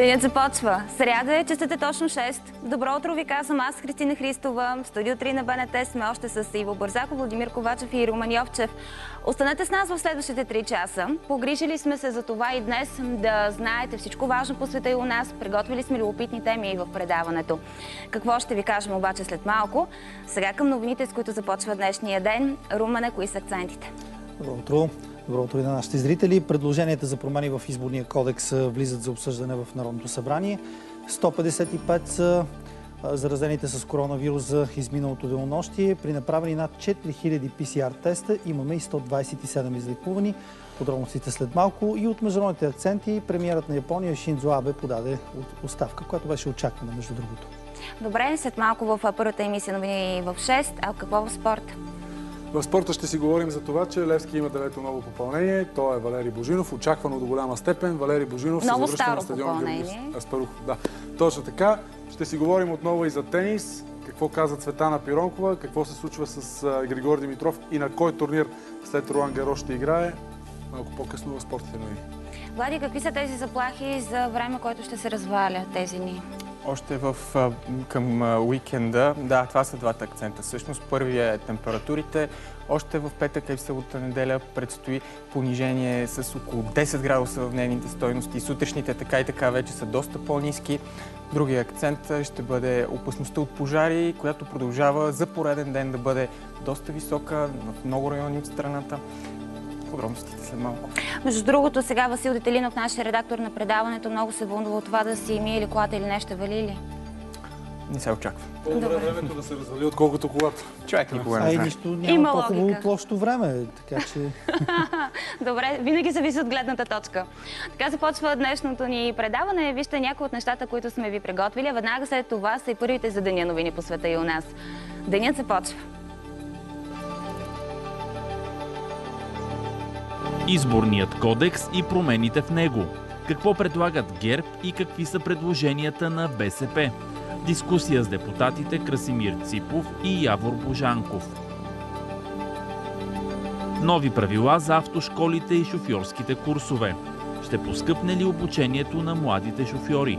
Денят започва. Сряда е, честите точно 6. Добро утро ви казвам аз, Христина Христова. В студио 3 на БНТ сме още с Иво Бързаков, Владимир Ковачев и Роман Йовчев. Останете с нас в следващите 3 часа. Погрижили сме се за това и днес да знаете всичко важно по света и у нас. Приготвили сме любопитни теми и в предаването. Какво ще ви кажем обаче след малко? Сега към новините, с които започва днешния ден. Румане, кои са акцентите? Добро утро. Добро утро и на нашите зрители. Предложенията за промени в изборния кодекс влизат за обсъждане в Народното събрание. 155 са заразените с коронавирус за изминалото денонощие. При направени над 4000 ПСР теста имаме и 127 излекувани. Подробностите след малко. И от международните акценти премиерът на Япония Шинзо Абе подаде оставка, която беше очаквана, между другото. Добре, след малко в първата емисия новини в 6. А какво в спорт? В спорта ще си говорим за това, че Левски има девето ново попълнение. Той е Валери Божинов, очаквано до голяма степен. Валери Божинов Много се завръща на стадион Аспарух. Да, точно така. Ще си говорим отново и за тенис. Какво каза Цветана Пиронкова, какво се случва с Григор Димитров и на кой турнир след Руан Гаро ще играе. Малко по-късно в спортите новини. Влади, какви са тези заплахи за време, което ще се разваля тези ни? Още в, към уикенда, да, това са двата акцента. Всъщност първият е температурите. Още в петък и в събота неделя предстои понижение с около 10 градуса в дневните стойности. Сутрешните така и така вече са доста по-низки. Другия акцент ще бъде опасността от пожари, която продължава за пореден ден да бъде доста висока в много райони от страната подробностите след малко. Между другото, сега Васил Детелинов, нашия редактор на предаването, много се вълнува от това да си мие или колата или нещо вали ли? Не се очаква. По-добре времето да се развали, отколкото колата. Човек никога не знае. А и нищо няма по-хубаво от лошото време, така че... Добре, винаги зависи от гледната точка. Така започва днешното ни предаване. Вижте някои от нещата, които сме ви приготвили. Веднага след това са и първите за деня новини по света и у нас. Денят започва. Изборният кодекс и промените в него. Какво предлагат ГЕРБ и какви са предложенията на БСП? Дискусия с депутатите Красимир Ципов и Явор Божанков. Нови правила за автошколите и шофьорските курсове. Ще поскъпне ли обучението на младите шофьори?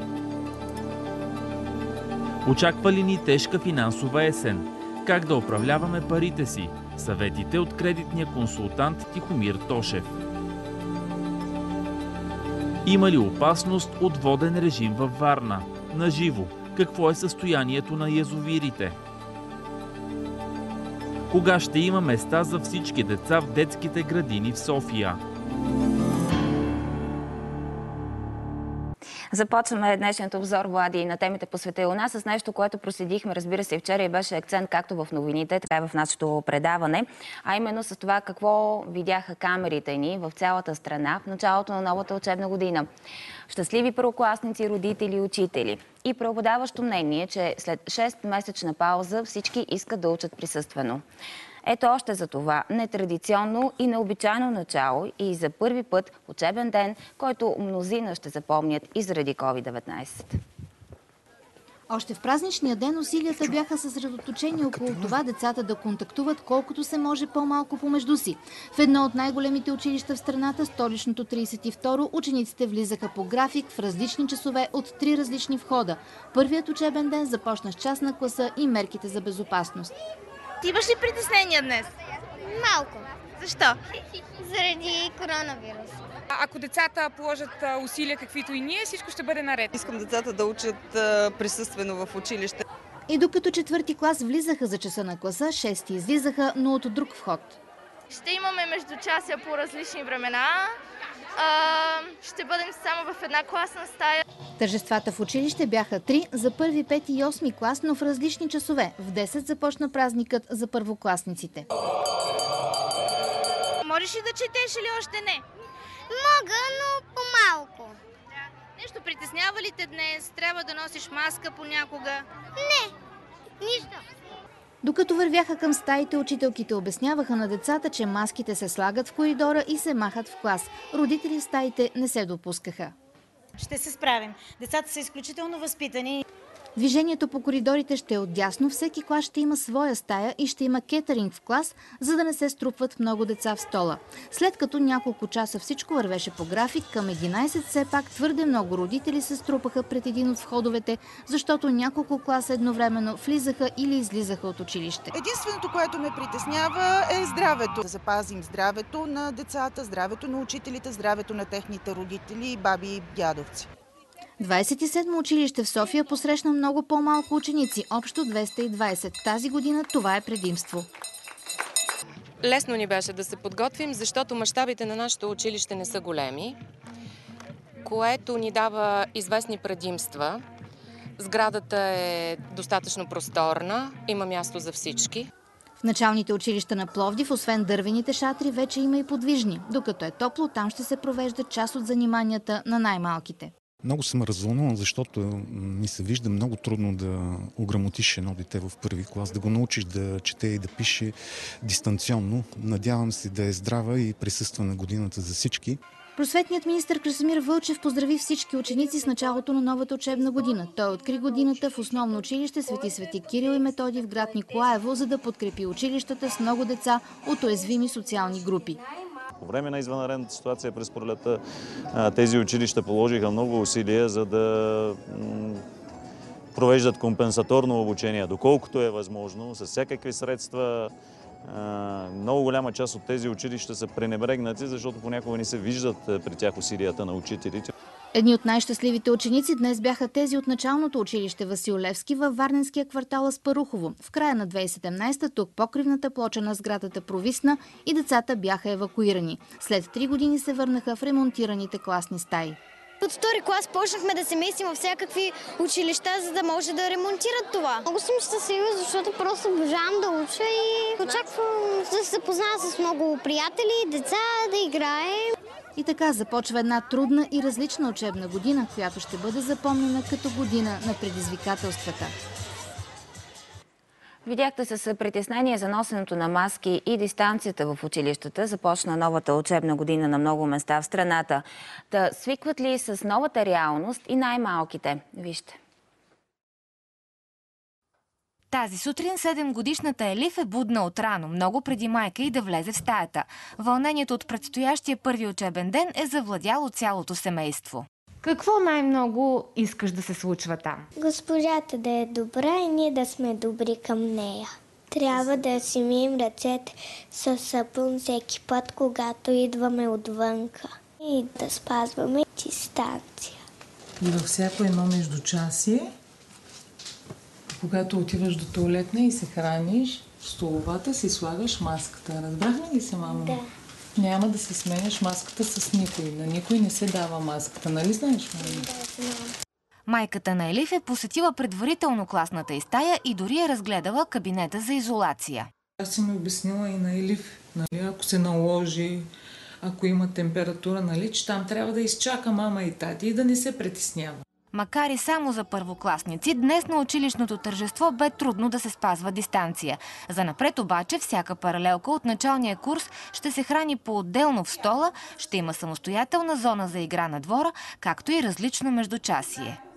Очаква ли ни тежка финансова есен? Как да управляваме парите си? Съветите от кредитния консултант Тихомир Тошев. Има ли опасност от воден режим във Варна? Наживо. Какво е състоянието на язовирите? Кога ще има места за всички деца в детските градини в София? Започваме днешният обзор, Влади, на темите по света и у нас с нещо, което проследихме, разбира се, и вчера и беше акцент както в новините, така и в нашето предаване, а именно с това какво видяха камерите ни в цялата страна в началото на новата учебна година. Щастливи първокласници, родители и учители. И преобладаващо мнение, че след 6-месечна пауза всички искат да учат присъствено. Ето още за това нетрадиционно и необичайно начало и за първи път учебен ден, който мнозина ще запомнят и заради COVID-19. Още в празничния ден усилията бяха съсредоточени около това децата да контактуват колкото се може по-малко помежду си. В едно от най-големите училища в страната, столичното 32, учениците влизаха по график в различни часове от три различни входа. Първият учебен ден започна с част на класа и мерките за безопасност. Ти имаш ли притеснения днес? Малко. Защо? Заради коронавирус. Ако децата положат усилия, каквито и ние, всичко ще бъде наред. Искам децата да учат присъствено в училище. И докато четвърти клас влизаха за часа на класа, шести излизаха, но от друг вход. Ще имаме междучасия по различни времена. Ще бъдем само в една класна стая. Тържествата в училище бяха три за първи, пети и осми клас, но в различни часове. В 10 започна празникът за първокласниците. Можеш ли да четеш или още не? Мога, но по-малко. Нещо притеснява ли те днес? Трябва да носиш маска понякога? Не, нищо. Докато вървяха към стаите, учителките обясняваха на децата, че маските се слагат в коридора и се махат в клас. Родители в стаите не се допускаха. Ще се справим. Децата са изключително възпитани. Движението по коридорите ще е отдясно, всеки клас ще има своя стая и ще има кетеринг в клас, за да не се струпват много деца в стола. След като няколко часа всичко вървеше по график, към 11 все пак твърде много родители се струпаха пред един от входовете, защото няколко класа едновременно влизаха или излизаха от училище. Единственото, което ме притеснява е здравето. Да запазим здравето на децата, здравето на учителите, здравето на техните родители, баби и дядовци. 27 училище в София посрещна много по-малко ученици, общо 220. Тази година това е предимство. Лесно ни беше да се подготвим, защото мащабите на нашето училище не са големи, което ни дава известни предимства. Сградата е достатъчно просторна, има място за всички. В началните училища на Пловдив, освен дървените шатри, вече има и подвижни. Докато е топло, там ще се провежда част от заниманията на най-малките. Много съм развълнуван, защото ми се вижда много трудно да ограмотиш едно дете в първи клас, да го научиш да чете и да пише дистанционно. Надявам се да е здрава и присъства на годината за всички. Просветният министр Красимир Вълчев поздрави всички ученици с началото на новата учебна година. Той откри годината в основно училище Свети Свети Кирил и Методи в град Николаево, за да подкрепи училищата с много деца от уязвими социални групи. По време на извънредната ситуация през пролета тези училища положиха много усилия, за да провеждат компенсаторно обучение, доколкото е възможно, с всякакви средства. Много голяма част от тези училища са пренебрегнати, защото понякога не се виждат при тях усилията на учителите. Едни от най-щастливите ученици днес бяха тези от началното училище Васил Левски във Варненския квартал Аспарухово. В края на 2017 тук покривната плоча на сградата провисна и децата бяха евакуирани. След три години се върнаха в ремонтираните класни стаи. От втори клас почнахме да се местим във всякакви училища, за да може да ремонтират това. Много съм щастлива, защото просто обожавам да уча и очаквам да се запозная с много приятели, деца, да играем. И така започва една трудна и различна учебна година, която ще бъде запомнена като година на предизвикателствата. Видяхте с притеснение за носенето на маски и дистанцията в училищата. Започна новата учебна година на много места в страната. Та свикват ли с новата реалност и най-малките? Вижте. Тази сутрин 7-годишната Елиф е будна от рано, много преди майка и да влезе в стаята. Вълнението от предстоящия първи учебен ден е завладяло цялото семейство. Какво най-много искаш да се случва там? Госпожата да е добра и ние да сме добри към нея. Трябва да си мием ръцете с сапун всеки път, когато идваме отвънка. И да спазваме дистанция. И във всяко едно междучасие, когато отиваш до туалетна и се храниш, в столовата си слагаш маската. Разбрахме ли се, мамо? Да. Няма да си сменяш маската с никой. На никой не се дава маската, нали знаеш, мамо? Майката на Елиф е посетила предварително класната и стая и дори е разгледала кабинета за изолация. Аз съм ми обяснила и на Елиф, нали, ако се наложи, ако има температура, нали, че там трябва да изчака мама и тати и да не се притеснява. Макар и само за първокласници, днес на училищното тържество бе трудно да се спазва дистанция. За напред обаче всяка паралелка от началния курс ще се храни по-отделно в стола, ще има самостоятелна зона за игра на двора, както и различно междучасие.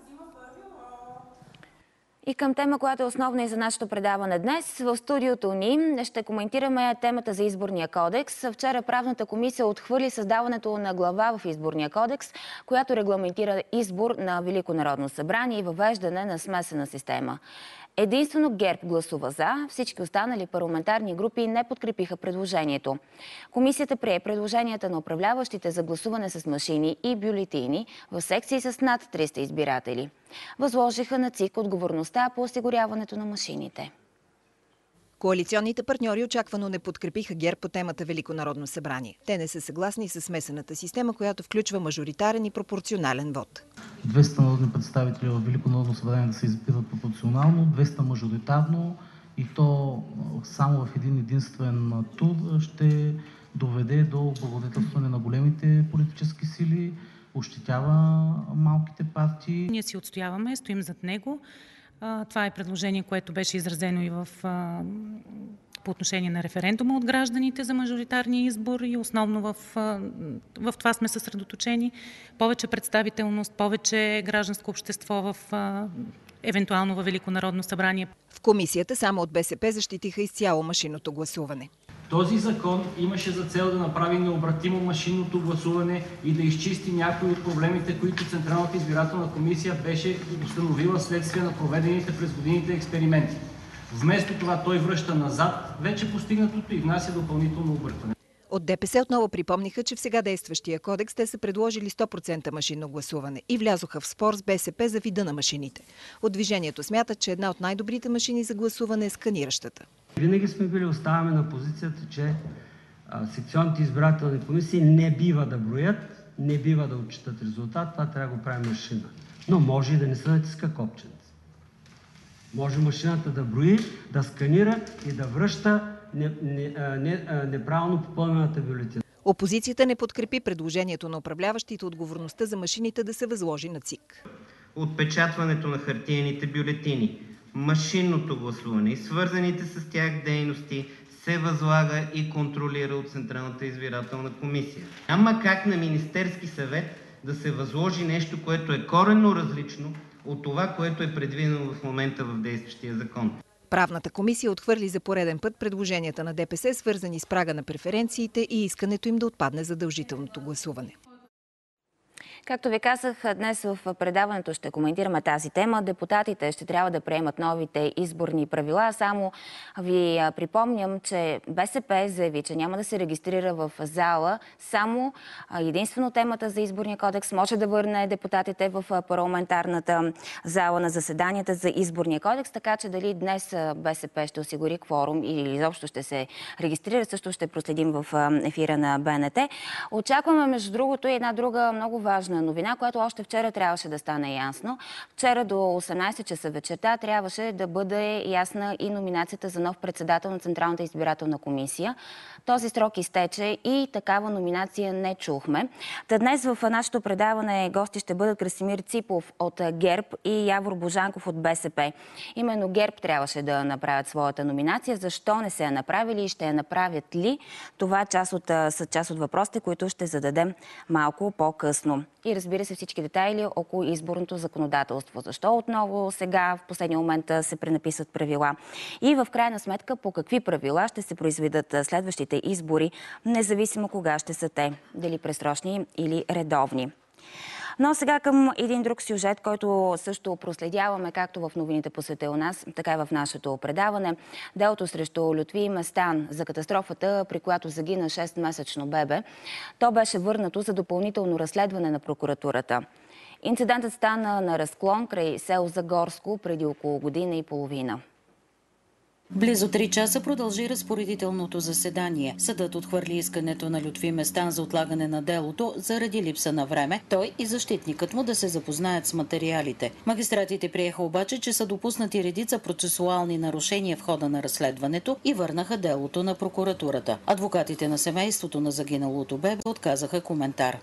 И към тема, която е основна и за нашето предаване днес, в студиото ни ще коментираме темата за изборния кодекс. Вчера правната комисия отхвърли създаването на глава в изборния кодекс, която регламентира избор на Велико народно събрание и въвеждане на смесена система. Единствено ГЕРБ гласува за, всички останали парламентарни групи не подкрепиха предложението. Комисията прие предложенията на управляващите за гласуване с машини и бюлетини в секции с над 300 избиратели. Възложиха на ЦИК отговорността по осигуряването на машините. Коалиционните партньори очаквано не подкрепиха ГЕРБ по темата Велико народно събрание. Те не са съгласни с смесената система, която включва мажоритарен и пропорционален вод. 200 народни представители в Велико народно събрание да се избират пропорционално, 200 мажоритарно и то само в един единствен тур ще доведе до благодетелстване на големите политически сили, ощетява малките партии. Ние си отстояваме, стоим зад него. Това е предложение, което беше изразено и в, по отношение на референдума от гражданите за мажоритарния избор и основно в, това сме съсредоточени. Повече представителност, повече гражданско общество в евентуално във Велико народно събрание. В комисията само от БСП защитиха изцяло машинното гласуване. Този закон имаше за цел да направи необратимо машинното гласуване и да изчисти някои от проблемите, които Централната избирателна комисия беше установила следствие на проведените през годините експерименти. Вместо това той връща назад вече постигнатото и внася допълнително объркване. От ДПС отново припомниха, че в сега действащия кодекс те са предложили 100% машинно гласуване и влязоха в спор с БСП за вида на машините. От движението смятат, че една от най-добрите машини за гласуване е сканиращата. Винаги сме били оставаме на позицията, че а, секционните избирателни комисии не бива да броят, не бива да отчитат резултат, това трябва да го прави машина. Но може и да не се натиска копченце. Може машината да брои, да сканира и да връща не, не, не, неправилно попълнената бюлетина. Опозицията не подкрепи предложението на управляващите отговорността за машините да се възложи на ЦИК. Отпечатването на хартиените бюлетини, машинното гласуване и свързаните с тях дейности се възлага и контролира от Централната избирателна комисия. Няма как на Министерски съвет да се възложи нещо, което е коренно различно от това, което е предвидено в момента в действащия закон. Правната комисия отхвърли за пореден път предложенията на ДПС, свързани с прага на преференциите и искането им да отпадне задължителното гласуване. Както ви казах, днес в предаването ще коментираме тази тема. Депутатите ще трябва да приемат новите изборни правила. Само ви припомням, че БСП заяви, че няма да се регистрира в зала. Само единствено темата за изборния кодекс може да върне депутатите в парламентарната зала на заседанията за изборния кодекс. Така че дали днес БСП ще осигури кворум или изобщо ще се регистрира, също ще проследим в ефира на БНТ. Очакваме, между другото, и една друга много важна новина, която още вчера трябваше да стане ясно. Вчера до 18 часа вечерта трябваше да бъде ясна и номинацията за нов председател на Централната избирателна комисия. Този срок изтече и такава номинация не чухме. Та днес в нашето предаване гости ще бъдат Красимир Ципов от ГЕРБ и Явор Божанков от БСП. Именно ГЕРБ трябваше да направят своята номинация. Защо не се я направили и ще я направят ли? Това част от, са част от въпросите, които ще зададем малко по-късно и разбира се всички детайли около изборното законодателство. Защо отново сега в последния момент се пренаписват правила и в крайна сметка по какви правила ще се произведат следващите избори, независимо кога ще са те, дали пресрочни или редовни. Но сега към един друг сюжет, който също проследяваме както в новините по света у нас, така и в нашето предаване. Делото срещу Лютви Местан за катастрофата, при която загина 6-месечно бебе. То беше върнато за допълнително разследване на прокуратурата. Инцидентът стана на разклон край село Загорско преди около година и половина. Близо три часа продължи разпоредителното заседание. Съдът отхвърли искането на Лютви Местан за отлагане на делото заради липса на време, той и защитникът му да се запознаят с материалите. Магистратите приеха обаче, че са допуснати редица процесуални нарушения в хода на разследването и върнаха делото на прокуратурата. Адвокатите на семейството на загиналото бебе отказаха коментар.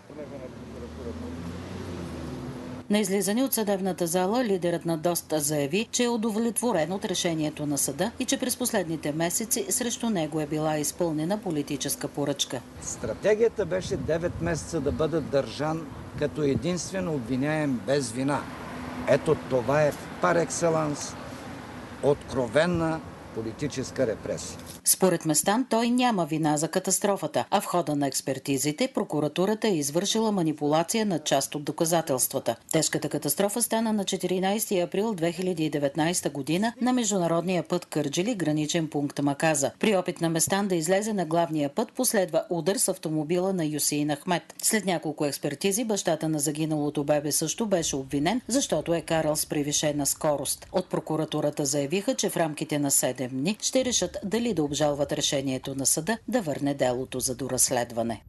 На излизане от съдебната зала лидерът на Доста заяви, че е удовлетворен от решението на съда и че през последните месеци срещу него е била изпълнена политическа поръчка. Стратегията беше 9 месеца да бъде държан като единствен обвиняем без вина. Ето това е пар екселанс откровенна политическа репресия. Според Местан той няма вина за катастрофата, а в хода на експертизите прокуратурата е извършила манипулация на част от доказателствата. Тежката катастрофа стана на 14 април 2019 година на международния път Кърджили, граничен пункт Маказа. При опит на Местан да излезе на главния път последва удар с автомобила на Юсин Ахмет. След няколко експертизи бащата на загиналото бебе също беше обвинен, защото е карал с превишена скорост. От прокуратурата заявиха, че в рамките на 7 дни ще решат дали да обжалват решението на съда да върне делото за доразследване.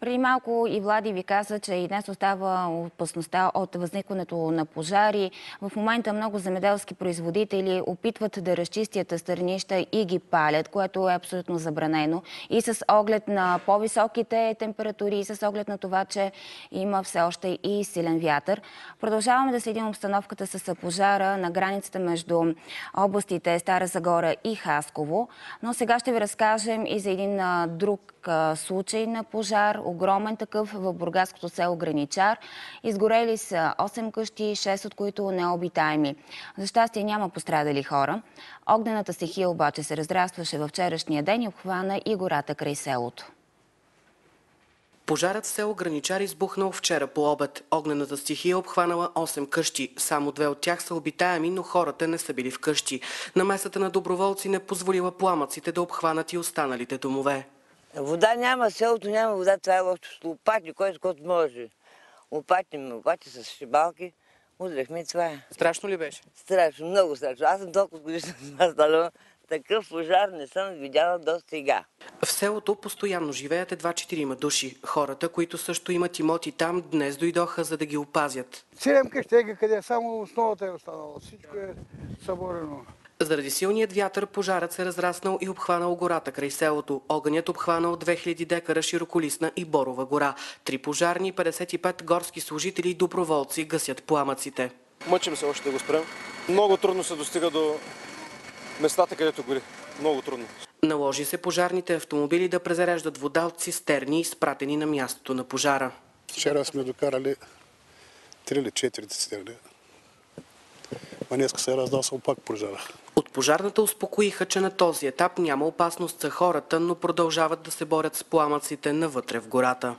Преди малко и Влади ви каза, че и днес остава опасността от възникването на пожари. В момента много земеделски производители опитват да разчистят стърнища и ги палят, което е абсолютно забранено. И с оглед на по-високите температури, и с оглед на това, че има все още и силен вятър. Продължаваме да следим обстановката с пожара на границата между областите Стара Загора и Хасково. Но сега ще ви разкажем и за един друг случай на пожар огромен такъв в бургаското село Граничар. Изгорели са 8 къщи, 6 от които необитаеми. За щастие няма пострадали хора. Огнената стихия обаче се разрастваше във вчерашния ден и обхвана и гората край селото. Пожарът в село Граничар избухнал вчера по обед. Огнената стихия е обхванала 8 къщи. Само две от тях са обитаеми, но хората не са били в къщи. Намесата на доброволци не позволила пламъците да обхванат и останалите домове. Вода няма, селото няма вода, това е лошо. С лопати, който, който може. Лопати, лопати с шибалки. Удряхме и това е. Страшно ли беше? Страшно, много страшно. Аз съм толкова годишна стала. Такъв пожар не съм видяла до сега. В селото постоянно живеят едва четирима души. Хората, които също имат имоти там, днес дойдоха, за да ги опазят. Седем къщега, къде само основата е останала. Всичко е съборено. Заради силният вятър пожарът се разраснал и обхванал гората край селото. Огънят обхванал 2000 декара широколисна и борова гора. Три пожарни, 55 горски служители и доброволци гасят пламъците. Мъчим се още да го спрем. Много трудно се достига до местата, където гори. Много трудно. Наложи се пожарните автомобили да презареждат вода от цистерни, изпратени на мястото на пожара. Вчера сме докарали 3 или 4 цистерни. А днес се раздал пак пожара. От пожарната успокоиха, че на този етап няма опасност за хората, но продължават да се борят с пламъците навътре в гората.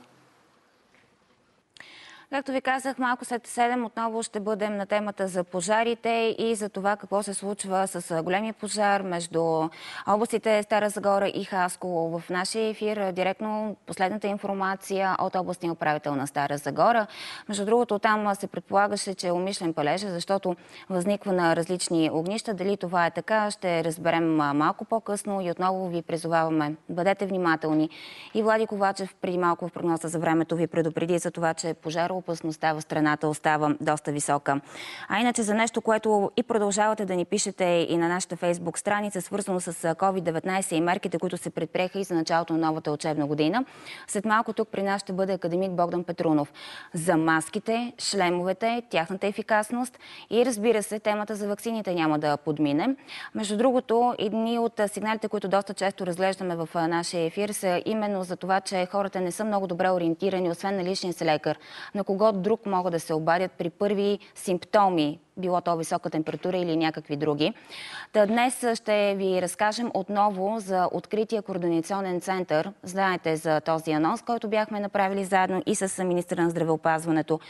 Както ви казах, малко след 7 отново ще бъдем на темата за пожарите и за това какво се случва с големия пожар между областите Стара Загора и Хасково. В нашия ефир директно последната информация от областния управител на Стара Загора. Между другото, там се предполагаше, че е умишлен палежа, защото възниква на различни огнища. Дали това е така, ще разберем малко по-късно и отново ви призоваваме. Бъдете внимателни. И Влади Ковачев преди малко в прогноза за времето ви предупреди за това, че пожар опасността в страната остава доста висока. А иначе за нещо, което и продължавате да ни пишете и на нашата фейсбук страница, свързано с COVID-19 и мерките, които се предприеха и за началото на новата учебна година. След малко тук при нас ще бъде академик Богдан Петрунов. За маските, шлемовете, тяхната ефикасност и разбира се, темата за вакцините няма да подмине. Между другото, едни от сигналите, които доста често разглеждаме в нашия ефир, са именно за това, че хората не са много добре ориентирани, освен на личния си лекар, на кого друг могат да се обадят при първи симптоми, било то висока температура или някакви други. Та днес ще ви разкажем отново за открития координационен център. Знаете за този анонс, който бяхме направили заедно и с министра на здравеопазването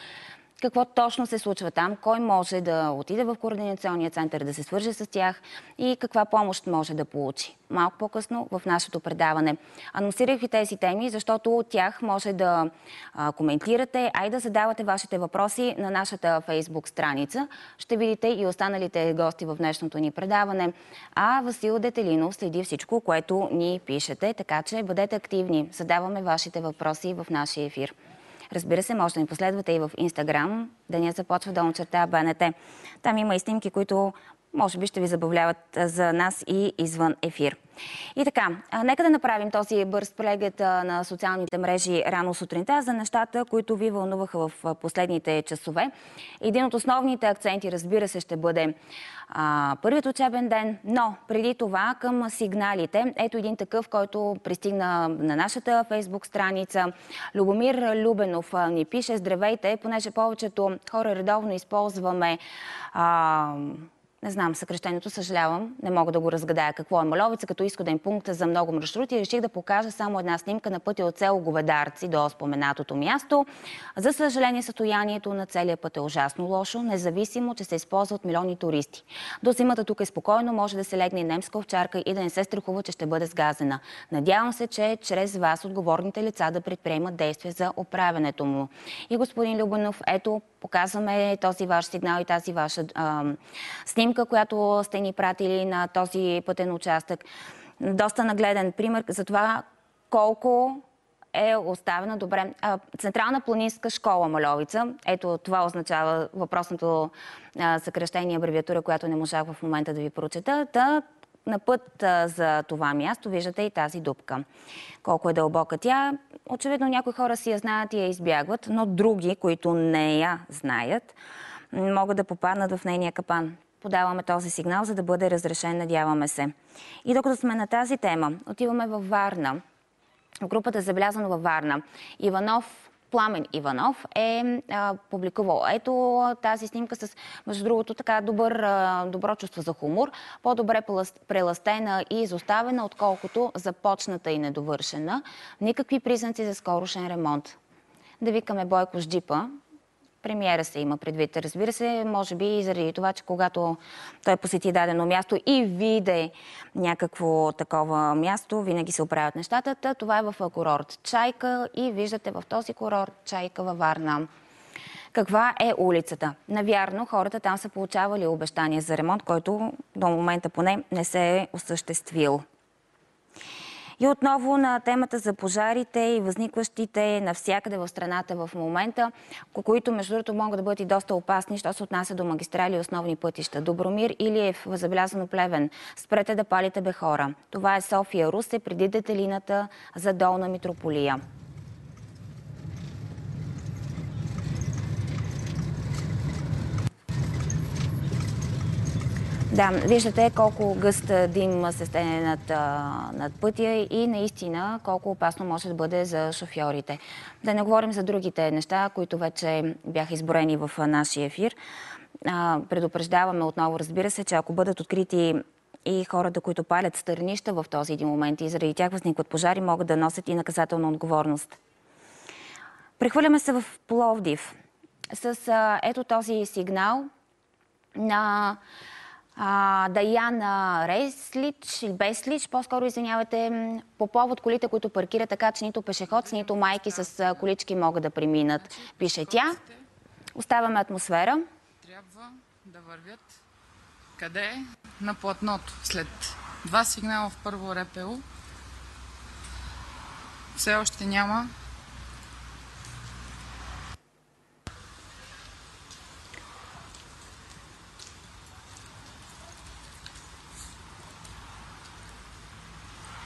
какво точно се случва там, кой може да отиде в координационния център, да се свърже с тях и каква помощ може да получи. Малко по-късно в нашето предаване. Анонсирах ви тези теми, защото от тях може да а, коментирате, а и да задавате вашите въпроси на нашата фейсбук страница. Ще видите и останалите гости в днешното ни предаване. А Васил Детелинов следи всичко, което ни пишете, така че бъдете активни. Задаваме вашите въпроси в нашия ефир. Разбира се, може да ни последвате и в Инстаграм. Деня започва долна черта БНТ. Там има и снимки, които може би ще ви забавляват за нас и извън ефир. И така, нека да направим този бърз преглед на социалните мрежи рано сутринта за нещата, които ви вълнуваха в последните часове. Един от основните акценти, разбира се, ще бъде а, първият учебен ден, но преди това към сигналите. Ето един такъв, който пристигна на нашата фейсбук страница. Любомир Любенов ни пише Здравейте, понеже повечето хора редовно използваме а, не знам съкрещението, съжалявам, не мога да го разгадая какво е Маловица, като изходен пункт за много маршрути. Реших да покажа само една снимка на пътя от село Говедарци до споменатото място. За съжаление, състоянието на целия път е ужасно лошо, независимо, че се използва от милиони туристи. До зимата тук е спокойно, може да се легне немска овчарка и да не се страхува, че ще бъде сгазена. Надявам се, че чрез вас отговорните лица да предприемат действия за оправянето му. И господин Любанов, ето, показваме този ваш сигнал и тази ваша а, снимка, която сте ни пратили на този пътен участък. Доста нагледен пример за това колко е оставена добре. А, Централна планинска школа Маловица. Ето това означава въпросното съкрещение, абревиатура, която не можах в момента да ви прочета. Та, на път за това място виждате и тази дупка. Колко е дълбока тя, очевидно някои хора си я знаят и я избягват, но други, които не я знаят, могат да попаднат в нейния капан. Подаваме този сигнал, за да бъде разрешен, надяваме се. И докато сме на тази тема, отиваме във Варна. групата Забелязано във Варна. Иванов Пламен Иванов е а, публикувал. Ето тази снимка с, между другото, така добър, а, добро чувство за хумор, по-добре преластена и изоставена, отколкото започната и недовършена. Никакви признаци за скорошен ремонт. Да викаме Бойко с джипа, премиера се има предвид. Разбира се, може би и заради това, че когато той посети дадено място и виде някакво такова място, винаги се оправят нещата. Това е в курорт Чайка и виждате в този курорт Чайка във Варна. Каква е улицата? Навярно, хората там са получавали обещания за ремонт, който до момента поне не се е осъществил. И отново на темата за пожарите и възникващите навсякъде в страната в момента, които между другото могат да бъдат и доста опасни, що се отнася до магистрали и основни пътища. Добромир или е забелязано Плевен. Спрете да палите бе хора. Това е София Русе преди детелината за Долна Митрополия. Да, виждате колко гъст дим се стене над, над пътя и наистина колко опасно може да бъде за шофьорите. Да не говорим за другите неща, които вече бяха изборени в нашия ефир. предупреждаваме отново, разбира се, че ако бъдат открити и хората, които палят стърнища в този един момент и заради тях възникват пожари, могат да носят и наказателна отговорност. Прехвърляме се в Пловдив с ето този сигнал на а, Даяна Реслич или Беслич, по-скоро извинявате, по повод колите, които паркират така, че нито пешеходци, нито майки с колички могат да преминат, пише тя. Оставяме атмосфера. Трябва да вървят къде? На платното. След два сигнала в първо РПУ все още няма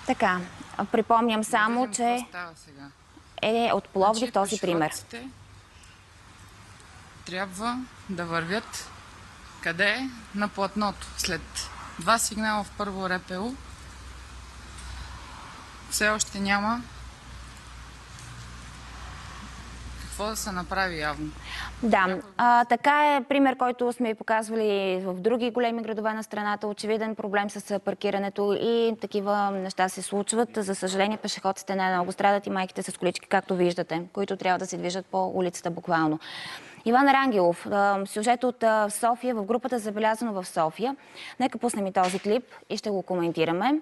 Така, припомням само, че е от Пловдив значи, този пример. Трябва да вървят къде? На платното. След два сигнала в първо РПУ все още няма какво да се направи явно. Да, а, така е пример, който сме показвали в други големи градове на страната. Очевиден проблем с паркирането и такива неща се случват. За съжаление, пешеходците най-много страдат и майките с колички, както виждате, които трябва да се движат по улицата буквално. Иван Рангелов, сюжет от София в групата Забелязано в София. Нека пуснем и този клип и ще го коментираме.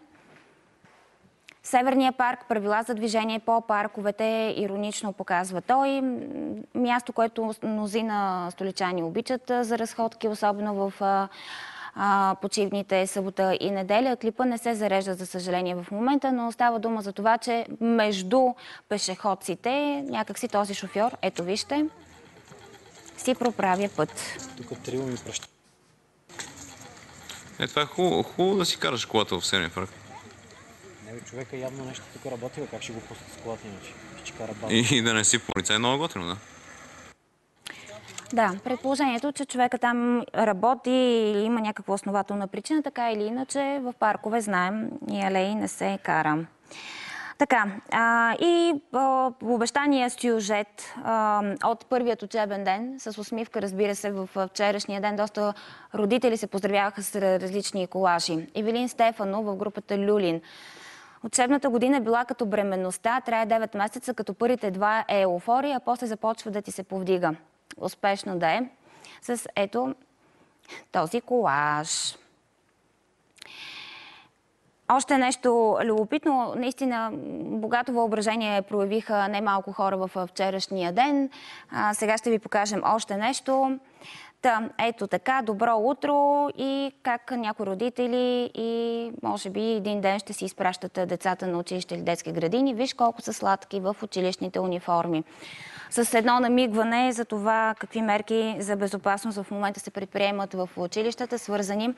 Северния парк, правила за движение по парковете, иронично показва той. Място, което мнозина столичани обичат за разходки, особено в почивните събота и неделя. Клипа не се зарежда, за съжаление, в момента, но става дума за това, че между пешеходците някакси този шофьор, ето вижте, си проправя път. Тук трио ми пръща. Е, това е хубаво, хубаво да си караш колата в Северния парк. Еми, човека явно нещо тук работи, как ще го пуснат с колата иначе? Ще кара баба. И да не си полицай, е много готино, да. Да, предположението, че човека там работи или има някаква основателна причина, така или иначе в паркове знаем и алеи не се кара. Така, а, и а, обещания сюжет а, от първият учебен ден, с усмивка, разбира се, в вчерашния ден доста родители се поздравяваха с различни колажи. Евелин Стефано в групата Люлин Учебната година е била като бременността, трае 9 месеца, като първите два е еуфория, а после започва да ти се повдига. Успешно да е. С ето този колаж. Още нещо любопитно. Наистина, богато въображение проявиха немалко хора в вчерашния ден. А, сега ще ви покажем още нещо. Та, ето така, добро утро и как някои родители и може би един ден ще си изпращат децата на училище или детски градини. Виж колко са сладки в училищните униформи. С едно намигване за това какви мерки за безопасност в момента се предприемат в училищата, свързани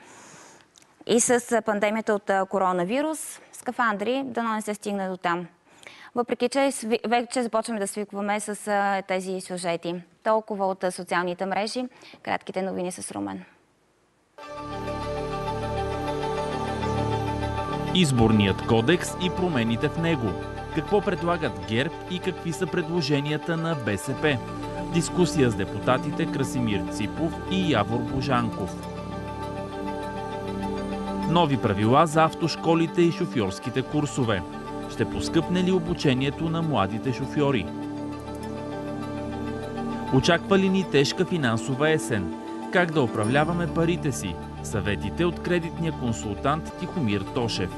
и с пандемията от коронавирус. Скафандри, дано не се стигне до там. Въпреки, че вече започваме да свикваме с тези сюжети. Толкова от социалните мрежи. Кратките новини с Румен. Изборният кодекс и промените в него. Какво предлагат ГЕРБ и какви са предложенията на БСП? Дискусия с депутатите Красимир Ципов и Явор Божанков. Нови правила за автошколите и шофьорските курсове. Ще поскъпне ли обучението на младите шофьори? Очаква ли ни тежка финансова есен? Как да управляваме парите си? Съветите от кредитния консултант Тихомир Тошев.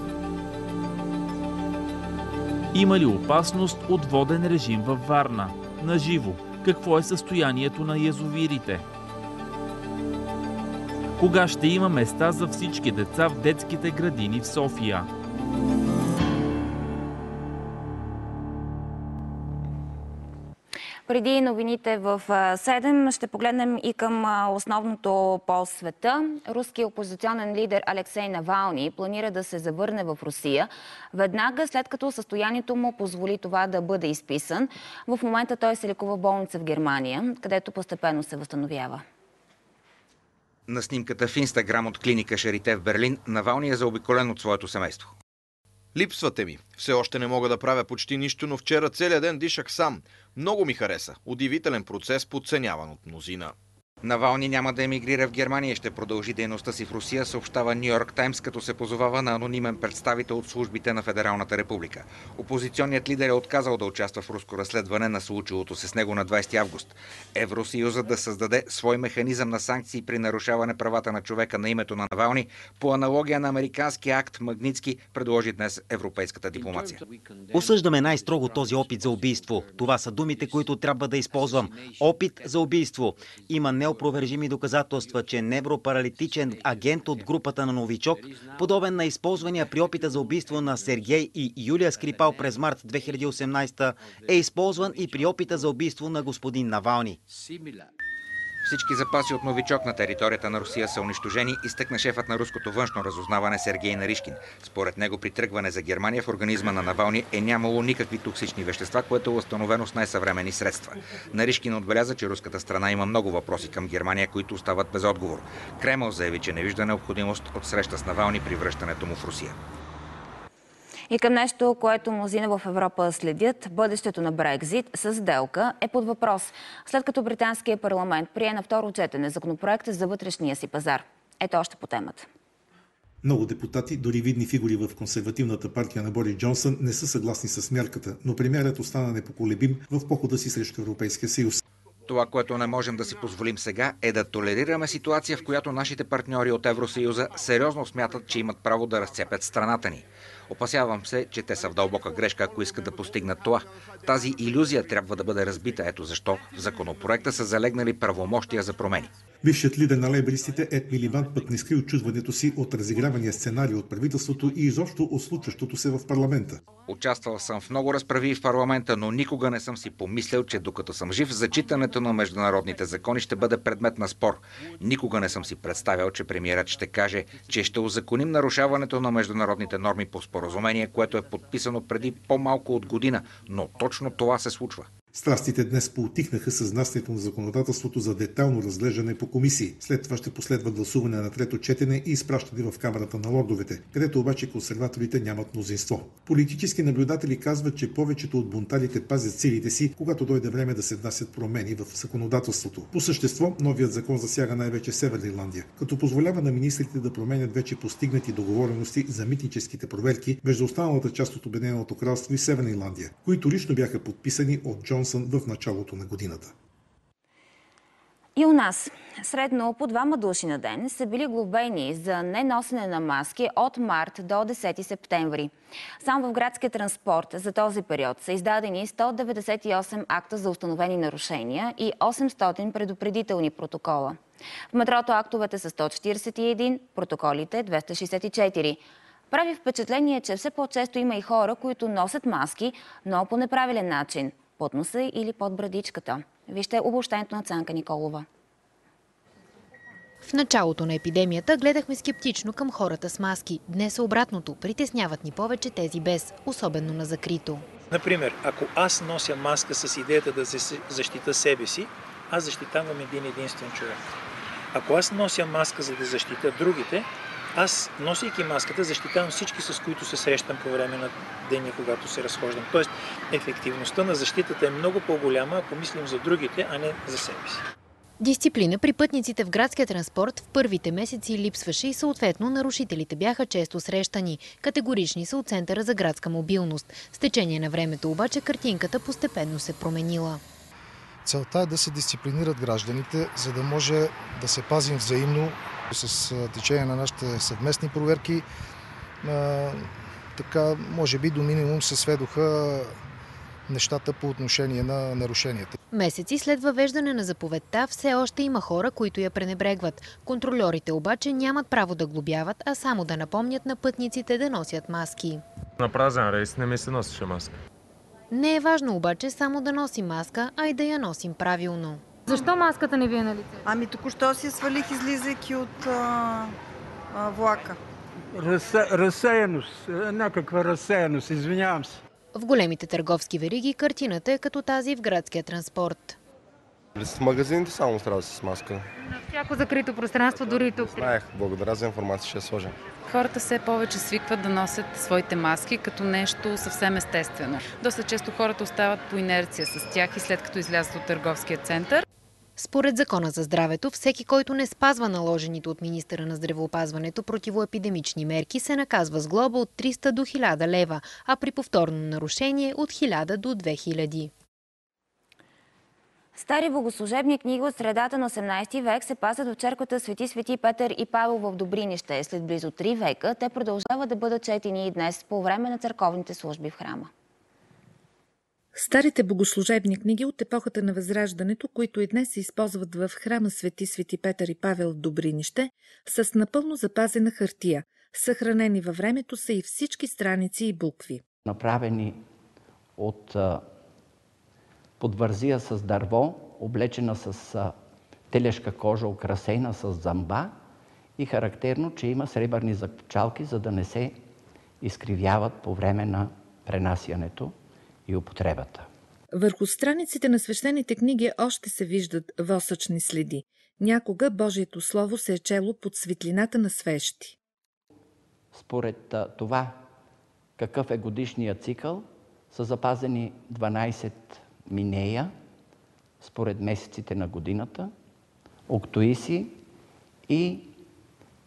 Има ли опасност от воден режим във Варна? Наживо. Какво е състоянието на язовирите? Кога ще има места за всички деца в детските градини в София? Преди новините в 7 ще погледнем и към основното по света. Руският опозиционен лидер Алексей Навални планира да се завърне в Русия веднага след като състоянието му позволи това да бъде изписан. В момента той се лекува в болница в Германия, където постепенно се възстановява. На снимката в Инстаграм от клиника Шарите в Берлин Навални е заобиколен от своето семейство. Липсвате ми. Все още не мога да правя почти нищо, но вчера целият ден дишах сам. Много ми хареса. Удивителен процес, подценяван от мнозина. Навални няма да емигрира в Германия и ще продължи дейността си в Русия, съобщава Нью Йорк Таймс, като се позовава на анонимен представител от службите на Федералната република. Опозиционният лидер е отказал да участва в руско разследване на случилото се с него на 20 август. Евросъюзът да създаде свой механизъм на санкции при нарушаване правата на човека на името на Навални, по аналогия на американския акт Магницки, предложи днес европейската дипломация. Осъждаме най-строго този опит за убийство. Това са думите, които трябва да използвам. Опит за убийство. Има неопровержими доказателства, че невропаралитичен агент от групата на Новичок, подобен на използвания при опита за убийство на Сергей и Юлия Скрипал през март 2018, е използван и при опита за убийство на господин Навални. Всички запаси от новичок на територията на Русия са унищожени, изтъкна шефът на руското външно разузнаване Сергей Наришкин. Според него при тръгване за Германия в организма на Навални е нямало никакви токсични вещества, което е установено с най-съвремени средства. Наришкин отбеляза, че руската страна има много въпроси към Германия, които остават без отговор. Кремъл заяви, че не вижда необходимост от среща с Навални при връщането му в Русия. И към нещо, което мнозина в Европа следят, бъдещето на Брекзит с сделка е под въпрос, след като британския парламент прие на второ четене законопроекта за вътрешния си пазар. Ето още по темата. Много депутати, дори видни фигури в консервативната партия на Бори Джонсън, не са съгласни с мярката, но премиерът остана непоколебим в похода си срещу Европейския съюз. Това, което не можем да си позволим сега, е да толерираме ситуация, в която нашите партньори от Евросъюза сериозно смятат, че имат право да разцепят страната ни. Опасявам се, че те са в дълбока грешка, ако искат да постигнат това. Тази иллюзия трябва да бъде разбита. Ето защо в законопроекта са залегнали правомощия за промени. Бившият лидер на лейбристите Ед Милибанд пък не скри очудването си от разигравания сценарий от правителството и изобщо от случващото се в парламента. Участвал съм в много разправи в парламента, но никога не съм си помислял, че докато съм жив, зачитането на международните закони ще бъде предмет на спор. Никога не съм си представял, че премиерът ще каже, че ще узаконим нарушаването на международните норми по споразумение, което е подписано преди по-малко от година, но точно това се случва. Страстите днес поутихнаха с внасянето на законодателството за детално разглеждане по комисии. След това ще последва гласуване на трето четене и изпращане в Камерата на лордовете, където обаче консерваторите нямат мнозинство. Политически наблюдатели казват, че повечето от бунтарите пазят силите си, когато дойде време да се внасят промени в законодателството. По същество, новият закон засяга най-вече Северна Ирландия, като позволява на министрите да променят вече постигнати договорености за митническите проверки между останалата част от Обединеното кралство и Северна Ирландия, които лично бяха подписани от Джон Джонсън в началото на годината. И у нас средно по двама души на ден са били глобени за неносене на маски от март до 10 септември. Само в градския транспорт за този период са издадени 198 акта за установени нарушения и 800 предупредителни протокола. В метрото актовете са 141, протоколите 264. Прави впечатление, че все по-често има и хора, които носят маски, но по неправилен начин – под носа или под брадичката. Вижте обобщението на Цанка Николова. В началото на епидемията гледахме скептично към хората с маски. Днес е обратното. Притесняват ни повече тези без, особено на закрито. Например, ако аз нося маска с идеята да защита себе си, аз защитавам един единствен човек. Ако аз нося маска за да защита другите, аз, носейки маската, защитавам всички, с които се срещам по време на деня, когато се разхождам. Тоест, ефективността на защитата е много по-голяма, ако мислим за другите, а не за себе си. Дисциплина при пътниците в градския транспорт в първите месеци липсваше и съответно нарушителите бяха често срещани. Категорични са от Центъра за градска мобилност. С течение на времето обаче картинката постепенно се променила. Целта е да се дисциплинират гражданите, за да може да се пазим взаимно с течение на нашите съвместни проверки. Така, може би до минимум се сведоха нещата по отношение на нарушенията. Месеци след въвеждане на заповедта все още има хора, които я пренебрегват. Контролерите обаче нямат право да глобяват, а само да напомнят на пътниците да носят маски. На празен рейс не ми се носеше маска. Не е важно обаче само да носим маска, а и да я носим правилно. Защо маската не ви е на лице? Ами току-що си свалих, излизайки от а, а, влака. Разсе, разсеяност, някаква разсеяност, извинявам се. В големите търговски вериги картината е като тази в градския транспорт. В магазините само трябва да си с маска. На всяко закрито пространство, дори и тук. Знаех, благодаря за информация, ще я сложа. Хората все повече свикват да носят своите маски като нещо съвсем естествено. Доста често хората остават по инерция с тях и след като излязат от търговския център. Според Закона за здравето, всеки, който не спазва наложените от министъра на здравеопазването противоепидемични мерки, се наказва с глоба от 300 до 1000 лева, а при повторно нарушение от 1000 до 2000. Стари богослужебни книги от средата на 18 век се пазят в черквата Свети Свети Петър и Павел в Добринище. След близо 3 века те продължават да бъдат четени и днес по време на църковните служби в храма. Старите богослужебни книги от епохата на Възраждането, които и днес се използват в храма Свети Свети Петър и Павел в Добринище, са с напълно запазена хартия. Съхранени във времето са и всички страници и букви. Направени от подвързия с дърво, облечена с телешка кожа, украсена с замба и характерно, че има сребърни запечалки, за да не се изкривяват по време на пренасянето и употребата. Върху страниците на свещените книги още се виждат восъчни следи. Някога Божието Слово се е чело под светлината на свещи. Според това какъв е годишният цикъл, са запазени 12 минея, според месеците на годината, октоиси и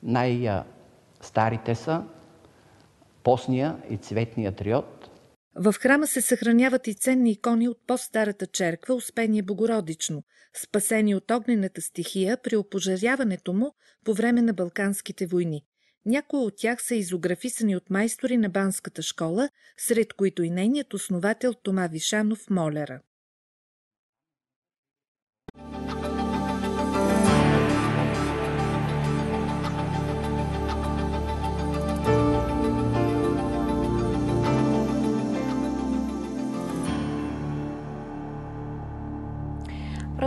най-старите са постния и цветния триод. В храма се съхраняват и ценни икони от по-старата черква Успение Богородично, спасени от огнената стихия при опожаряването му по време на Балканските войни. Някои от тях са изографисани от майстори на Банската школа, сред които и нейният основател Тома Вишанов Молера.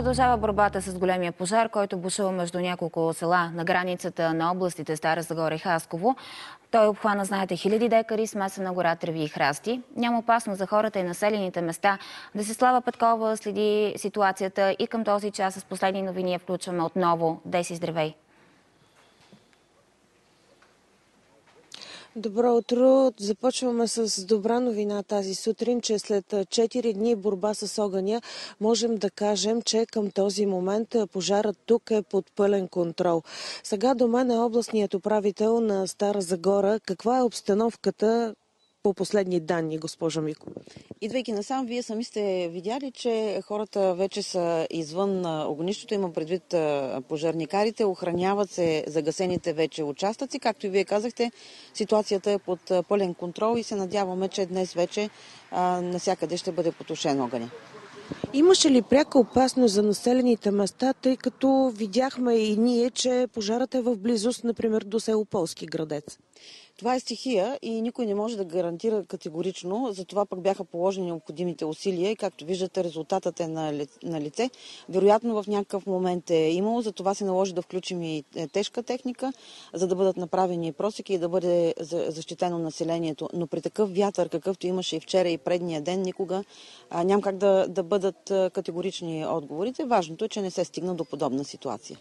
Продължава борбата с големия пожар, който бушува между няколко села на границата на областите Стара Загора и Хасково. Той обхвана, знаете, хиляди декари, смесена гора, треви и храсти. Няма опасност за хората и населените места. Десислава Петкова следи ситуацията и към този час с последни новини я включваме отново. Деси, здравей! Добро утро! Започваме с добра новина тази сутрин, че след 4 дни борба с огъня можем да кажем, че към този момент пожарът тук е под пълен контрол. Сега до мен е областният управител на Стара Загора. Каква е обстановката по последни данни, госпожа Мико? Идвайки насам, вие сами сте видяли, че хората вече са извън огнището, има предвид пожарникарите, охраняват се загасените вече участъци. Както и вие казахте, ситуацията е под пълен контрол и се надяваме, че днес вече насякъде ще бъде потушен огъня. Имаше ли пряка опасност за населените места, тъй като видяхме и ние, че пожарът е в близост, например, до село Полски градец? Това е стихия и никой не може да гарантира категорично. Затова пък бяха положени необходимите усилия и както виждате резултатът е на, лице. Вероятно в някакъв момент е имало, затова се наложи да включим и е, тежка техника, за да бъдат направени просеки и да бъде защитено населението. Но при такъв вятър, какъвто имаше и вчера и предния ден, никога няма как да, да бъдат категорични отговорите. Важното е, че не се стигна до подобна ситуация.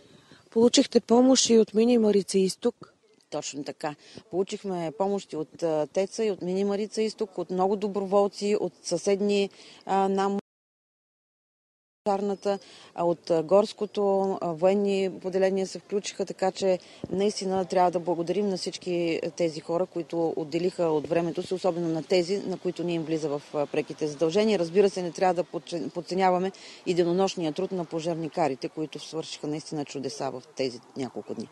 Получихте помощ и от Мини Марица Изток? Точно така. Получихме помощи от ТЕЦа и от Мини Марица Изток, от много доброволци, от съседни а, нам пожарната, от горското, военни поделения се включиха, така че наистина трябва да благодарим на всички тези хора, които отделиха от времето си, особено на тези, на които ни им влиза в преките задължения. Разбира се, не трябва да подценяваме и денонощния труд на пожарникарите, които свършиха наистина чудеса в тези няколко дни.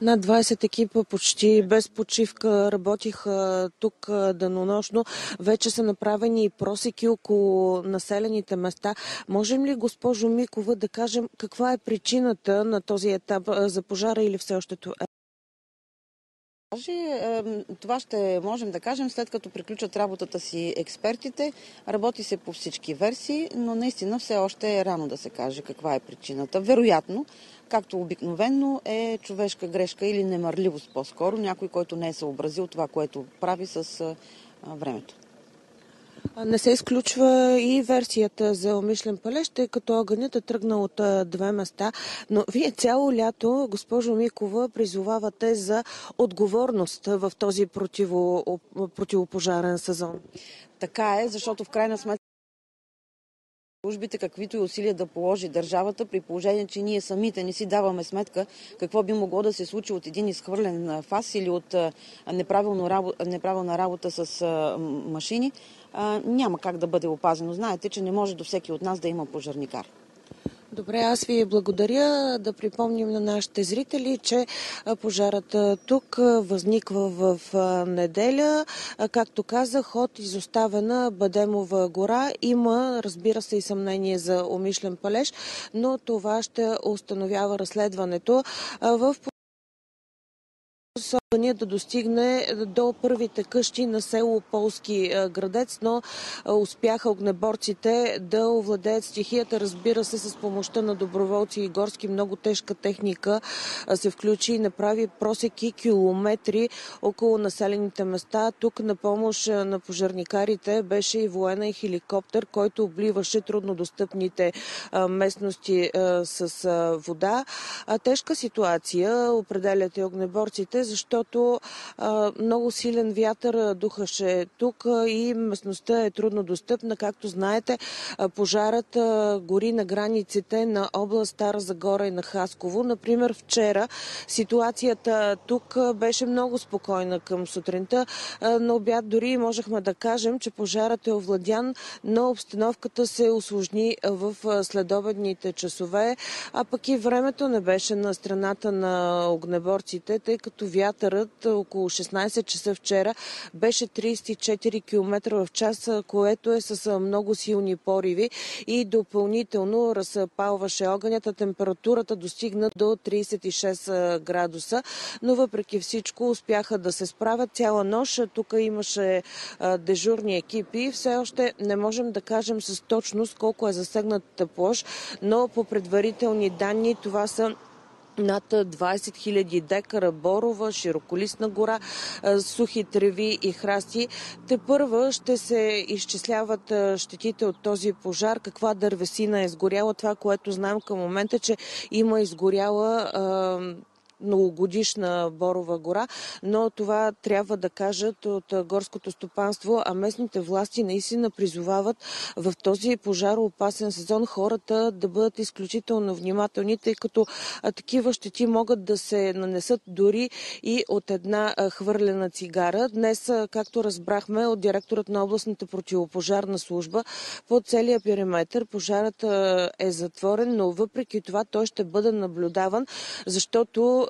Над 20 екипа почти без почивка работиха тук денонощно. Вече са направени и просеки около населените места. Можем ли, госпожо Микова, да кажем каква е причината на този етап за пожара или все още това? Е, Това ще можем да кажем след като приключат работата си експертите. Работи се по всички версии, но наистина все още е рано да се каже каква е причината. Вероятно, както обикновенно е човешка грешка или немърливост по-скоро, някой, който не е съобразил това, което прави с времето. Не се изключва и версията за умишлен палеж, тъй като огънят е тръгнал от две места. Но вие цяло лято, госпожо Микова, призовавате за отговорност в този противо, противопожарен сезон. Така е, защото в крайна сметка службите, каквито и усилия да положи държавата, при положение, че ние самите не си даваме сметка какво би могло да се случи от един изхвърлен фас или от неправилна работа с машини, няма как да бъде опазено. Знаете, че не може до всеки от нас да има пожарникар. Добре, аз ви благодаря. Да припомним на нашите зрители, че пожарът тук възниква в неделя. Както казах, от изоставена Бадемова гора има, разбира се, и съмнение за умишлен палеж, но това ще установява разследването. В огъня да достигне до първите къщи на село Полски а, градец, но а, успяха огнеборците да овладеят стихията, разбира се, с помощта на доброволци и горски. Много тежка техника се включи и направи просеки километри около населените места. Тук на помощ на пожарникарите беше и военен хеликоптер, който обливаше труднодостъпните местности с вода. Тежка ситуация определят и огнеборците, защото а, много силен вятър духаше тук а, и местността е трудно достъпна. Както знаете, пожарът гори на границите на област Стара Загора и на Хасково. Например, вчера ситуацията тук беше много спокойна към сутринта. На обяд дори можехме да кажем, че пожарът е овладян, но обстановката се осложни в следобедните часове, а пък и времето не беше на страната на огнеборците, тъй като вятърът около 16 часа вчера беше 34 км в час, което е с много силни пориви и допълнително разпалваше огънят, температурата достигна до 36 градуса, но въпреки всичко успяха да се справят цяла нощ. Тук имаше дежурни екипи. Все още не можем да кажем с точност колко е засегната площ, но по предварителни данни това са над 20 000 декара борова, широколистна гора, сухи треви и храсти. Те първа ще се изчисляват щетите от този пожар, каква дървесина е изгоряла. Това, което знаем към момента, че има изгоряла многогодишна борова гора, но това трябва да кажат от горското стопанство, а местните власти наистина призовават в този пожароопасен сезон хората да бъдат изключително внимателни, тъй като такива щети могат да се нанесат дори и от една хвърлена цигара. Днес, както разбрахме от директорът на областната противопожарна служба, по целия периметр пожарът е затворен, но въпреки това той ще бъде наблюдаван, защото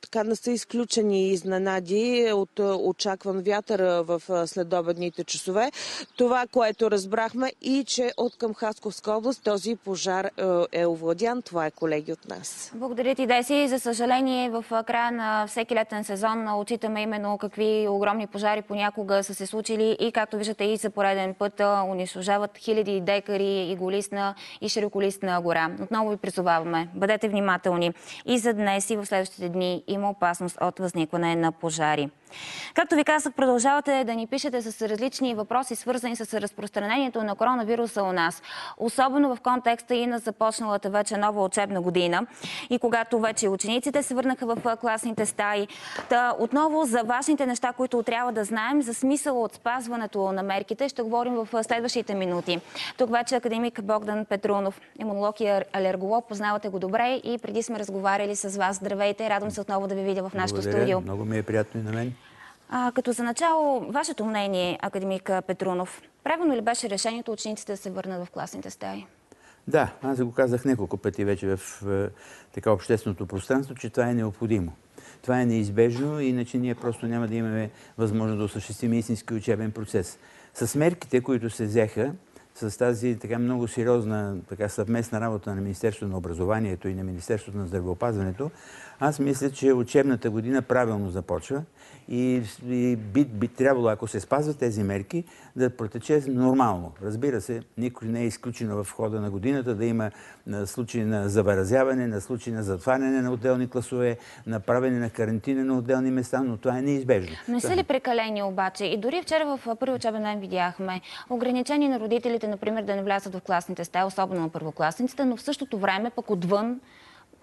така не са изключени изненади от очакван вятър в следобедните часове. Това, което разбрахме и че от към Хасковска област този пожар е овладян. Това е колеги от нас. Благодаря ти, Деси. За съжаление, в края на всеки летен сезон отчитаме именно какви огромни пожари понякога са се случили и, както виждате, и за пореден път унищожават хиляди декари и голистна и широколистна гора. Отново ви призоваваме. Бъдете внимателни. И за днес и в следващите дни има опасност от възникване на пожари. Както ви казах, продължавате да ни пишете с различни въпроси, свързани с разпространението на коронавируса у нас. Особено в контекста и на започналата вече нова учебна година. И когато вече учениците се върнаха в класните стаи. Та, отново за важните неща, които трябва да знаем, за смисъл от спазването на мерките, ще говорим в следващите минути. Тук вече академик Богдан Петрунов, имунолог и алерголог. Познавате го добре и преди сме разговаряли с вас. Здравейте, радвам се отново да ви видя в нашото Благодаря. студио. Много ми е приятно и на мен. А, като за начало, вашето мнение, академик Петрунов, правилно ли беше решението учениците да се върнат в класните стаи? Да, аз го казах няколко пъти вече в е, така общественото пространство, че това е необходимо. Това е неизбежно, иначе ние просто няма да имаме възможност да осъществим истински учебен процес. С мерките, които се взеха, с тази така много сериозна така съвместна работа на Министерството на образованието и на Министерството на здравеопазването, аз мисля, че учебната година правилно започва и, би, би трябвало, ако се спазват тези мерки, да протече нормално. Разбира се, никой не е изключено в хода на годината да има случаи на заваразяване, на случаи на затваряне на отделни класове, на правене на карантина на отделни места, но това е неизбежно. Не са ли прекалени обаче? И дори вчера в първи учебен ден видяхме ограничени на родителите, например, да не влязат в класните стаи, особено на първокласниците, но в същото време пък отвън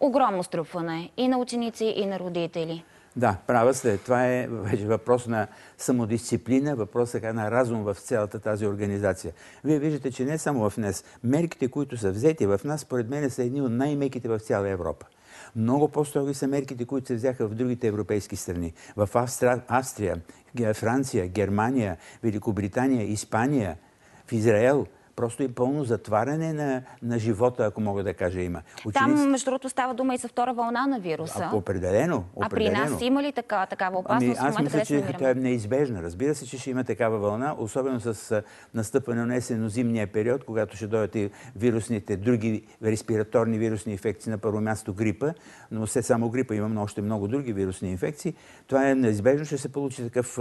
огромно струпване и на ученици, и на родители. Да, права сте. Това е вече въпрос на самодисциплина, въпрос така на разум в цялата тази организация. Вие виждате, че не само в НЕС, мерките, които са взети в нас, според мен са едни от най-меките в цяла Европа. Много по-строги са мерките, които се взяха в другите европейски страни. В Австрия, Австрия Франция, Германия, Великобритания, Испания, в Израел – просто и пълно затваряне на, на живота, ако мога да кажа, има. Ученици... Там, между другото, става дума и за втора вълна на вируса. А, определено, определено. А при нас има ли така, такава опасност? Ами, аз мисля, че тя е неизбежна. Разбира се, че ще има такава вълна, особено с настъпване на есенно-зимния период, когато ще дойдат и вирусните, други респираторни вирусни инфекции, на първо място грипа, но все само грипа, имам още много други вирусни инфекции. Това е неизбежно, ще се получи такъв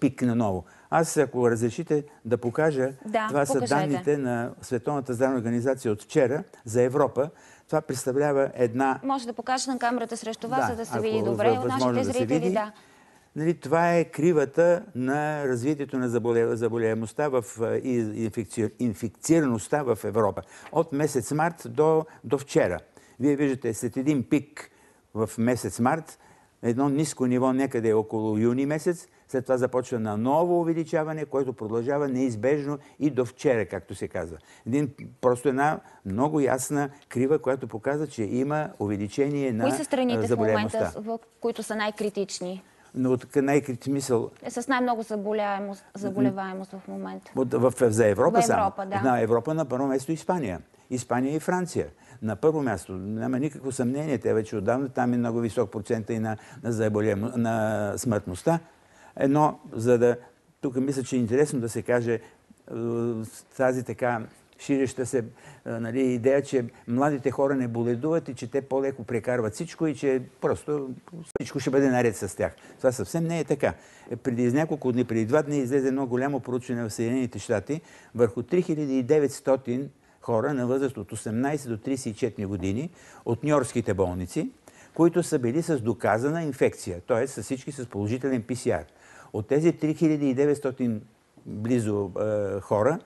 пик на ново. Аз, ако разрешите да покажа, да, това покажете. са данните на Световната здравна организация от вчера за Европа. Това представлява една... Може да покажа на камерата срещу вас, да, за да се види добре от нашите да зрители. Види, да. Нали, това е кривата на развитието на заболеваемостта в и инфекцираността в Европа. От месец март до, до вчера. Вие виждате след един пик в месец март, едно ниско ниво някъде около юни месец, след това започва на ново увеличаване, което продължава неизбежно и до вчера, както се казва. Един, просто една много ясна крива, която показва, че има увеличение на Кои са страните в момента, в които са най-критични? Но от най-критичен смисъл... Е, с най-много заболеваемост в момента. В, в, за Европа, в Европа само. Да. На Европа на първо место Испания. Испания и Франция. На първо място, няма никакво съмнение, те вече отдавна там е много висок процент и на, на, заболем... на смъртността. Едно, за да... Тук мисля, че е интересно да се каже тази така ширеща се нали, идея, че младите хора не боледуват и че те по-леко прекарват всичко и че просто всичко ще бъде наред с тях. Това съвсем не е така. Преди няколко дни, преди два дни излезе едно голямо проучване в Съединените щати върху 3900 хора на възраст от 18 до 34 години от нью-йоркските болници, които са били с доказана инфекция, т.е. с всички с положителен ПСР. От тези 3900 близо е, хора,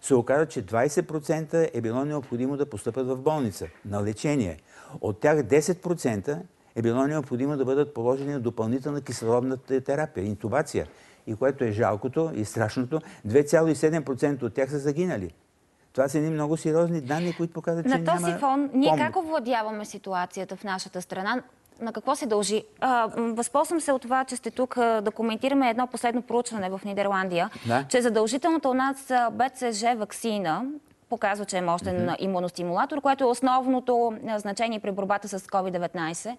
се оказа, че 20% е било необходимо да постъпят в болница на лечение. От тях 10% е било необходимо да бъдат положени на допълнителна кислородна терапия, интубация. И което е жалкото и страшното, 2,7% от тях са загинали. Това са едни много сериозни данни, които показват, че На този няма фон, ние помощ. как овладяваме ситуацията в нашата страна? На какво се дължи? А, възползвам се от това, че сте тук да коментираме едно последно проучване в Нидерландия, Да. че задължителната у нас БЦЖ вакцина показва, че е мощен Мгм. имуностимулатор, което е основното значение при борбата с COVID-19.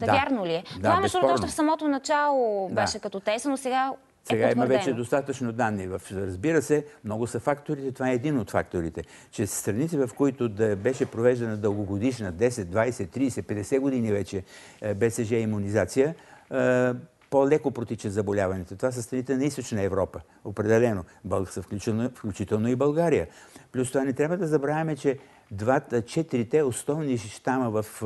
Да, Да. вярно ли е? Да, Това, между другото, в самото начало Да. беше като тест, но сега Сега е има вече достатъчно данни. Разбира се, много са факторите. Това е един от факторите. Че страните, в които да беше провеждана дългогодишна, 10, 20, 30, 50 години вече е, БСЖ иммунизация, е, по-леко протичат заболяването. Това са страните на източна Европа. Определено. Са включително, включително и България. Плюс това не трябва да забравяме, че двата, четирите основни щама в,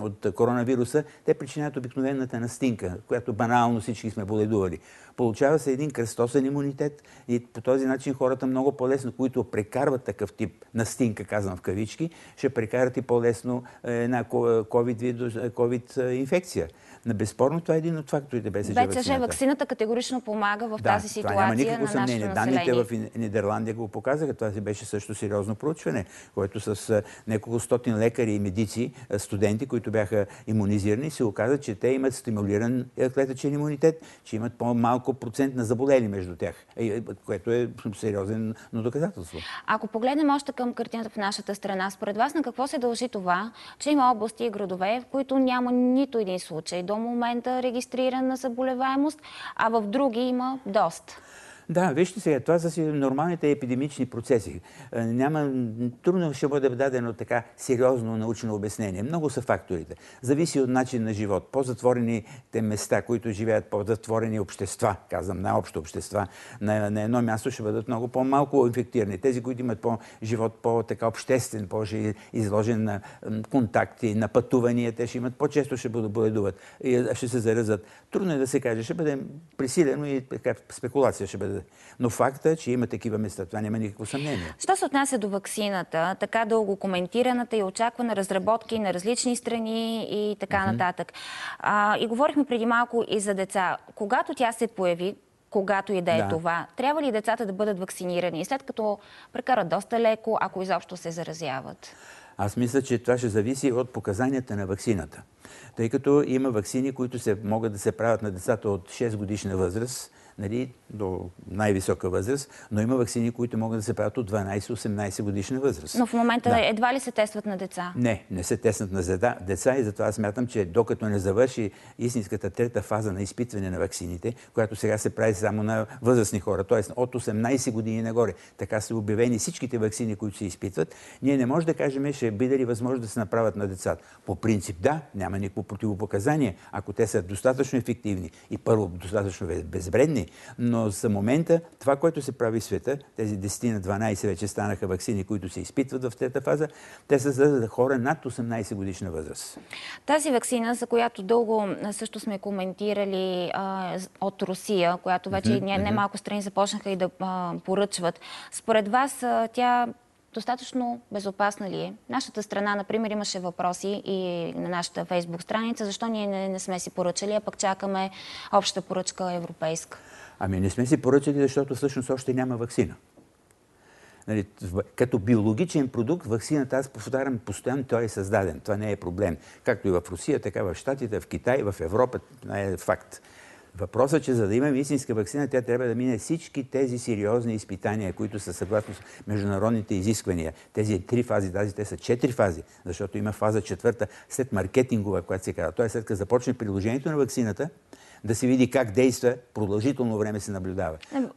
от коронавируса, те причиняват обикновената настинка, която банално всички сме боледували. Получава се един кръстосен имунитет и по този начин хората много по-лесно, които прекарват такъв тип настинка, казвам в кавички, ще прекарат и по-лесно една COVID, COVID инфекция. Безспорно това е един от факторите БСЖ вакцината. вакцината категорично помага в да, тази ситуация това няма никакво на съмнение. Данните в Нидерландия го показаха. Това си беше също сериозно проучване, което с няколко стотин лекари и медици, студенти, които бяха иммунизирани, се оказа, че те имат стимулиран клетъчен имунитет, че имат по-малко процент на заболели между тях, което е сериозно доказателство. Ако погледнем още към картината в нашата страна, според вас на какво се дължи това, че има области и градове, в които няма нито един случай до момента регистрирана заболеваемост, а в други има доста. Да, вижте сега, това са си нормалните епидемични процеси. Е, няма, трудно ще бъде дадено така сериозно научно обяснение. Много са факторите. Зависи от начин на живот. По-затворените места, които живеят по-затворени общества, казвам, на общо общества, на, на едно място ще бъдат много по-малко инфектирани. Тези, които имат по-живот по-така обществен, по-изложен на контакти, на пътувания, те ще имат по-често ще боледуват и ще се заразат. Трудно е да се каже. Ще бъде присилено и така, спекулация ще бъде но факта е, че има такива места, това няма никакво съмнение. Що се отнася до вакцината, така дълго коментираната и очаквана разработки на различни страни и така mm-hmm. нататък. А, и говорихме преди малко и за деца. Когато тя се появи, когато и да е да. това. Трябва ли децата да бъдат вакцинирани, след като прекарат доста леко, ако изобщо се заразяват? Аз мисля, че това ще зависи от показанията на вакцината. Тъй като има вакцини, които се, могат да се правят на децата от 6 годишна възраст, нали, до най-висока възраст, но има вакцини, които могат да се правят от 12-18 годишна възраст. Но в момента да. едва ли се тестват на деца? Не, не се тестват на деца и затова смятам, че докато не завърши истинската трета фаза на изпитване на вакцините, която сега се прави само на възрастни хора, т.е. от 18 години нагоре, така са обявени всичките вакцини, които се изпитват, ние не можем да кажем, ще биде ли възможно да се направят на децата. По принцип да, няма никакво противопоказание, ако те са достатъчно ефективни и първо достатъчно безвредни, но за момента това, което се прави в света, тези 10 на 12 вече станаха вакцини, които се изпитват в трета фаза, те са за хора над 18 годишна възраст. Тази вакцина, за която дълго също сме коментирали а, от Русия, която вече mm-hmm. не, малко страни започнаха и да а, поръчват, според вас а, тя достатъчно безопасна ли е? Нашата страна, например, имаше въпроси и на нашата фейсбук страница, защо ние не, не сме си поръчали, а пък чакаме обща поръчка европейска. Ами не сме си поръчали, защото всъщност още няма вакцина. Нали, като биологичен продукт, вакцината, аз повтарям постоянно, той е създаден. Това не е проблем. Както и в Русия, така в Штатите, в Китай, в Европа. Това е факт. Въпросът е, че за да имаме истинска вакцина, тя трябва да мине всички тези сериозни изпитания, които са съгласно с международните изисквания. Тези три фази, тази те са четири фази, защото има фаза четвърта след маркетингова, която се казва. Тоест след като започне приложението на вакцината, да се види как действа, продължително време се наблюдава.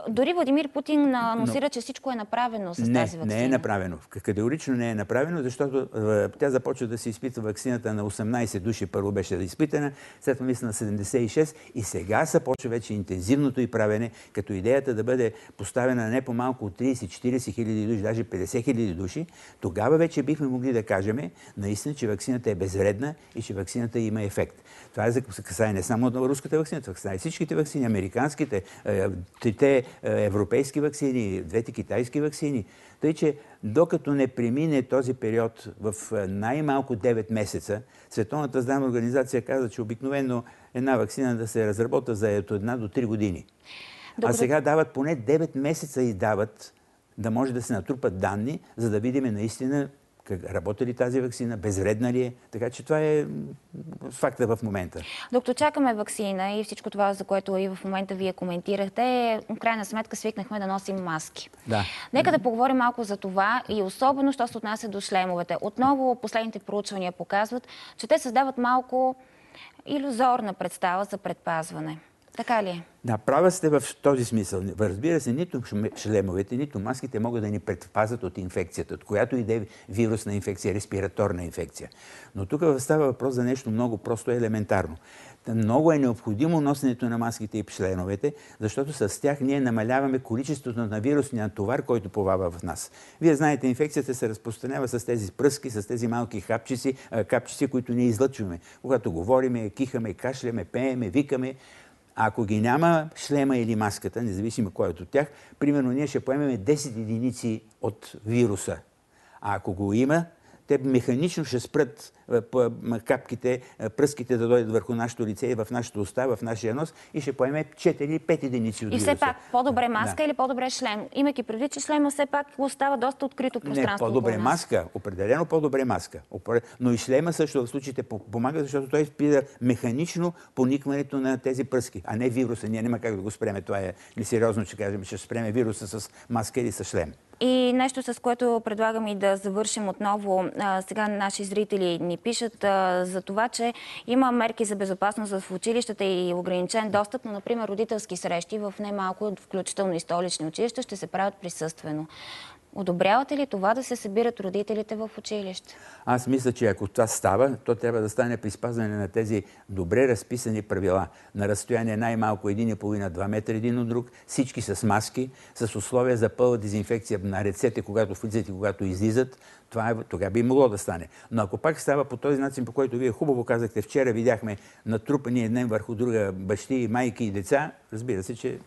Дори Владимир Путин анонсира, Но... че всичко е направено с не, тази вакцина. Не е направено. Категорично не е направено, защото е, тя започва да се изпитва вакцината на 18 души. Първо беше да изпитана, след това мисля на 76 и сега се почва вече интензивното и правене, като идеята да бъде поставена не по-малко от 30-40 хиляди души, даже 50 хиляди души. Тогава вече бихме могли да кажем наистина, че вакцината е безвредна и че вакцината има ефект. Това е за касае не само от руската вакцина, вакцината, вакцина, всичките вакцини, американските, е, трите е, европейски вакцини, двете китайски вакцини. Тъй, че докато не премине този период в е, най-малко 9 месеца, Световната здравна организация каза, че обикновено една вакцина да се разработа за от една до 3 години. Добре. А сега дават поне 9 месеца и дават да може да се натрупат данни, за да видим наистина работи ли тази вакцина, безвредна ли е. Така че това е факта в момента. Докато чакаме вакцина и всичко това, за което и в момента вие коментирахте, в крайна сметка свикнахме да носим маски. Да. Нека да поговорим малко за това и особено, що се отнася до шлемовете. Отново последните проучвания показват, че те създават малко иллюзорна представа за предпазване. Така ли е? Да, права сте в този смисъл. Разбира се, нито шлемовете, нито маските могат да ни предпазят от инфекцията, от която иде вирусна инфекция, респираторна инфекция. Но тук става въпрос за нещо много просто елементарно. Та Много е необходимо носенето на маските и членовете, защото с тях ние намаляваме количеството на вирусния товар, който повава в нас. Вие знаете, инфекцията се разпространява с тези пръски, с тези малки хапчици, капчици, които ние излъчваме. Когато говориме, кихаме, кашляме, пееме, викаме, ако ги няма шлема или маската, независимо кой е от тях, примерно ние ще поемеме 10 единици от вируса. А ако го има, те механично ще спрат е, м- капките, е, пръските да дойдат върху нашето лице и в нашата уста, в нашия нос и ще поеме 4 или 5 единици от И все пак, по-добре маска Да. или по-добре шлем? Имайки предвид, че шлема все пак остава доста открито Не, пространство. по-добре около нас. маска. Определено по-добре маска. Но и шлема също в случаите по- помага, защото той спира механично поникването на тези пръски, а не вируса. Ние няма как да го спреме. Това е несериозно, че кажем, че ще спреме вируса с маска или с шлем. И нещо, с което предлагам и да завършим отново. Сега наши зрители ни пишат за това, че има мерки за безопасност в училищата и ограничен достъп, но, например, родителски срещи в немалко, включително и столични училища, ще се правят присъствено. Одобрявате ли това да се събират родителите в училище? Аз мисля, че ако това става, то трябва да стане при спазване на тези добре разписани правила. На разстояние най-малко 1,5-2 метра един от друг, всички с маски, с условия за пълна дезинфекция на ръцете, когато влизат и когато излизат. Това е, тогава би могло да стане. Но ако пак става по този начин, по който вие хубаво казахте, вчера видяхме натрупани един върху друга бащи, майки и деца, разбира се, че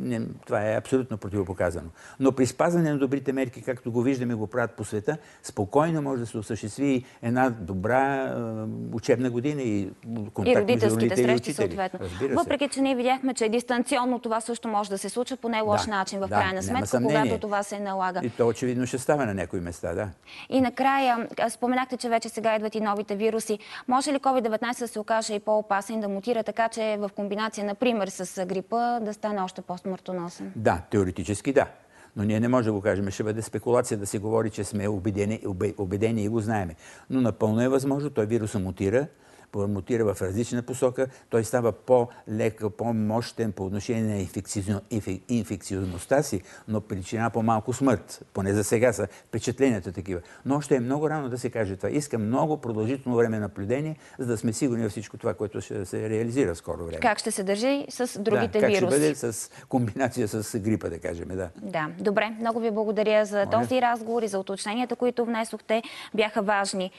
не, това е абсолютно противопоказано. Но при спазване на добрите мерки, както го виждаме, го правят по света, спокойно може да се осъществи една добра е, учебна година и контакт и родителските и срещи, учители. съответно. Разбира. Въпреки, че ние видяхме, че дистанционно това също може да се случва по не лош Да, начин, в да, крайна сметка, когато това се налага. И то очевидно ще става на някои места, да. И накрая, споменахте, че вече сега идват и новите вируси. Може ли COVID-19 да се окаже и по-опасен, да мутира така, че в комбинация, например, с грипа, да стане още по-смъртоносен? Да, теоретически да. Но ние не можем да го кажем. Ще бъде спекулация да се говори, че сме убедени, убе- убедени и го знаеме. Но напълно е възможно. Той вируса мутира, мутира в различна посока. Той става по-лек, по-мощен по отношение на инфекциозно- инфе- инфекциозността си, но причина по-малко смърт. Поне за сега са впечатленията такива. Но още е много рано да се каже това. Иска много продължително време наблюдение, за да сме сигурни във всичко това, което ще се реализира скоро време. Как ще се държи с другите да, как вируси? ще бъде с комбинация с грипа, да кажем, да. Да, добре. Много ви благодаря за Моля. този разговор и за уточненията, които внесохте. Бяха важни.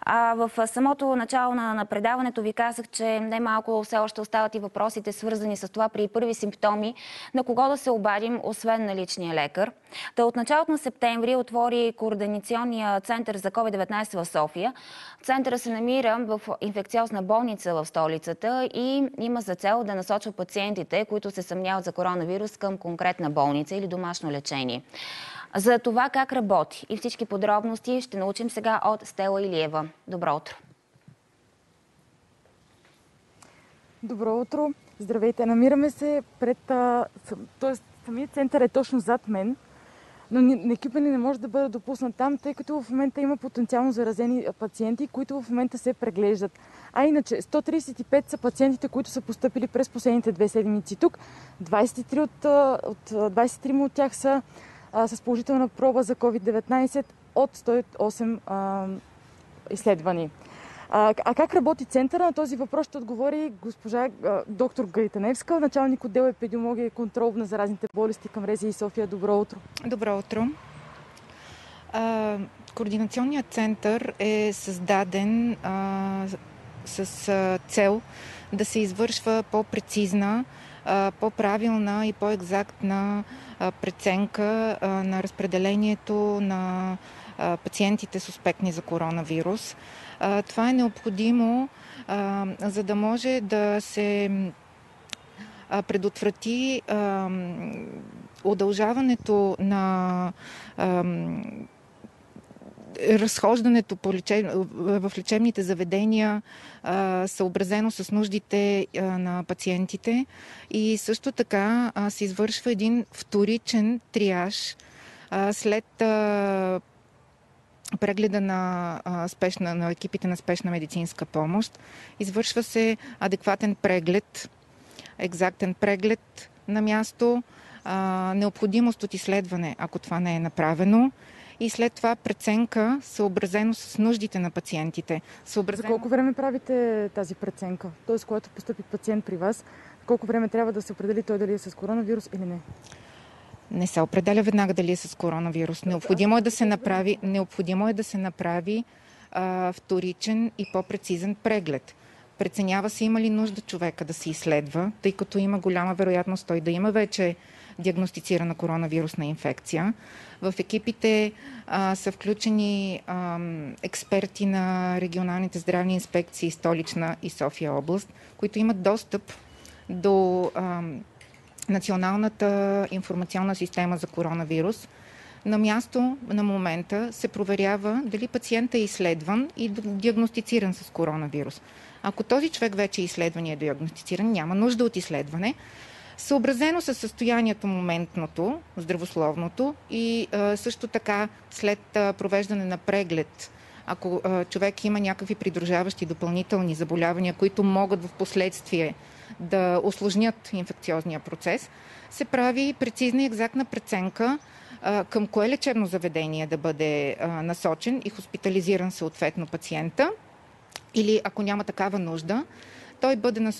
А, в самото начало на, на предаването ви казах, че немалко все още остават и въпросите, свързани с това при първи симптоми, на кого да се обадим, освен на личния лекар. Та от началото на септември отвори координационния център за COVID-19 в София. Центъра се намира в инфекциозна болница в столицата и има за цел да насочва пациентите, които се съмняват за коронавирус към конкретна болница или домашно лечение. За това как работи и всички подробности ще научим сега от Стела Илиева. Добро утро! Добро утро! Здравейте! Намираме се пред... А, с- тоест, самият център е точно зад мен, но ни- екипа ни не може да бъде допуснат там, тъй като в момента има потенциално заразени пациенти, които в момента се преглеждат. А иначе, 135 са пациентите, които са поступили през последните две седмици тук. 23 от, от, а, 23 от тях са а, с положителна проба за COVID-19 от 108 а, изследвани. А, а как работи центъра? На този въпрос ще отговори госпожа а, доктор Гайтаневска, началник отдел епидемиология и контрол на заразните болести към Рези и София. Добро утро. Добро утро. А, координационният център е създаден а, с а, цел да се извършва по-прецизна, по-правилна и по-екзактна преценка на разпределението на пациентите суспектни за коронавирус. Това е необходимо, за да може да се предотврати удължаването на разхождането по лечеб... в лечебните заведения, съобразено с нуждите на пациентите. И също така се извършва един вторичен триаж след прегледа на, а, спешна, на екипите на спешна медицинска помощ. Извършва се адекватен преглед, екзактен преглед на място, а, необходимост от изследване, ако това не е направено и след това преценка съобразено с нуждите на пациентите. Съобразено... За колко време правите тази преценка? Тоест, когато постъпи пациент при вас, колко време трябва да се определи той дали е с коронавирус или не? Не се определя веднага дали е с коронавирус. Необходимо е да се направи, необходимо е да се направи а, вторичен и по-прецизен преглед. Преценява се има ли нужда човека да се изследва, тъй като има голяма вероятност той да има вече диагностицирана коронавирусна инфекция. В екипите а, са включени а, експерти на регионалните здравни инспекции Столична и София област, които имат достъп до а, Националната информационна система за коронавирус. На място на момента се проверява дали пациентът е изследван и диагностициран с коронавирус. Ако този човек вече е изследван и е диагностициран, няма нужда от изследване, съобразено с състоянието моментното, здравословното и а, също така след а, провеждане на преглед, ако а, човек има някакви придружаващи допълнителни заболявания, които могат в последствие да осложнят инфекциозния процес, се прави прецизна и екзактна преценка към кое лечебно заведение да бъде насочен и хоспитализиран съответно пациента или ако няма такава нужда, той бъде,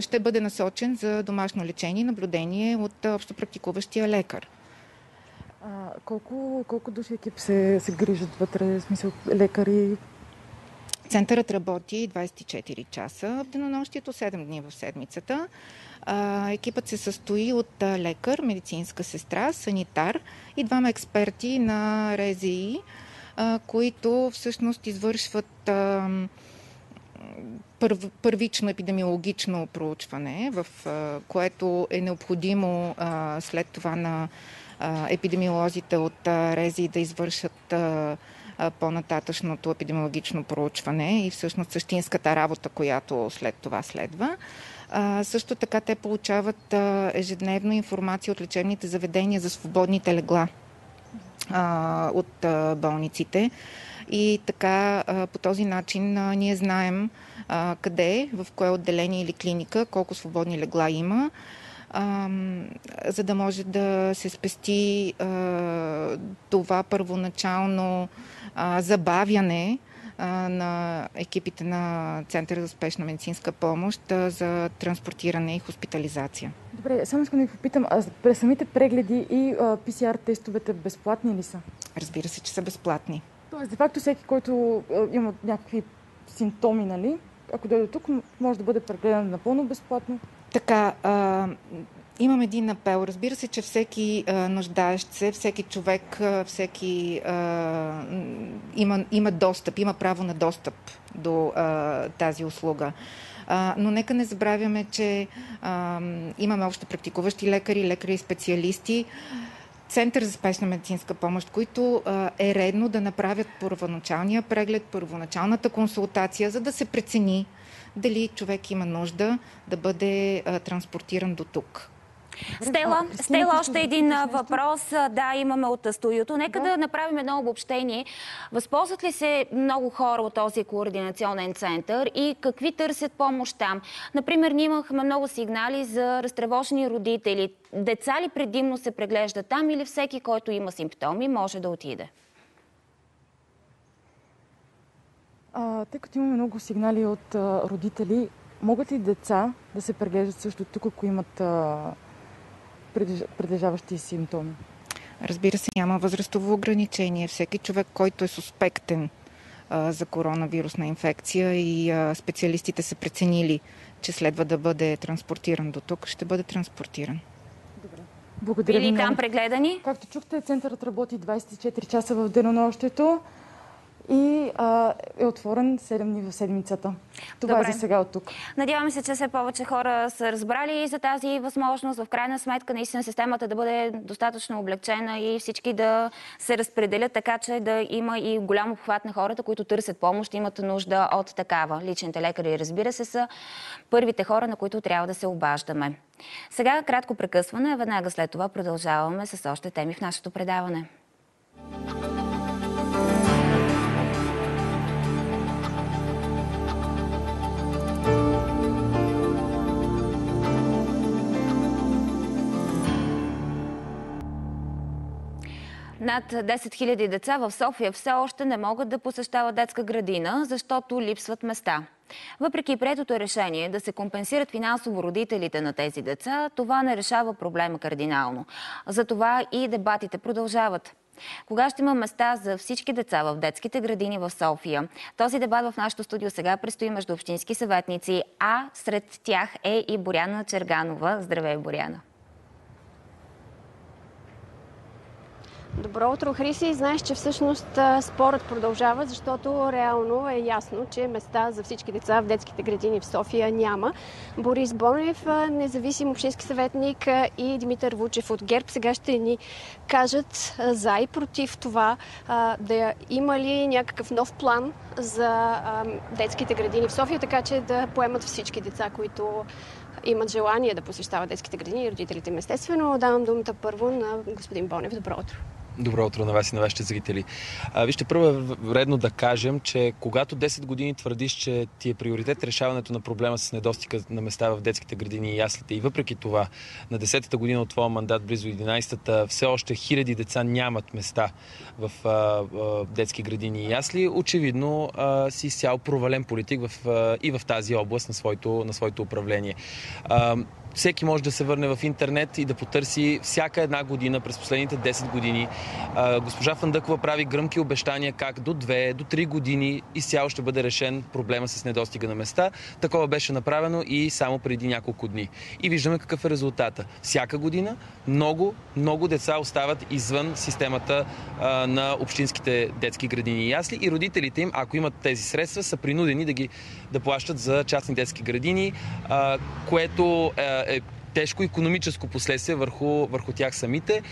ще бъде насочен за домашно лечение и наблюдение от общопрактикуващия лекар. А, колко, колко души екип се, се грижат вътре, в смисъл лекари? Центърът работи 24 часа в денонощието, 7 дни в седмицата. Екипът се състои от лекар, медицинска сестра, санитар и двама експерти на РЗИ, които всъщност извършват първично епидемиологично проучване, в което е необходимо след това на епидемиолозите от Рези да извършат по-нататъчното епидемиологично проучване и всъщност същинската работа, която след това следва. Също така те получават ежедневно информация от лечебните заведения за свободните легла от болниците. И така по този начин ние знаем къде, в кое отделение или клиника, колко свободни легла има, за да може да се спести това първоначално забавяне на екипите на Центъра за спешна медицинска помощ за транспортиране и хоспитализация. Добре, само искам да ви попитам, а самите прегледи и PCR тестовете безплатни ли са? Разбира се, че са безплатни. Тоест, де факто всеки, който има някакви симптоми, нали, ако дойде тук, може да бъде прегледан напълно безплатно. Така, а, имам един апел. Разбира се, че всеки а, нуждаещ се, всеки човек, а, всеки а, има, има достъп, има право на достъп до а, тази услуга. А, но нека не забравяме, че а, имаме още практикуващи лекари, лекари и специалисти. Център за спешна медицинска помощ, които а, е редно да направят първоначалния преглед, първоначалната консултация, за да се прецени дали човек има нужда да бъде а, транспортиран до тук. Стела, Стела, още един въпрос. Да, имаме от студиото. Нека да. направим едно обобщение. Възползват ли се много хора от този координационен център и какви търсят помощ там? Например, ние имахме много сигнали за разтревожени родители. Деца ли предимно се преглеждат там или всеки, който има симптоми, може да отиде? А, тъй като имаме много сигнали от а, родители, могат ли деца да се преглеждат също тук, ако имат а, притежаващи симптоми? Разбира се, няма възрастово ограничение. Всеки човек, който е суспектен а, за коронавирусна инфекция и а, специалистите са преценили, че следва да бъде транспортиран до тук, ще бъде транспортиран. Добре. Благодаря Били там прегледани? Както чухте, центърът работи 24 часа в денонощието и а, е отворен 7 дни в седмицата. Това Добре. е за сега от тук. Надяваме се, че все повече хора са разбрали за тази възможност. В крайна сметка, наистина системата да бъде достатъчно облегчена и всички да се разпределят така, че да има и голям обхват на хората, които търсят помощ, имат нужда от такава. Личните лекари, разбира се, са първите хора, на които трябва да се обаждаме. Сега кратко прекъсване, веднага след това продължаваме с още теми в нашето предаване. Над 10 000 деца в София все още не могат да посещават детска градина, защото липсват места. Въпреки приетото решение да се компенсират финансово родителите на тези деца, това не решава проблема кардинално. Затова и дебатите продължават. Кога ще има места за всички деца в детските градини в София? Този дебат в нашото студио сега предстои между общински съветници, а сред тях е и Боряна Черганова. Здравей, Боряна! Добро утро, Хриси. Знаеш, че всъщност спорът продължава, защото реално е ясно, че места за всички деца в детските градини в София няма. Борис Бонев, независим общински съветник и Димитър Вучев от ГЕРБ сега ще ни кажат за и против това да има ли някакъв нов план за детските градини в София, така че да поемат всички деца, които имат желание да посещават детските градини и родителите им. Естествено, давам думата първо на господин Бонев. Добро утро. Добро утро на вас и на вашите зрители. А, вижте, първо е вредно да кажем, че когато 10 години твърдиш, че ти е приоритет решаването на проблема с недостига на места в детските градини и яслите и въпреки това на 10-та година от твоя мандат, близо 11-та, все още хиляди деца нямат места в а, а, детски градини и ясли, очевидно а, си изцяло провален политик в, а, и в тази област на своето, на своето управление. А, всеки може да се върне в интернет и да потърси всяка една година през последните 10 години. Госпожа Фандъкова прави гръмки обещания как до 2, до 3 години изцяло ще бъде решен проблема с недостига на места. Такова беше направено и само преди няколко дни. И виждаме какъв е резултата. Всяка година много, много деца остават извън системата на общинските детски градини и ясли и родителите им, ако имат тези средства, са принудени да ги да плащат за частни детски градини, което Uh, it тежко економическо последствие върху, върху тях самите.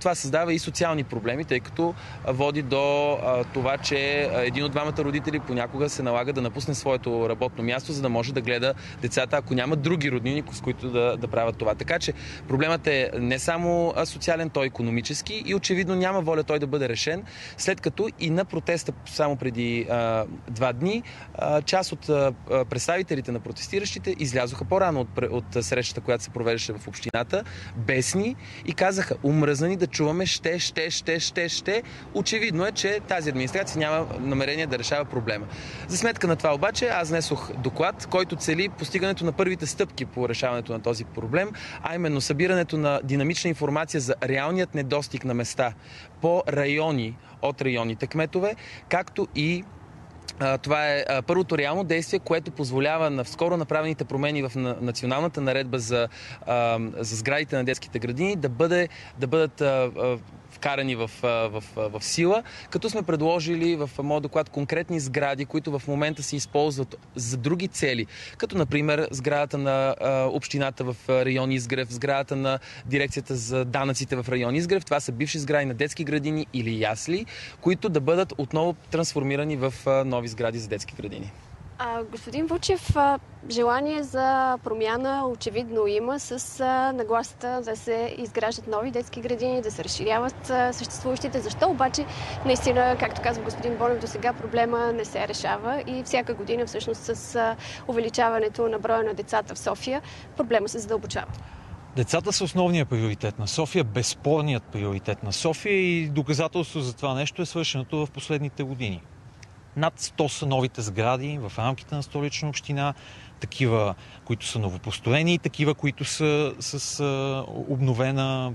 Това създава и социални проблеми, тъй като води до това, че един от двамата родители понякога се налага да напусне своето работно място, за да може да гледа децата, ако няма други роднини, с които да, да правят това. Така че проблемът е не само социален, той е економически и очевидно няма воля той да бъде решен, след като и на протеста само преди а, два дни а, част от а, представителите на протестиращите излязоха по-рано от, от срещата, която се провеждаше в общината, бесни и казаха, умръзнани да чуваме ще, ще, ще, ще, ще. Очевидно е, че тази администрация няма намерение да решава проблема. За сметка на това обаче, аз внесох доклад, който цели постигането на първите стъпки по решаването на този проблем, а именно събирането на динамична информация за реалният недостиг на места по райони от районните кметове, както и това е първото реално действие, което позволява на скоро направените промени в националната наредба за, за сградите на детските градини да, бъде, да бъдат вкарани в, в, в, в сила, като сме предложили в моят доклад конкретни сгради, които в момента се използват за други цели, като например сградата на общината в район Изгрев, сградата на дирекцията за данъците в район Изгрев. Това са бивши сгради на детски градини или ясли, които да бъдат отново трансформирани в нови сгради за детски градини. А, господин Вучев, желание за промяна очевидно има с нагласата да се изграждат нови детски градини, да се разширяват съществуващите. Защо обаче, наистина, както казва господин Бонев, до сега проблема не се решава и всяка година всъщност с увеличаването на броя на децата в София проблема се задълбочава? Децата са основният приоритет на София, безспорният приоритет на София и доказателство за това нещо е свършеното в последните години. Над 100 са новите сгради в рамките на столична община, такива, които са новопостроени такива, които са с обновена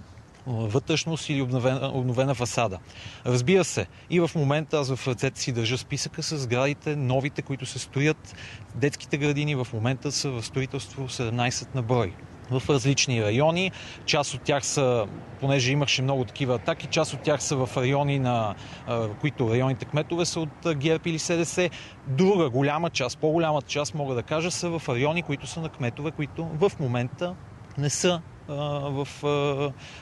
вътрешност или обновена, обновена фасада. Разбира се, и в момента аз в ръцете си държа списъка с сградите, новите, които се строят. Детските градини в момента са в строителство 17 на брой в различни райони. Част от тях са, понеже имаше много такива атаки, част от тях са в райони, на които районите кметове са от ГЕРБ или СДС. Друга голяма част, по-голямата част, мога да кажа, са в райони, които са на кметове, които в момента не са в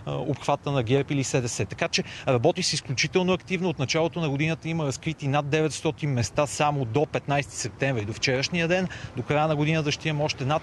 обхвата на ГЕРБ или СДС. Така че работи се изключително активно. От началото на годината има разкрити над 900 места само до 15 септември, до вчерашния ден. До края на годината ще имаме още над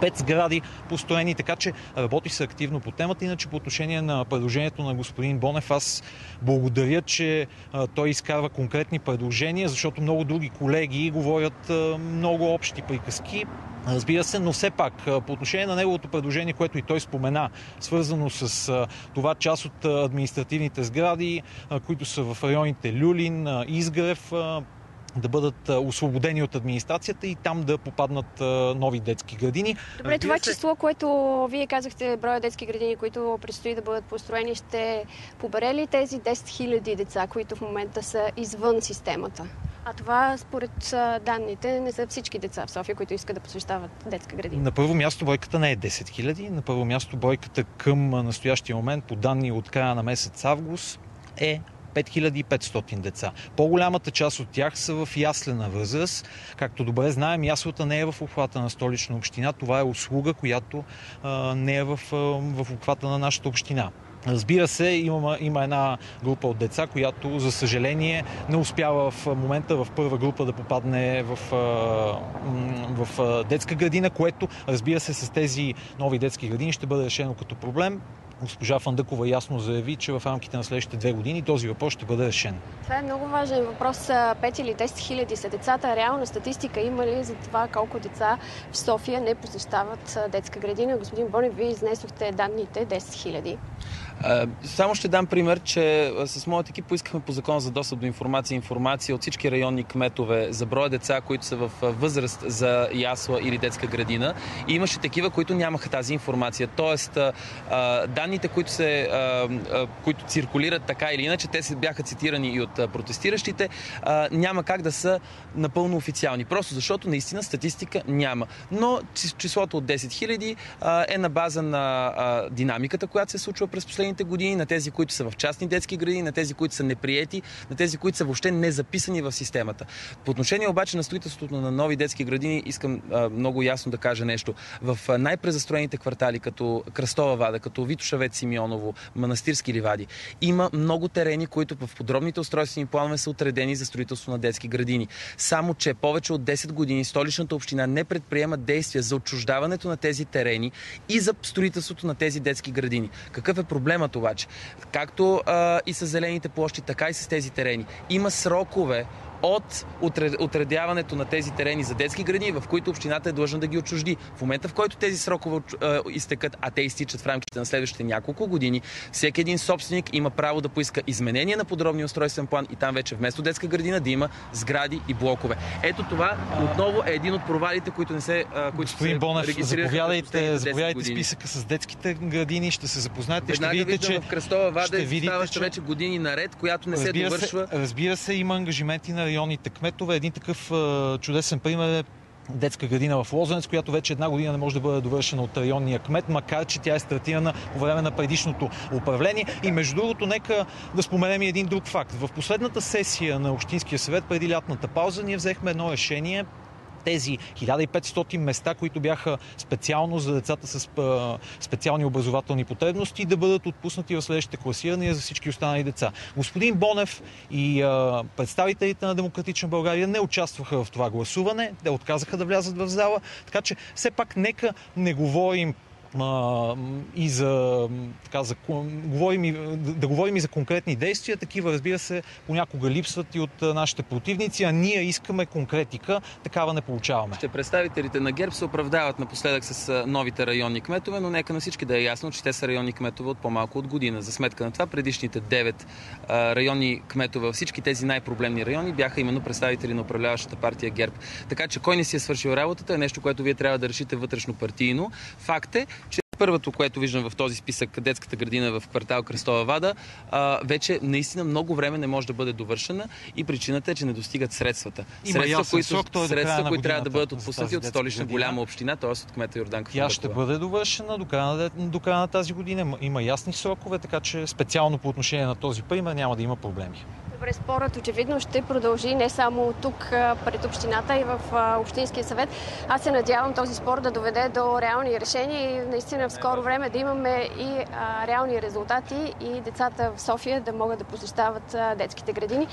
пет сгради построени, така че работи се активно по темата. Иначе по отношение на предложението на господин Бонев, аз благодаря, че той изкарва конкретни предложения, защото много други колеги говорят много общи приказки. Разбира се, но все пак по отношение на неговото предложение, което и той спомена, свързано с това част от административните сгради, които са в районите Люлин, Изгрев, да бъдат освободени от администрацията и там да попаднат нови детски градини. Добре, Разбира това се... число, което вие казахте, броя детски градини, които предстои да бъдат построени, ще побере ли тези 10 000 деца, които в момента са извън системата? А това според данните не са всички деца в София, които искат да посещават детска градина. На първо място бройката не е 10 000. На първо място бройката към настоящия момент, по данни от края на месец август, е 5500 деца. По-голямата част от тях са в яслена възраст. Както добре знаем, яслата не е в обхвата на столична община. Това е услуга, която а, не е в, в обхвата на нашата община. Разбира се, има, има една група от деца, която, за съжаление, не успява в момента в първа група да попадне в, в детска градина, което, разбира се, с тези нови детски градини ще бъде решено като проблем. Госпожа Фандъкова ясно заяви, че в рамките на следващите две години този въпрос ще бъде решен. Това е много важен въпрос. 5 или 10 хиляди са децата. Реална статистика има ли за това колко деца в София не посещават детска градина? Господин Бонев, вие изнесохте данните 10 хиляди. Само ще дам пример, че с моят екип поискахме по закон за достъп до информация информация от всички районни кметове за броя деца, които са в възраст за ясла или детска градина. И имаше такива, които нямаха тази информация. Тоест, данните, които, се, които циркулират така или иначе, те бяха цитирани и от протестиращите, няма как да са напълно официални. Просто защото наистина статистика няма. Но числото от 10 000 е на база на динамиката, която се случва през последните последните години, на тези, които са в частни детски градини, на тези, които са неприети, на тези, които са въобще не записани в системата. По отношение обаче на строителството на нови детски градини, искам а, много ясно да кажа нещо. В най-презастроените квартали, като Кръстова Вада, като Витошавец Симеоново, Манастирски ливади, има много терени, които в подробните устройствени планове са отредени за строителство на детски градини. Само, че повече от 10 години столичната община не предприема действия за отчуждаването на тези терени и за строителството на тези детски градини. Какъв е проблем? Проблемът обаче, както а, и с зелените площи, така и с тези терени, има срокове, от отредяването на тези терени за детски градини, в които общината е длъжна да ги отчужди. В момента, в който тези срокове изтекат, а те изтичат в рамките на следващите няколко години, всеки един собственик има право да поиска изменение на подробния устройствен план и там вече вместо детска градина да има сгради и блокове. Ето това отново е един от провалите, които не се които Господин се Бонев, заповядайте, заповядайте списъка с детските градини, ще се запознаете, ще видите, че в Кръстова Вада ще видите, че... вече години наред, която не се довършва. Се, разбира се, има ангажименти на районните кметове. Един такъв а, чудесен пример е детска градина в Лозенец, която вече една година не може да бъде довършена от районния кмет, макар че тя е стартирана по време на предишното управление. И между другото, нека да споменем и един друг факт. В последната сесия на Общинския съвет преди лятната пауза ние взехме едно решение тези 1500 места, които бяха специално за децата с специални образователни потребности, да бъдат отпуснати в следващите класирания за всички останали деца. Господин Бонев и представителите на Демократична България не участваха в това гласуване. Те отказаха да влязат в зала. Така че все пак нека не говорим а, и за, така, за говорим и, да говорим и за конкретни действия. Такива, разбира се, понякога липсват и от нашите противници, а ние искаме конкретика. Такава не получаваме. Ще представителите на ГЕРБ се оправдават напоследък с новите районни кметове, но нека на всички да е ясно, че те са районни кметове от по-малко от година. За сметка на това, предишните 9 районни кметове във всички тези най-проблемни райони бяха именно представители на управляващата партия ГЕРБ. Така че кой не си е свършил работата е нещо, което вие трябва да решите вътрешно партийно. Факт е, първото, което виждам в този списък, детската градина в квартал Кръстова Вада, а, вече наистина много време не може да бъде довършена и причината е, че не достигат средствата. Има средства, които, срок, е средства, които трябва да бъдат отпуснати от столична градина. голяма община, т.е. от кмета Йорданков. Тя ще бъде довършена до края, на, до края на тази година. Има ясни срокове, така че специално по отношение на този пример няма да има проблеми. Добре, спорът очевидно ще продължи не само тук пред общината и в Общинския съвет. Аз се надявам този спор да доведе до реални решения и наистина в скоро време да имаме и реални резултати и децата в София да могат да посещават детските градини,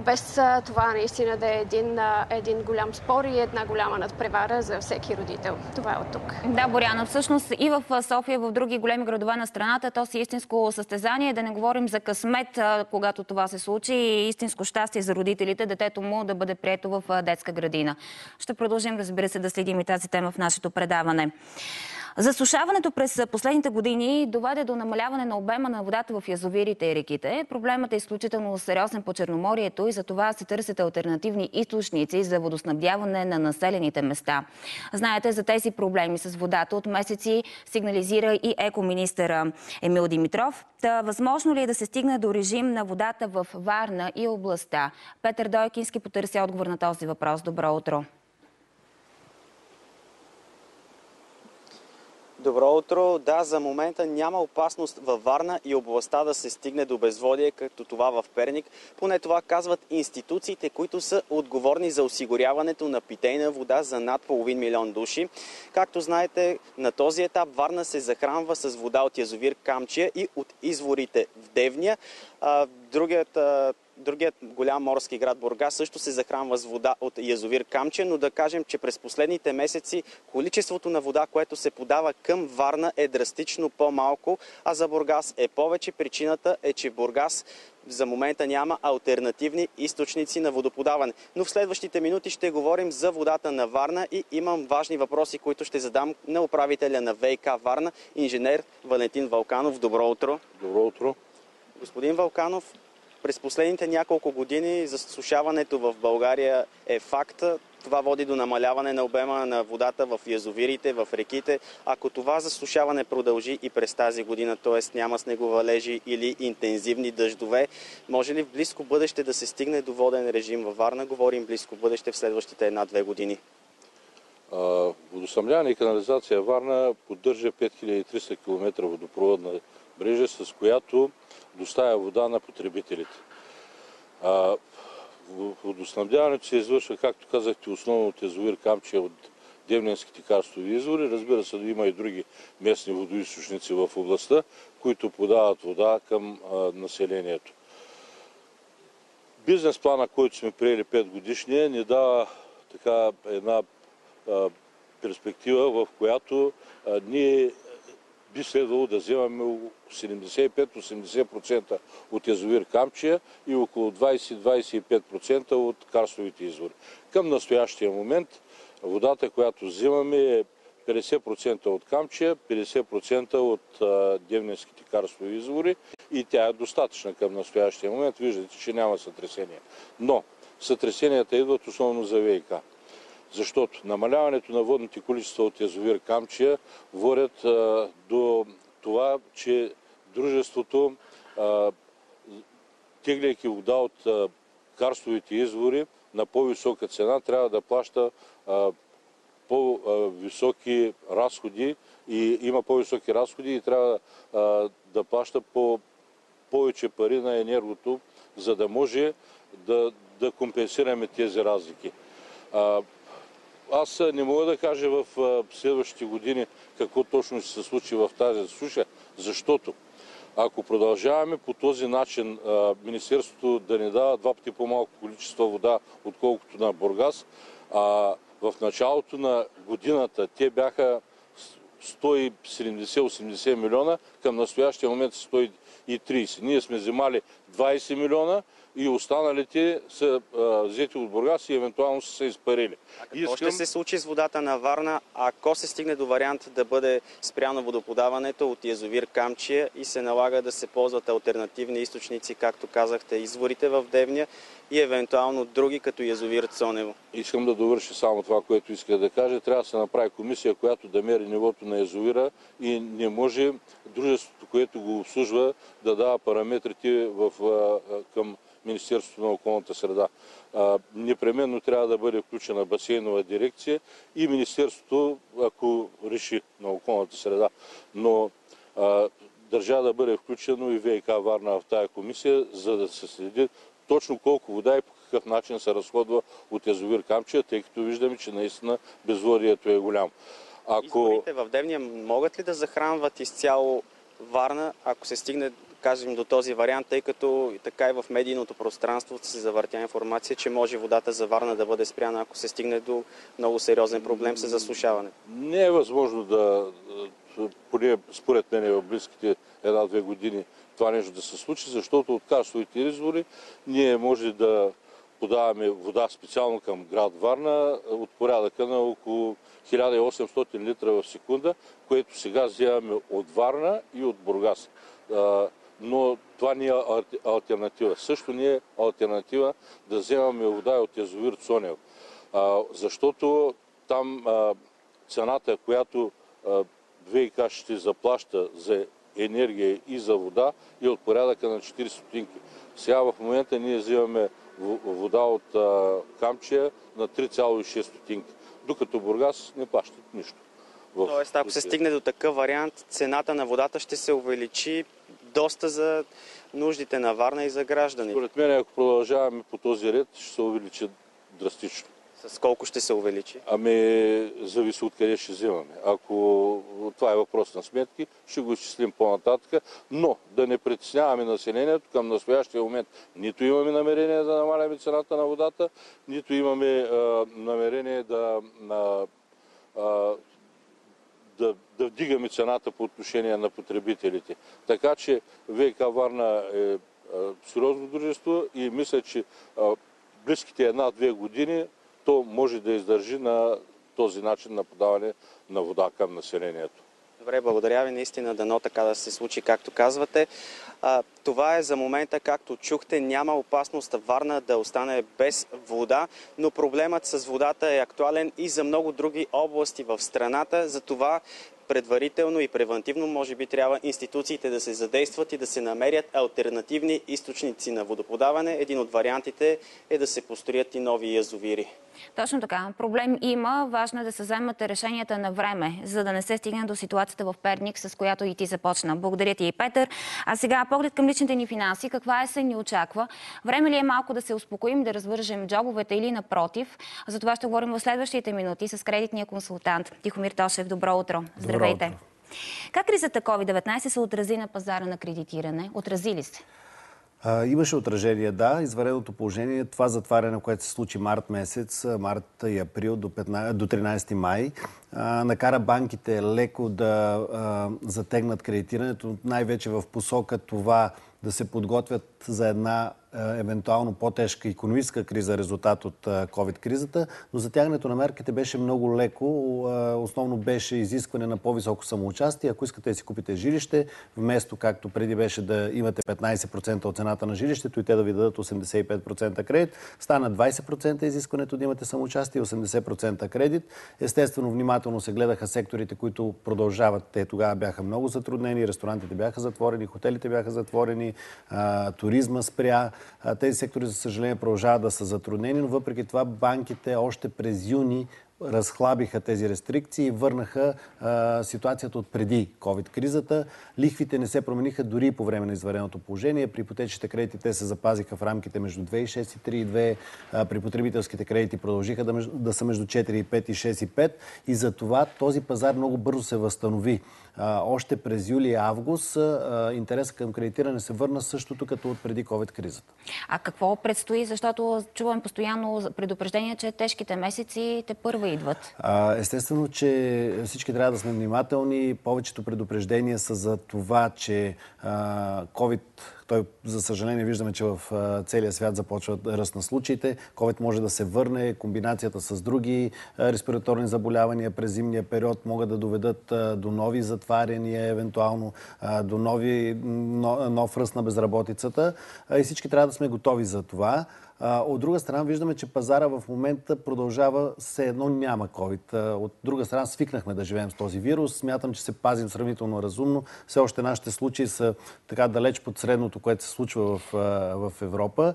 без това наистина да е един, един голям спор и една голяма надпревара за всеки родител. Това е от тук. Да, Боряна, всъщност и в София, в други големи градове на страната, то си истинско състезание. Да не говорим за късмет, когато това се случи истинско щастие за родителите детето му да бъде прието в детска градина. Ще продължим, разбира се, да следим и тази тема в нашето предаване. Засушаването през последните години доведе до намаляване на обема на водата в язовирите и реките. Проблемът е изключително сериозен по Черноморието и за това се търсят альтернативни източници за водоснабдяване на населените места. Знаете, за тези проблеми с водата от месеци сигнализира и екоминистъра Емил Димитров. Та, възможно ли е да се стигне до режим на водата в Варна и областта? Петър Дойкински потърси отговор на този въпрос. Добро утро! Добро утро. Да, за момента няма опасност във Варна и областта да се стигне до безводие, като това в Перник. Поне това казват институциите, които са отговорни за осигуряването на питейна вода за над половин милион души. Както знаете, на този етап Варна се захранва с вода от язовир Камчия и от изворите в Девния. Другият Другият голям морски град Бургас също се захранва с вода от язовир Камче, но да кажем, че през последните месеци количеството на вода, което се подава към Варна е драстично по-малко, а за Бургас е повече. Причината е, че Бургас за момента няма альтернативни източници на водоподаване. Но в следващите минути ще говорим за водата на Варна и имам важни въпроси, които ще задам на управителя на ВК Варна, инженер Валентин Валканов. Добро утро! Добро утро! Господин Валканов, през последните няколко години засушаването в България е факт. Това води до намаляване на обема на водата в язовирите, в реките. Ако това засушаване продължи и през тази година, т.е. няма снеговалежи или интензивни дъждове, може ли в близко бъдеще да се стигне до воден режим във Варна? Говорим близко бъдеще в следващите една-две години. Водосъмляване и канализация Варна поддържа 5300 км водопроводна мрежа, с която доставя вода на потребителите. А, водоснабдяването се извършва, както казахте, основно от язовир Камче от Девненските карстови извори. Разбира се, има и други местни водоисточници в областта, които подават вода към а, населението. Бизнес плана, който сме приели 5 годишния, ни дава така една а, перспектива, в която а, ние би следвало да вземаме 75-80% от язовир Камчия и около 20-25% от карстовите извори. Към настоящия момент водата, която взимаме е 50% от Камчия, 50% от Девненските карстови извори и тя е достатъчна към настоящия момент. Виждате, че няма сътресения. Но сътресенията идват основно за ВИК. Защото намаляването на водните количества от язовир Камчия водят а, до това, че дружеството, а, тегляйки вода от а, карстовите извори на по-висока цена, трябва да плаща по-високи разходи и има по-високи разходи и трябва да плаща по повече пари на енергото, за да може да, да компенсираме тези разлики. Аз не мога да кажа в следващите години какво точно ще се случи в тази суша, защото ако продължаваме по този начин Министерството да ни дава два пъти по-малко количество вода, отколкото на Бургас, а в началото на годината те бяха 170-80 милиона, към настоящия момент 130. Ние сме вземали 20 милиона и останалите са а, взети от Бургас и евентуално са се изпарили. А какво Искам... ще се случи с водата на Варна, ако се стигне до вариант да бъде спряно водоподаването от язовир Камчия и се налага да се ползват альтернативни източници, както казахте, изворите в Девния и евентуално други, като язовир Цонево? Искам да довърши само това, което иска да кажа. Трябва да се направи комисия, която да мери нивото на язовира и не може дружеството, което го обслужва, да дава параметрите в, към Министерството на околната среда. Непременно трябва да бъде включена басейнова дирекция и Министерството, ако реши на околната среда. Но държа да бъде включено и ВИК Варна в тая комисия, за да се следи точно колко вода и по какъв начин се разходва от язовир Камчия, тъй като виждаме, че наистина безводието е голямо. Ако... Изворите в Девния могат ли да захранват изцяло Варна, ако се стигне кажем до този вариант, тъй като така и в медийното пространство се завъртя информация, че може водата за Варна да бъде спряна, ако се стигне до много сериозен проблем с засушаване. Не е възможно да, поне според мен в близките една-две години, това нещо да се случи, защото от карстовите извори ние може да подаваме вода специално към град Варна от порядъка на около 1800 литра в секунда, което сега вземаме от Варна и от Бургас. Но това не е альтернатива. Също не е альтернатива да вземаме вода от язовир Цонев. Защото там цената, която ВИК ще заплаща за енергия и за вода е от порядъка на 40 стотинки. Сега в момента ние взимаме вода от Камчия на 3,6 стотинки, докато Бургас не плащат нищо. Тоест, ако се стигне до такъв вариант, цената на водата ще се увеличи доста за нуждите на Варна и за гражданите. Според мен, ако продължаваме по този ред, ще се увеличи драстично. С колко ще се увеличи? Ами, зависи от къде ще взимаме. Ако това е въпрос на сметки, ще го изчислим по-нататък. Но да не притесняваме населението към настоящия момент. Нито имаме намерение да намаляме цената на водата, нито имаме а, намерение да, а, а, да, да вдигаме цената по отношение на потребителите. Така че ВК Варна е а, сериозно дружество и мисля, че близките една-две години то може да издържи на този начин на подаване на вода към населението. Добре, благодаря ви. Наистина дано така да се случи, както казвате. Това е за момента, както чухте, няма опасност Варна да остане без вода, но проблемът с водата е актуален и за много други области в страната. Затова предварително и превентивно може би трябва институциите да се задействат и да се намерят альтернативни източници на водоподаване. Един от вариантите е да се построят и нови язовири. Точно така. Проблем има. Важно е да се вземат решенията на време, за да не се стигне до ситуацията в Перник, с която и ти започна. Благодаря ти и Петър. А сега поглед към личните ни финанси. Каква е се ни очаква? Време ли е малко да се успокоим, да развържем джобовете или напротив? За това ще говорим в следващите минути с кредитния консултант Тихомир Тошев. Добро утро. Здравейте. Добро утро. Как кризата COVID-19 се отрази на пазара на кредитиране? Отрази ли се? А, имаше отражение, да. Извареното положение, това затваряне, което се случи март месец, март и април до, 15, до 13 май, а, накара банките леко да а, затегнат кредитирането, най-вече в посока това да се подготвят за една евентуално по-тежка економическа криза, резултат от COVID-кризата, но затягането на мерките беше много леко. Основно беше изискване на по-високо самоучастие. Ако искате да си купите жилище, вместо както преди беше да имате 15% от цената на жилището и те да ви дадат 85% кредит, стана 20% изискването да имате самоучастие и 80% кредит. Естествено, внимателно се гледаха секторите, които продължават. Те тогава бяха много затруднени, ресторантите бяха затворени, хотелите бяха затворени, туризма спря. Тези сектори, за съжаление, продължават да са затруднени, но въпреки това банките още през юни разхлабиха тези рестрикции и върнаха а, ситуацията от преди COVID-кризата. Лихвите не се промениха дори по време на извареното положение. При ипотечните кредити те се запазиха в рамките между 2,6 и 3,2. А, при потребителските кредити продължиха да, да са между 4,5 и 6,5. И за това този пазар много бързо се възстанови. Още през юли и август интересът към кредитиране се върна същото като от преди COVID-кризата. А какво предстои? Защото чувам постоянно предупреждение, че тежките месеци те първа идват. Естествено, че всички трябва да сме внимателни. Повечето предупреждения са за това, че COVID той, за съжаление, виждаме, че в целия свят започва ръст на случаите. COVID може да се върне, комбинацията с други респираторни заболявания през зимния период могат да доведат до нови затваряния, евентуално до нови, нов ръст на безработицата. И всички трябва да сме готови за това. От друга страна виждаме, че пазара в момента продължава все едно няма COVID. От друга страна свикнахме да живеем с този вирус. Смятам, че се пазим сравнително разумно. Все още нашите случаи са така далеч под средното, което се случва в, в Европа.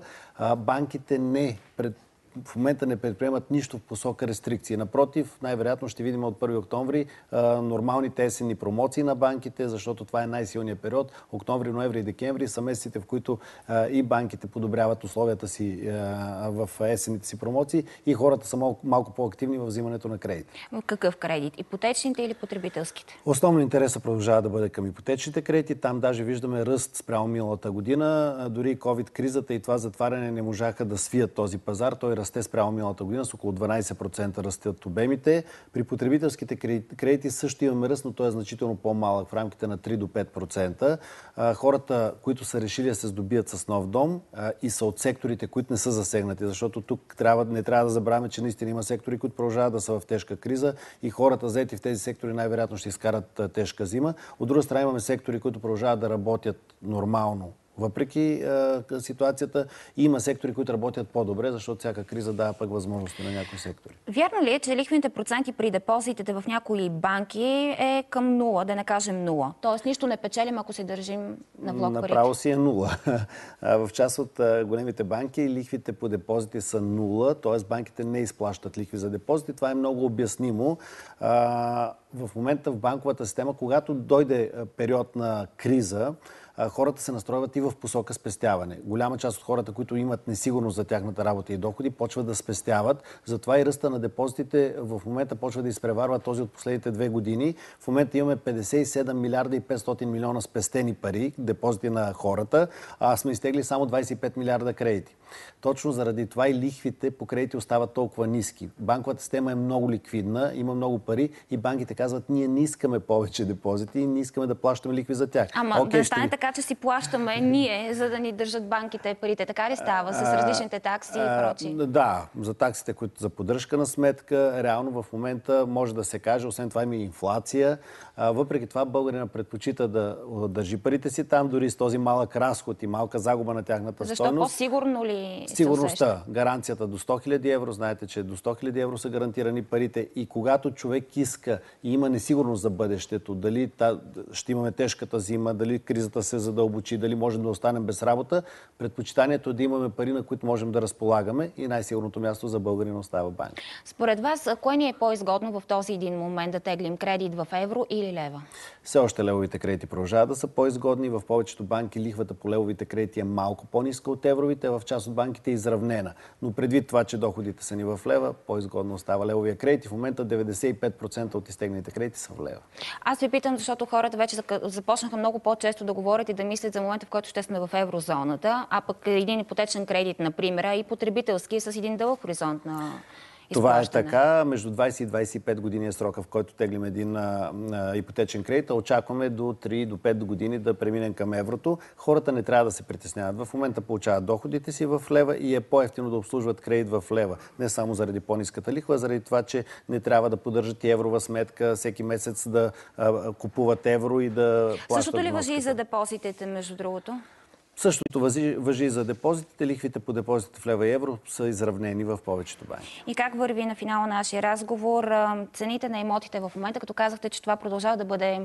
Банките не пред, в момента не предприемат нищо в посока рестрикции. Напротив, най-вероятно ще видим от 1 октомври нормалните есенни промоции на банките, защото това е най-силният период. Октомври, ноември и декември са месеците, в които и банките подобряват условията си в есенните си промоции и хората са малко, малко по-активни в взимането на кредит. Какъв кредит? Ипотечните или потребителските? Основно интересът продължава да бъде към ипотечните кредити. Там даже виждаме ръст спрямо миналата година. Дори COVID-кризата и това затваряне не можаха да свият този пазар. Той расте спрямо миналата година, с около 12% растят обемите. При потребителските кредити също имаме ръст, но той е значително по-малък, в рамките на 3 до 5%. Хората, които са решили да се здобият с нов дом и са от секторите, които не са засегнати, защото тук трябва, не трябва да забравяме, че наистина има сектори, които продължават да са в тежка криза и хората заети в тези сектори най-вероятно ще изкарат тежка зима. От друга страна имаме сектори, които продължават да работят нормално въпреки е, ситуацията, има сектори, които работят по-добре, защото всяка криза дава пък възможности на някои сектори. Вярно ли е, че лихвените проценти при депозитите в някои банки е към нула, да не кажем нула? Тоест нищо не печелим, ако се държим на парите? Направо си е нула. в част от големите банки лихвите по депозити са нула, т.е. банките не изплащат лихви за депозити. Това е много обяснимо. В момента в банковата система, когато дойде период на криза, хората се настройват и в посока спестяване. Голяма част от хората, които имат несигурност за тяхната работа и доходи, почват да спестяват. Затова и ръста на депозитите в момента почва да изпреварва този от последните две години. В момента имаме 57 милиарда и 500 милиона спестени пари, депозити на хората, а сме изтегли само 25 милиарда кредити. Точно заради това и лихвите по кредити остават толкова ниски. Банковата система е много ликвидна, има много пари и банките казват, ние не искаме повече депозити и не искаме да плащаме лихви за тях. Ама okay, да стане така, че си плащаме ние, за да ни държат банките парите. Така ли става с различните такси и прочи? Да, за таксите, които за поддръжка на сметка, реално в момента може да се каже, освен това има и инфлация. Въпреки това българина предпочита да държи парите си там, дори с този малък разход и малка загуба на тяхната Защо стойност. Защо по-сигурно ли Сигурността, гаранцията до 100 000 евро, знаете, че до 100 000 евро са гарантирани парите и когато човек иска и има несигурност за бъдещето, дали та, ще имаме тежката зима, дали кризата се задълбочи, дали можем да останем без работа, предпочитанието е да имаме пари, на които можем да разполагаме и най-сигурното място за българина остава банка. Според вас, кое ни е по-изгодно в този един момент да теглим кредит в евро или лева? Все още левовите кредити продължават да са по-изгодни. В повечето банки лихвата по левовите кредити е малко по-ниска от евровите, в част от банките е изравнена. Но предвид това, че доходите са ни в лева, по-изгодно остава левовия кредит. В момента 95% от изтегнените кредити са в лева. Аз ви питам, защото хората вече започнаха много по-често да говорят и да мислят за момента, в който ще сме в еврозоната, а пък един ипотечен кредит, например, и потребителски с един дълъг хоризонт на това е така. Между 20 и 25 години е срока, в който теглим един а, а, ипотечен кредит. А очакваме до 3 до 5 години да преминем към еврото. Хората не трябва да се притесняват. В момента получават доходите си в лева и е по-ефтино да обслужват кредит в лева. Не само заради по-ниската лихва, а заради това, че не трябва да поддържат и еврова сметка всеки месец да а, купуват евро и да плащат Същото ли въжи и за депозитите, между другото? Същото въжи, въжи за депозитите. Лихвите по депозитите в лева и евро са изравнени в повечето банки. И как върви на финала нашия разговор цените на имотите в момента, като казахте, че това продължава да бъде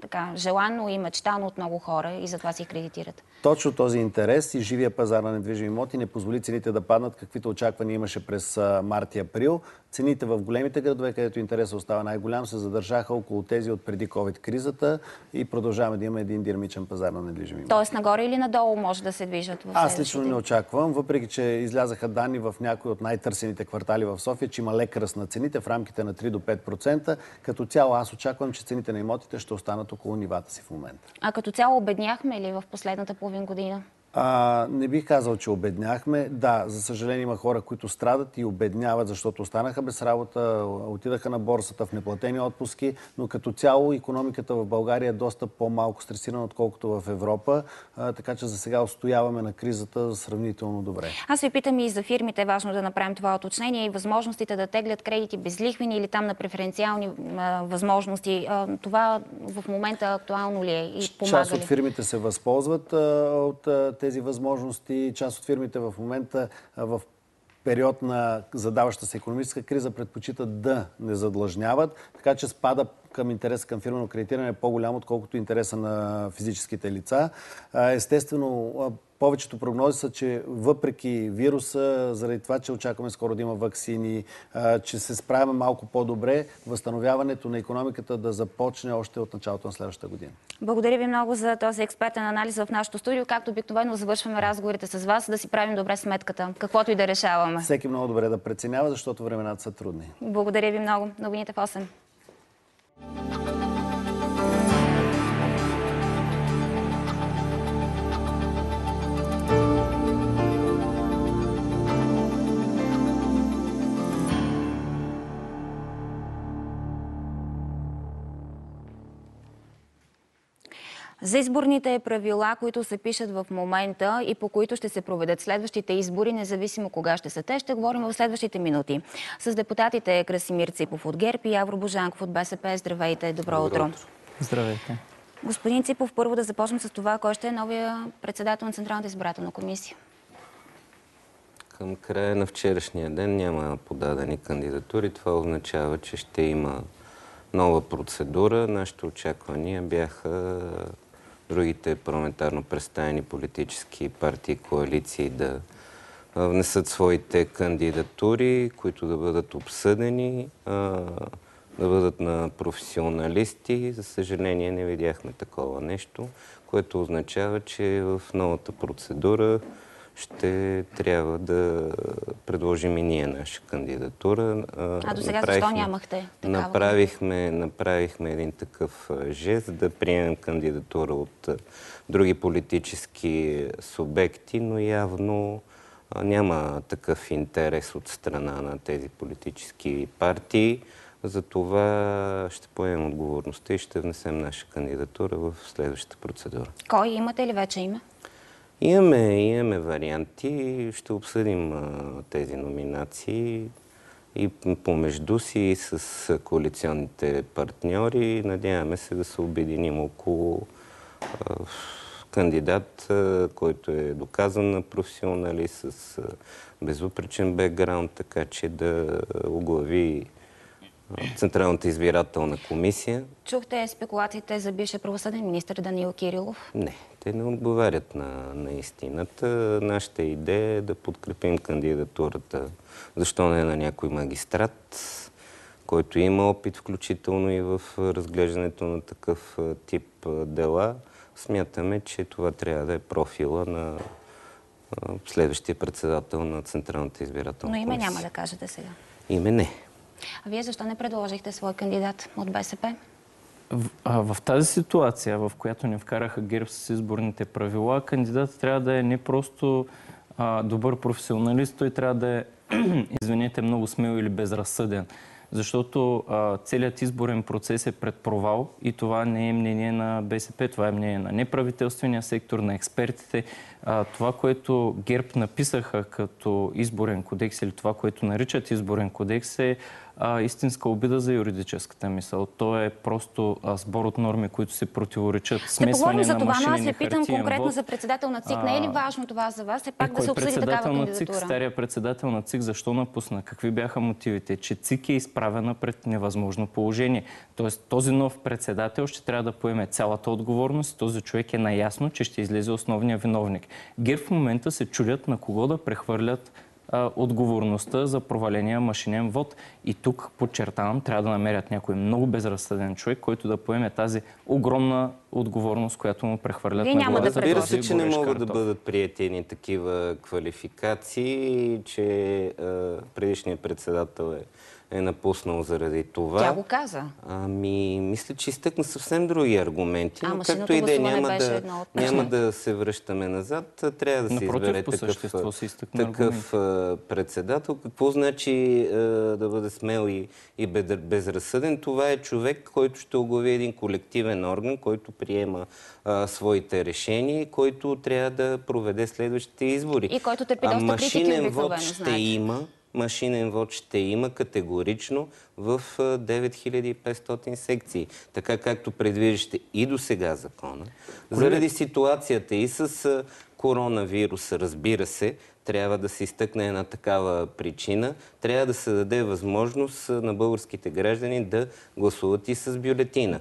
така, желано и мечтано от много хора и затова си кредитират? Точно този интерес и живия пазар на недвижими имоти не позволи цените да паднат, каквито очаквания имаше през март и април. Цените в големите градове, където интересът остава най-голям, се задържаха около тези от преди COVID-кризата и продължаваме да имаме един динамичен пазар на недвижими имоти. Тоест нагоре или надолу може да се движат в Аз лично не очаквам, въпреки че излязаха данни в някои от най-търсените квартали в София, че има лек ръст на цените в рамките на 3 до 5%. Като цяло аз очаквам, че цените на имотите ще останат около нивата си в момента. А като цяло обедняхме ли в последната половин година? А, не бих казал, че обедняхме. Да, за съжаление има хора, които страдат и обедняват, защото останаха без работа, отидаха на борсата в неплатени отпуски, но като цяло економиката в България е доста по-малко стресирана, отколкото в Европа, а, така че за сега устояваме на кризата сравнително добре. Аз ви питам и за фирмите е важно да направим това уточнение и възможностите да теглят кредити безлихвени или там на преференциални а, възможности. А, това в момента актуално ли е и помага Част от фирмите се възползват от тези възможности. Част от фирмите в момента в период на задаваща се економическа криза предпочитат да не задлъжняват, така че спада към интерес към фирмено кредитиране е по-голям, отколкото интереса на физическите лица. Естествено, повечето прогнози са, че въпреки вируса, заради това, че очакваме скоро да има вакцини, че се справяме малко по-добре, възстановяването на економиката да започне още от началото на следващата година. Благодаря ви много за този експертен анализ в нашото студио. Както обикновено завършваме разговорите с вас, да си правим добре сметката, каквото и да решаваме. Всеки много добре да преценява, защото времената са трудни. Благодаря ви много. Новините в 8. Thank you. За изборните правила, които се пишат в момента и по които ще се проведат следващите избори, независимо кога ще са те, ще говорим в следващите минути. С депутатите Красимир Ципов от ГЕРБ и Явро Божанков от БСП. Здравейте, добро, добро утро. утро. Здравейте. Господин Ципов, първо да започнем с това, кой ще е новия председател на Централната избирателна комисия. Към края на вчерашния ден няма подадени кандидатури. Това означава, че ще има нова процедура. Нашите очаквания бяха другите парламентарно представени политически партии коалиции да внесат своите кандидатури, които да бъдат обсъдени, да бъдат на професионалисти. За съжаление не видяхме такова нещо, което означава, че в новата процедура ще трябва да предложим и ние наша кандидатура. А до сега защо нямахте такава? Направихме, направихме един такъв жест да приемем кандидатура от други политически субекти, но явно няма такъв интерес от страна на тези политически партии. Затова ще поемем отговорността и ще внесем наша кандидатура в следващата процедура. Кой имате ли вече име? Имаме, имаме варианти. Ще обсъдим тези номинации и помежду си, и с коалиционните партньори. Надяваме се да се обединим около кандидат, който е доказан на професионалист, с безупречен бекграунд, така че да оглави Централната избирателна комисия. Чухте спекулациите за бившия правосъден министр Данил Кирилов? Не, те не отговарят на, на истината. Нашата идея е да подкрепим кандидатурата, защо не на някой магистрат, който има опит, включително и в разглеждането на такъв тип дела. Смятаме, че това трябва да е профила на следващия председател на Централната избирателна комисия. Но име няма да кажете сега. Име не. А вие защо не предложихте свой кандидат от БСП? В, а, в тази ситуация, в която ни вкараха ГЕРБ с изборните правила, кандидатът трябва да е не просто а, добър професионалист, той трябва да е, извинете, много смел или безразсъден. Защото а, целият изборен процес е пред провал и това не е мнение на БСП, това е мнение на неправителствения сектор, на експертите. А, това, което ГЕРБ написаха като изборен кодекс или това, което наричат изборен кодекс е а, истинска обида за юридическата мисъл. То е просто а, сбор от норми, които се противоречат. Ще поговорим за това, но аз се питам конкретно вод. за председател на ЦИК. Не е ли важно това за вас? Все пак е, да се обсъди такава кандидатура. ЦИК, стария председател на ЦИК, защо напусна? Какви бяха мотивите? Че ЦИК е изправена пред невъзможно положение. Тоест този нов председател ще трябва да поеме цялата отговорност. Този човек е наясно, че ще излезе основния виновник. ГЕРБ в момента се чудят на кого да прехвърлят отговорността за проваления машинен вод. И тук, подчертавам, трябва да намерят някой много безразсъден човек, който да поеме тази огромна отговорност, която му прехвърлят Вие на глава. Да Разбира се, че не могат да бъдат прияти ни такива квалификации, че е, предишният председател е е напуснал заради това. Тя го каза. Ами, мисля, че изтъкна съвсем други аргументи. А, но както и да е, няма, да, няма да се връщаме назад. Трябва да се избере такъв, такъв председател. Какво значи да бъде смел и, и безразсъден? Това е човек, който ще оглави един колективен орган, който приема а, своите решения и който трябва да проведе следващите избори. И който търпи доста критики вод ще има машинен вод ще има категорично в 9500 секции. Така както предвиждате и до сега закона. Заради ситуацията и с коронавируса, разбира се, трябва да се изтъкне една такава причина. Трябва да се даде възможност на българските граждани да гласуват и с бюлетина.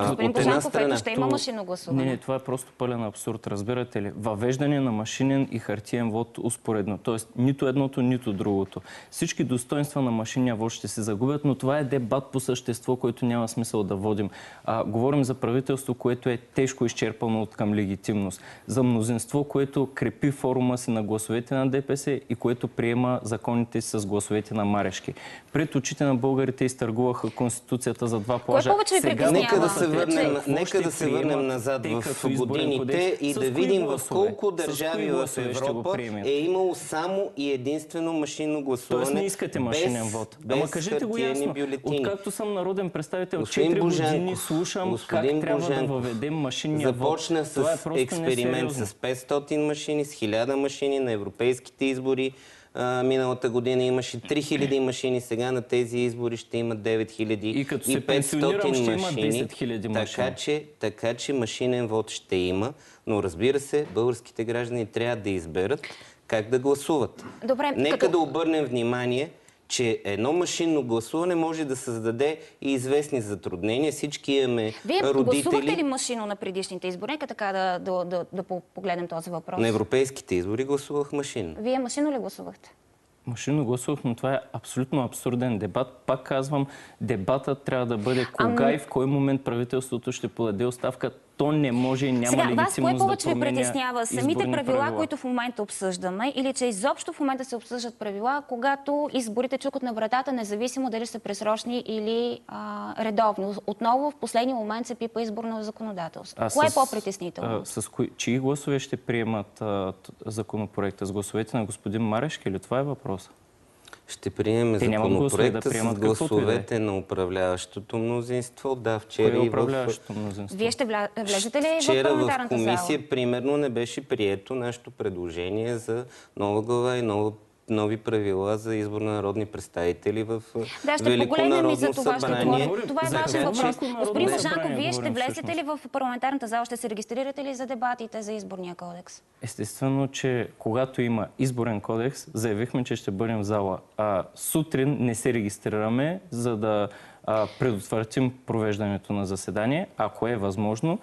Господин Божанков, ето ще има машинно гласуване. Не, не, това е просто пълен абсурд, разбирате ли? Въвеждане на машинен и хартиен вод успоредно. Тоест, нито едното, нито другото. Всички достоинства на машинния вод ще се загубят, но това е дебат по същество, който няма смисъл да водим. А, говорим за правителство, което е тежко изчерпано от към легитимност. За мнозинство, което крепи форума си на гласовете на ДПС и което приема законите си с гласовете на Марешки. Пред очите на българите изтъргуваха Конституцията за два плажа. Кое повече ви притеснява? Се върнем, нека да се върнем назад в годините и да видим в колко държави в Европа е имало само и единствено машинно гласуване. Тоест не искате машинен вод. Ама кажете го ясно. бюлетини. Откакто съм народен представител, Господин 4 години слушам господин как трябва да въведем машинния Започна вод. Е с експеримент несериозно. с 500 машини, с 1000 машини на европейските избори. А, миналата година имаше 3000 машини, сега на тези избори ще има 9000 И като се пенсионирам, ще има 10 000 машини. Така че, така че машинен вод ще има, но разбира се, българските граждани трябва да изберат как да гласуват. Добре, Нека като- да обърнем внимание, че едно машинно гласуване може да създаде и известни затруднения. Всички имаме Вие гласувахте ли родители. машино на предишните избори? Нека така да, да, да, да по- погледнем този въпрос. На европейските избори гласувах машинно. Вие машино ли гласувахте? Машинно гласувах, но това е абсолютно абсурден дебат. Пак казвам, дебатът трябва да бъде кога Ам- и в кой момент правителството ще подаде оставка. То не може и няма Сега, вас кое легитимност повече да ви притеснява? Самите изборни правила, които в момента обсъждаме, или че изобщо в момента се обсъждат правила, когато изборите чукат на вратата, независимо дали са пресрочни или а, редовни. Отново в последния момент се пипа изборно законодателство. А Кое с- е по-притеснително? С кои, чии гласове ще приемат а, законопроекта? С гласовете на господин Марешки или това е въпрос? Ще приемем Те да законопроекта приемат с да е. гласовете на управляващото мнозинство. Да, вчера Кое е и в... управляващото мнозинство? Вие ще вля... влезете ли в Вчера в парламентарната комисия, зала? примерно, не беше прието нашето предложение за нова глава и нова нови правила за избор на народни представители в Да, ще Велико народно за това ще събрание. говорим. Това е важен какво въпрос. Господин Божанков, вие ще влезете ли в парламентарната зала? Ще се регистрирате ли за дебатите за изборния кодекс? Естествено, че когато има изборен кодекс, заявихме, че ще бъдем в зала. А сутрин не се регистрираме, за да а, предотвратим провеждането на заседание, ако е възможно.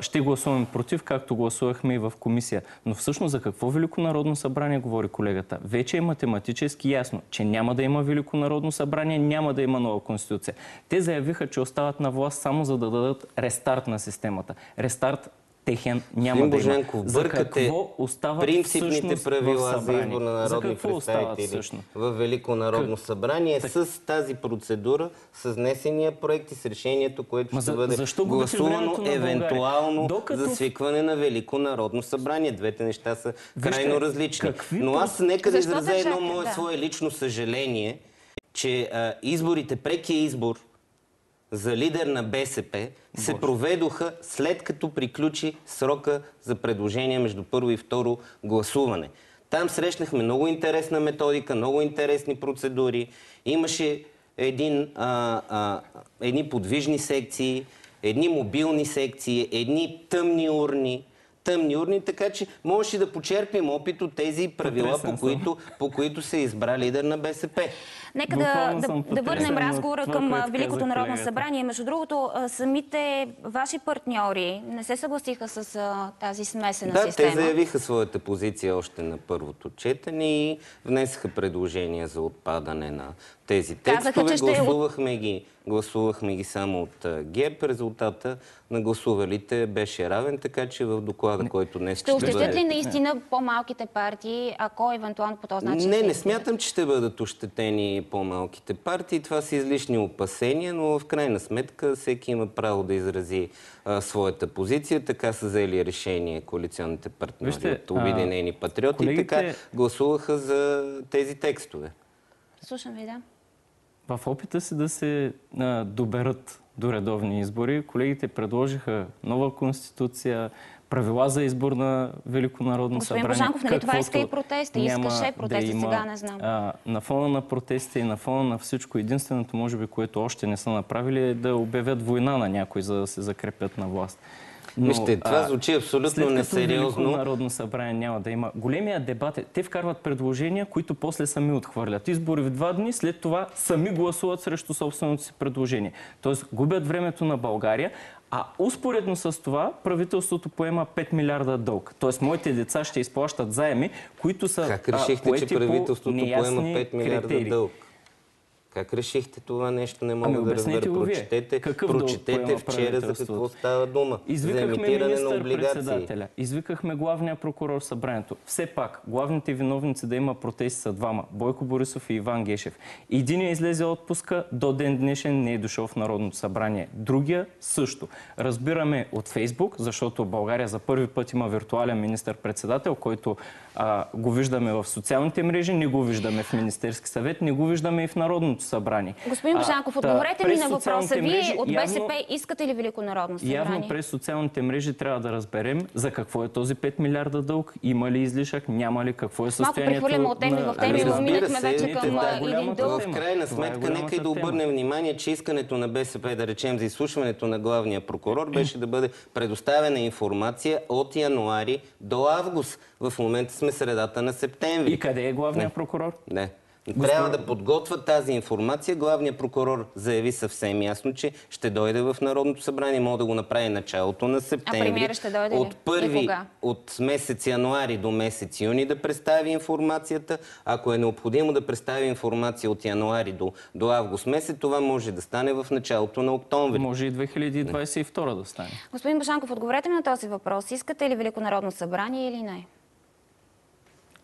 Ще гласуваме против, както гласувахме и в комисия. Но всъщност за какво Велико народно събрание говори колегата? Вече е математически ясно, че няма да има Велико народно събрание, няма да има нова конституция. Те заявиха, че остават на власт само за да дадат рестарт на системата. Рестарт техен няма Господин да има. Боженков, За бъркате какво остават принципните правила за избор на За народни представители в Велико народно Как? събрание с тази процедура, с внесения проект и с решението, което Ма ще за- бъде защо гласувано евентуално Докато- за свикване на Велико народно събрание. Двете неща са Вижте, крайно различни. какви Но аз нека да изразя едно мое Да. свое лично съжаление, че а, изборите, прекия избор за лидер на БСП се проведоха след като приключи срока за предложение между първо и второ гласуване. Там срещнахме много интересна методика, много интересни процедури. Имаше един, а, а, едни подвижни секции, едни мобилни секции, едни тъмни урни. Тъмни урни, така че можеше да почерпим опит от тези правила, по които, по които се избра лидер на БСП. Нека да, да, да върнем разговора това, към Великото народно колегата. събрание. Между другото, самите ваши партньори не се съгласиха с а, тази смесена Да, система. те заявиха своята позиция още на първото четене и внесаха предложения за отпадане на тези Казаха, текстове. че ще е гласувахме, ги, гласувахме ги само от ГЕП. Резултата на гласувалите беше равен, така че в доклада, който днес Ще ощетят бъде... ли наистина по-малките партии, ако евентуално по този начин Не, не смятам, че ще бъдат ощетени по-малките партии. Това са излишни опасения, но в крайна сметка всеки има право да изрази а, своята позиция. Така са взели решение коалиционните партньори Вижте, от Обединени а, патриоти. колегите- Така гласуваха за тези текстове. Слушам ви, да. В опита си да се а, доберат до редовни избори, колегите предложиха нова конституция, правила за избор на Велико народно Господин събрание. Божанков, нали това иска и каквото протеста? Искаше протеста, да има, сега не знам. А, на фона на протестите и на фона на всичко, единственото, може би, което още не са направили, е да обявят война на някой, за да се закрепят на власт. Вижте, това звучи абсолютно след като несериозно. Велико народно събрание няма да има. Големия дебат е, те вкарват предложения, които после сами отхвърлят. Избори в два дни, след това сами гласуват срещу собственото си предложение. Тоест губят времето на България, а успоредно с това правителството поема 5 милиарда дълг. Тоест моите деца ще изплащат заеми, които са Как а, решихте, поети че по правителството поема неясни 5 милиарда критерии. дълг? Как решихте това нещо? Не мога Ами, да разбера. Прочетете, Какъв прочетете вчера за какво става дума. Извикахме министър-председателя, извикахме главния прокурор събранието. Все пак, главните виновници да има протести са двама. Бойко Борисов и Иван Гешев. Единият излезе от отпуска, до ден днешен не е дошъл в Народното събрание. Другия също. Разбираме от Фейсбук, защото България за първи път има виртуален министър-председател, който а, го виждаме в социалните мрежи, не го виждаме в Министерски съвет, не го виждаме и в Народното събрание. Господин Божанков, отговорете ми на въпроса. Вие мрежи от явно- БСП искате ли Велико народно събрание? Явно през социалните мрежи трябва да разберем за какво е този 5 милиарда дълг, има ли излишък, няма ли, какво е състоянието прехвърляме от теми в теми, но минахме вече към а, един дълг. В крайна е сметка, нека и да обърнем внимание, че искането на БСП, да речем, за изслушването на главния прокурор, беше да бъде предоставена информация от януари до август. В момента сме средата на септември. И къде е главният прокурор? Не. Трябва да подготвят тази информация. Главният прокурор заяви съвсем ясно, че ще дойде в Народното събрание. Мога да го направи началото на септември. премиерът ще дойде ли? От първи, от месец януари до месец юни да представи информацията. Ако е необходимо да представи информация от януари до, до август месец, това може да стане в началото на октомври. Може и 2022 да стане. Господин Башанков, отговорете ми на този въпрос. Искате ли Велико народно събрание или не?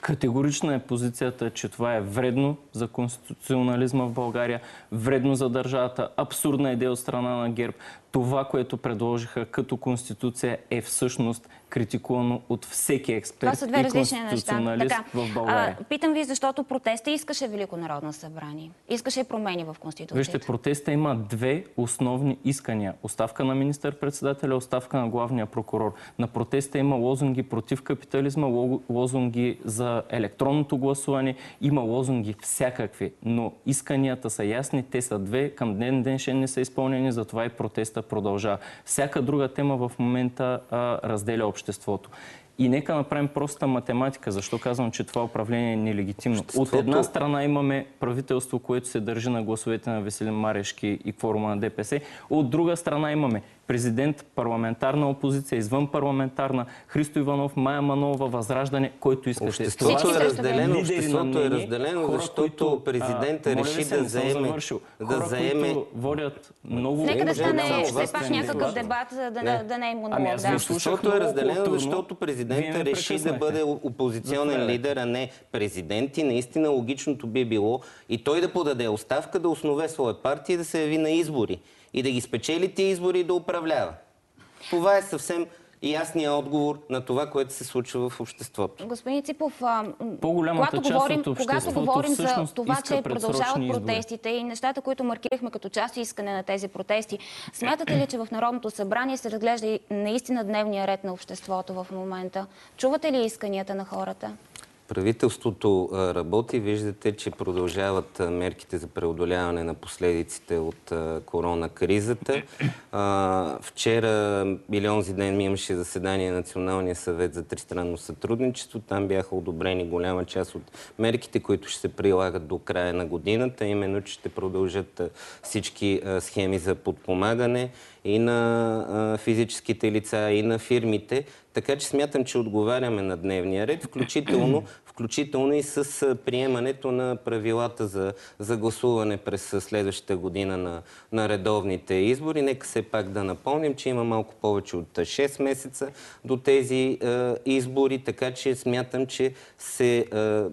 Категорична е позицията, че това е вредно за конституционализма в България, вредно за държавата, абсурдна идея от страна на ГЕРБ. Това, което предложиха като конституция е всъщност критикувано от всеки Това експерт са две и конституционалист Така, в България. а, питам ви, защото протеста искаше Велико народно събрание. Искаше промени в Конституцията. Вижте, протеста има две основни искания. Оставка на министър-председателя, оставка на главния прокурор. На протеста има лозунги против капитализма, ло- лозунги за електронното гласуване, има лозунги всякакви, но исканията са ясни, те са две, към ден днешен не са изпълнени, затова и протеста продължава. Всяка друга тема в момента а, разделя обществото. И нека направим проста математика. Защо казвам, че това управление е нелегитимно? От Обществото- една страна имаме правителство, което се държи на гласовете на Веселин Марешки и кворума на ДПС. От друга страна имаме президент, парламентарна опозиция, извън парламентарна, Христо Иванов, Майя Манова, Възраждане, който искате. Обществото Това е разделено, обществото е разделено, хора, защото президента реши да заеме- да заеме- които водят много... Нека да стане все пак някакъв дебат, за да Не. не, да не е монолог. Ами аз да. ви Обществото е разделено, защото президента ме реши да бъде опозиционен лидер, а не президент. И наистина логичното би било и той да подаде оставка, да основе своя партия и да се яви на избори. И да ги спечели тия избори и да управлява. Това е съвсем ясният отговор на това, което се случва в обществото. Господин Ципов, когато част говорим, от когато говорим за това, че предсрочни продължават избори. протестите и нещата, които маркирахме като част и искане на тези протести, смятате ли, че в Народното събрание се разглежда и наистина дневния ред на обществото в момента? Чувате ли исканията на хората? Правителството работи. Виждате, че продължават мерките за преодоляване на последиците от корона кризата. Вчера или онзи ден имаше заседание на Националния съвет за тристранно сътрудничество. Там бяха одобрени голяма част от мерките, които ще се прилагат до края на годината. Именно, че ще продължат всички схеми за подпомагане и на физическите лица, и на фирмите. Така че смятам, че отговаряме на дневния ред, включително, включително и с а, приемането на правилата за, за гласуване през а, следващата година на, на редовните избори. Нека все пак да напомним, че има малко повече от а, 6 месеца до тези а, избори, така че смятам, че се, а,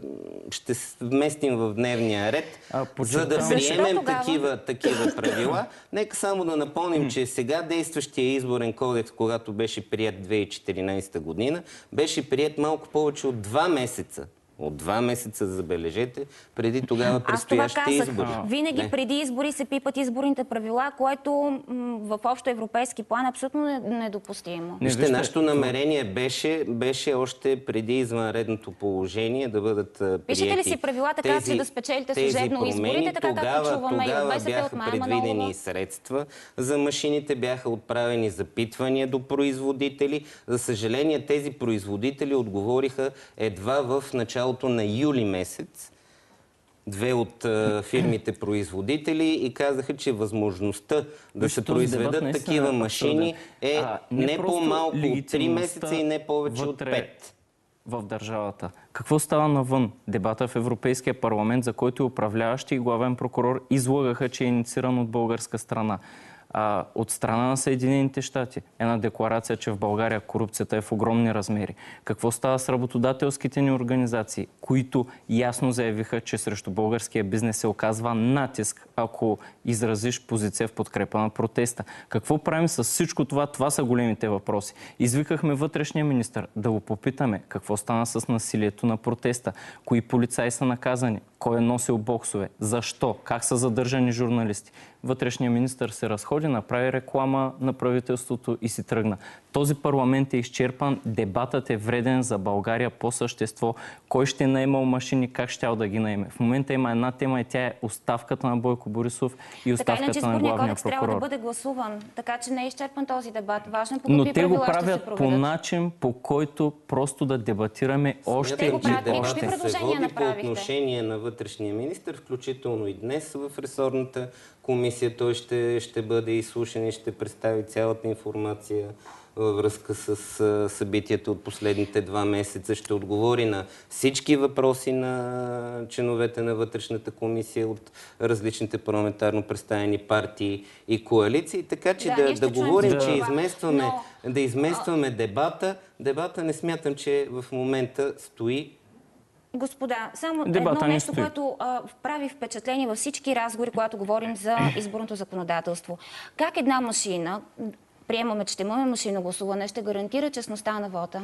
ще се вместим в дневния ред, за да приемем тогава? такива, такива правила. Нека само да напомним, че сега действащия изборен кодекс, когато беше прият 2014 година, беше прият малко повече от два месеца. От два месеца, забележете, преди тогава предстоящите казах. избори. Винаги Не. преди избори се пипат изборните правила, което м, в общо европейски план е абсолютно не- недопустимо. Вижте, вижте, нашето намерение беше, беше още преди извънредното положение да бъдат а, Пишете ли приети си правила така, че тези- да спечелите служебно изборите, така както тогава, чуваме и от тогава БСП, бяха от предвидени Манолова? средства за машините, бяха отправени запитвания до производители. За съжаление, тези производители отговориха едва в началото на юли месец две от а, фирмите производители и казаха, че възможността да се дебат произведат такива е машини е А, не по-малко от 3 легитимността месеца и не повече от вътре 5. в държавата. Какво става навън? Дебата в Европейския парламент, за който управляващи и главен прокурор излагаха, че е иницииран от българска страна а, от страна на Съединените щати. Една декларация, че в България корупцията е в огромни размери. Какво става с работодателските ни организации, които ясно заявиха, че срещу българския бизнес се оказва натиск, ако изразиш позиция в подкрепа на протеста. Какво правим с всичко това? Това са големите въпроси. Извикахме вътрешния министр да го попитаме какво стана с насилието на протеста, кои полицаи са наказани, кой е носил боксове, защо, как са задържани журналисти. Вътрешният министр се разходи, направи реклама на правителството и си тръгна. Този парламент е изчерпан, дебатът е вреден за България по същество. Кой ще наемал машини, как ще да ги наеме. В момента има една тема и тя е оставката на Бойко Борисов и Така иначе оставката на изборния главния кодекс трябва да прокурор. бъде гласуван. Така че не е изчерпан този дебат. Важно е по Но те го правят по начин, по който просто да дебатираме още Те го и още. какви се води по направихте? отношение на вътрешния министр, включително и днес в ресорната комисия. Той ще, ще бъде изслушан и ще представи цялата информация във връзка с събитията от последните два месеца. Ще отговори на всички въпроси на членовете на вътрешната комисия от различните парламентарно представени партии и коалиции. Така че Да, да, да, говорим, всичко че изместваме, Но- да изместваме дебата. Дебата не смятам, че в момента стои Господа, само Дебата едно не нещо, което а, прави впечатление във всички разговори, когато говорим за изборното законодателство. Как една машина, приемаме, че ще имаме машинно гласуване, ще гарантира честността на вода?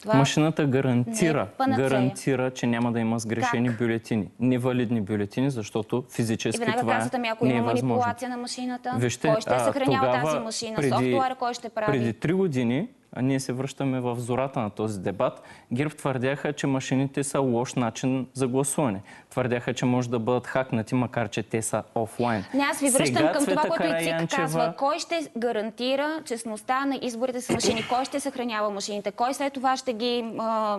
Това Машината гарантира, не е гарантира, че няма да има сгрешени бюлетини. Невалидни бюлетини, защото физически това казвате ми, ако не е има възможно. манипулация на машината, Вижте, кой ще а, съхранява тогава, тази машина? преди- Софтуера кой ще прави? Преди три години, а ние се връщаме в зората на този дебат, ГЕРБ твърдяха, че машините са лош начин за гласуване. Твърдяха, че може да бъдат хакнати, макар че те са офлайн. Не, аз ви връщам Сега към това, което и ЦИК казва. Кой ще гарантира честността на изборите с машини? Кой ще съхранява машините? Кой след това ще ги а,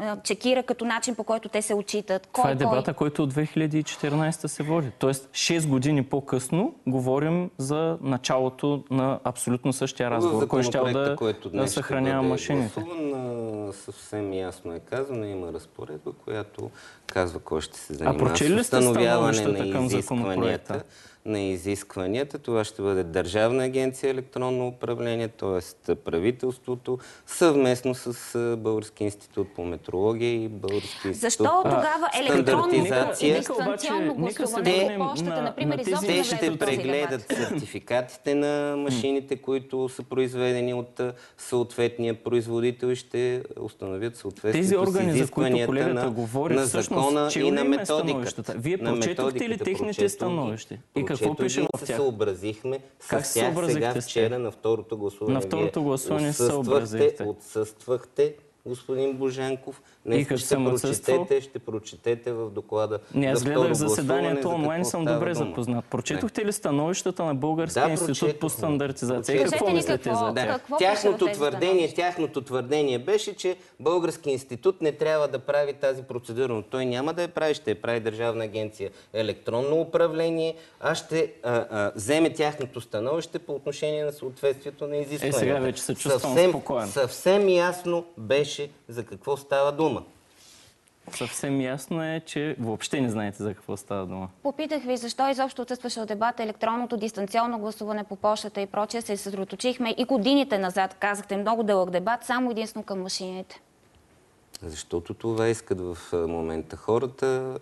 а, чекира като начин, по който те се отчитат? Кой, Това е кой? дебата, който от 2014 се води. Тоест, 6 години по-късно говорим за началото на абсолютно същия разговор. Кой ще да, който да съхранява машините? гласуван, съвсем ясно е казано, има разпоредба, която казва кой ще се А занимава прочели с ли сте становищата към законопроекта? На изискванията. Това ще бъде Държавна агенция електронно управление, т.е. правителството, съвместно с Български институт по метрология и Български институт Защо тогава електронно и дистанционно гласуване по почтата, на- например, изобщо Те ще прегледат сертификатите на машините, които са произведени от съответния производител и ще установят съответствието с изискванията на, говори, на всъщност, закона чел и на е методиката. Вие прочетохте ли техните становища? И какво пише в се тях? съобразихме с Как се тях сега вчера на второто гласуване. На второто гласуване се съобразихте. отсъствахте, господин Божанков. И Днес като ще съм отсъствал? прочетете, ще прочетете в доклада Не, аз за гледах заседанието за онлайн, какво съм добре дума. запознат. Прочетохте ли становищата на Българския Да, институт по стандартизация? И Прочетох. какво мислите за какво в Тяхното твърдение, тяхното твърдение беше, че Български институт не трябва да прави тази процедура, но той няма да я прави, ще я прави Държавна агенция електронно управление, а ще а, а, вземе тяхното становище по отношение на съответствието на изискванията. Е, сега вече се чувствам съвсем, спокоен. Съвсем ясно беше за какво става дума. Съвсем ясно е, че въобще не знаете за какво става дума. Попитах ви защо изобщо отсъстваше от дебата електронното дистанционно гласуване по почтата и прочее. Се съсредоточихме и годините назад, казахте, много дълъг дебат, само единствено към машините. Защото това искат в момента хората.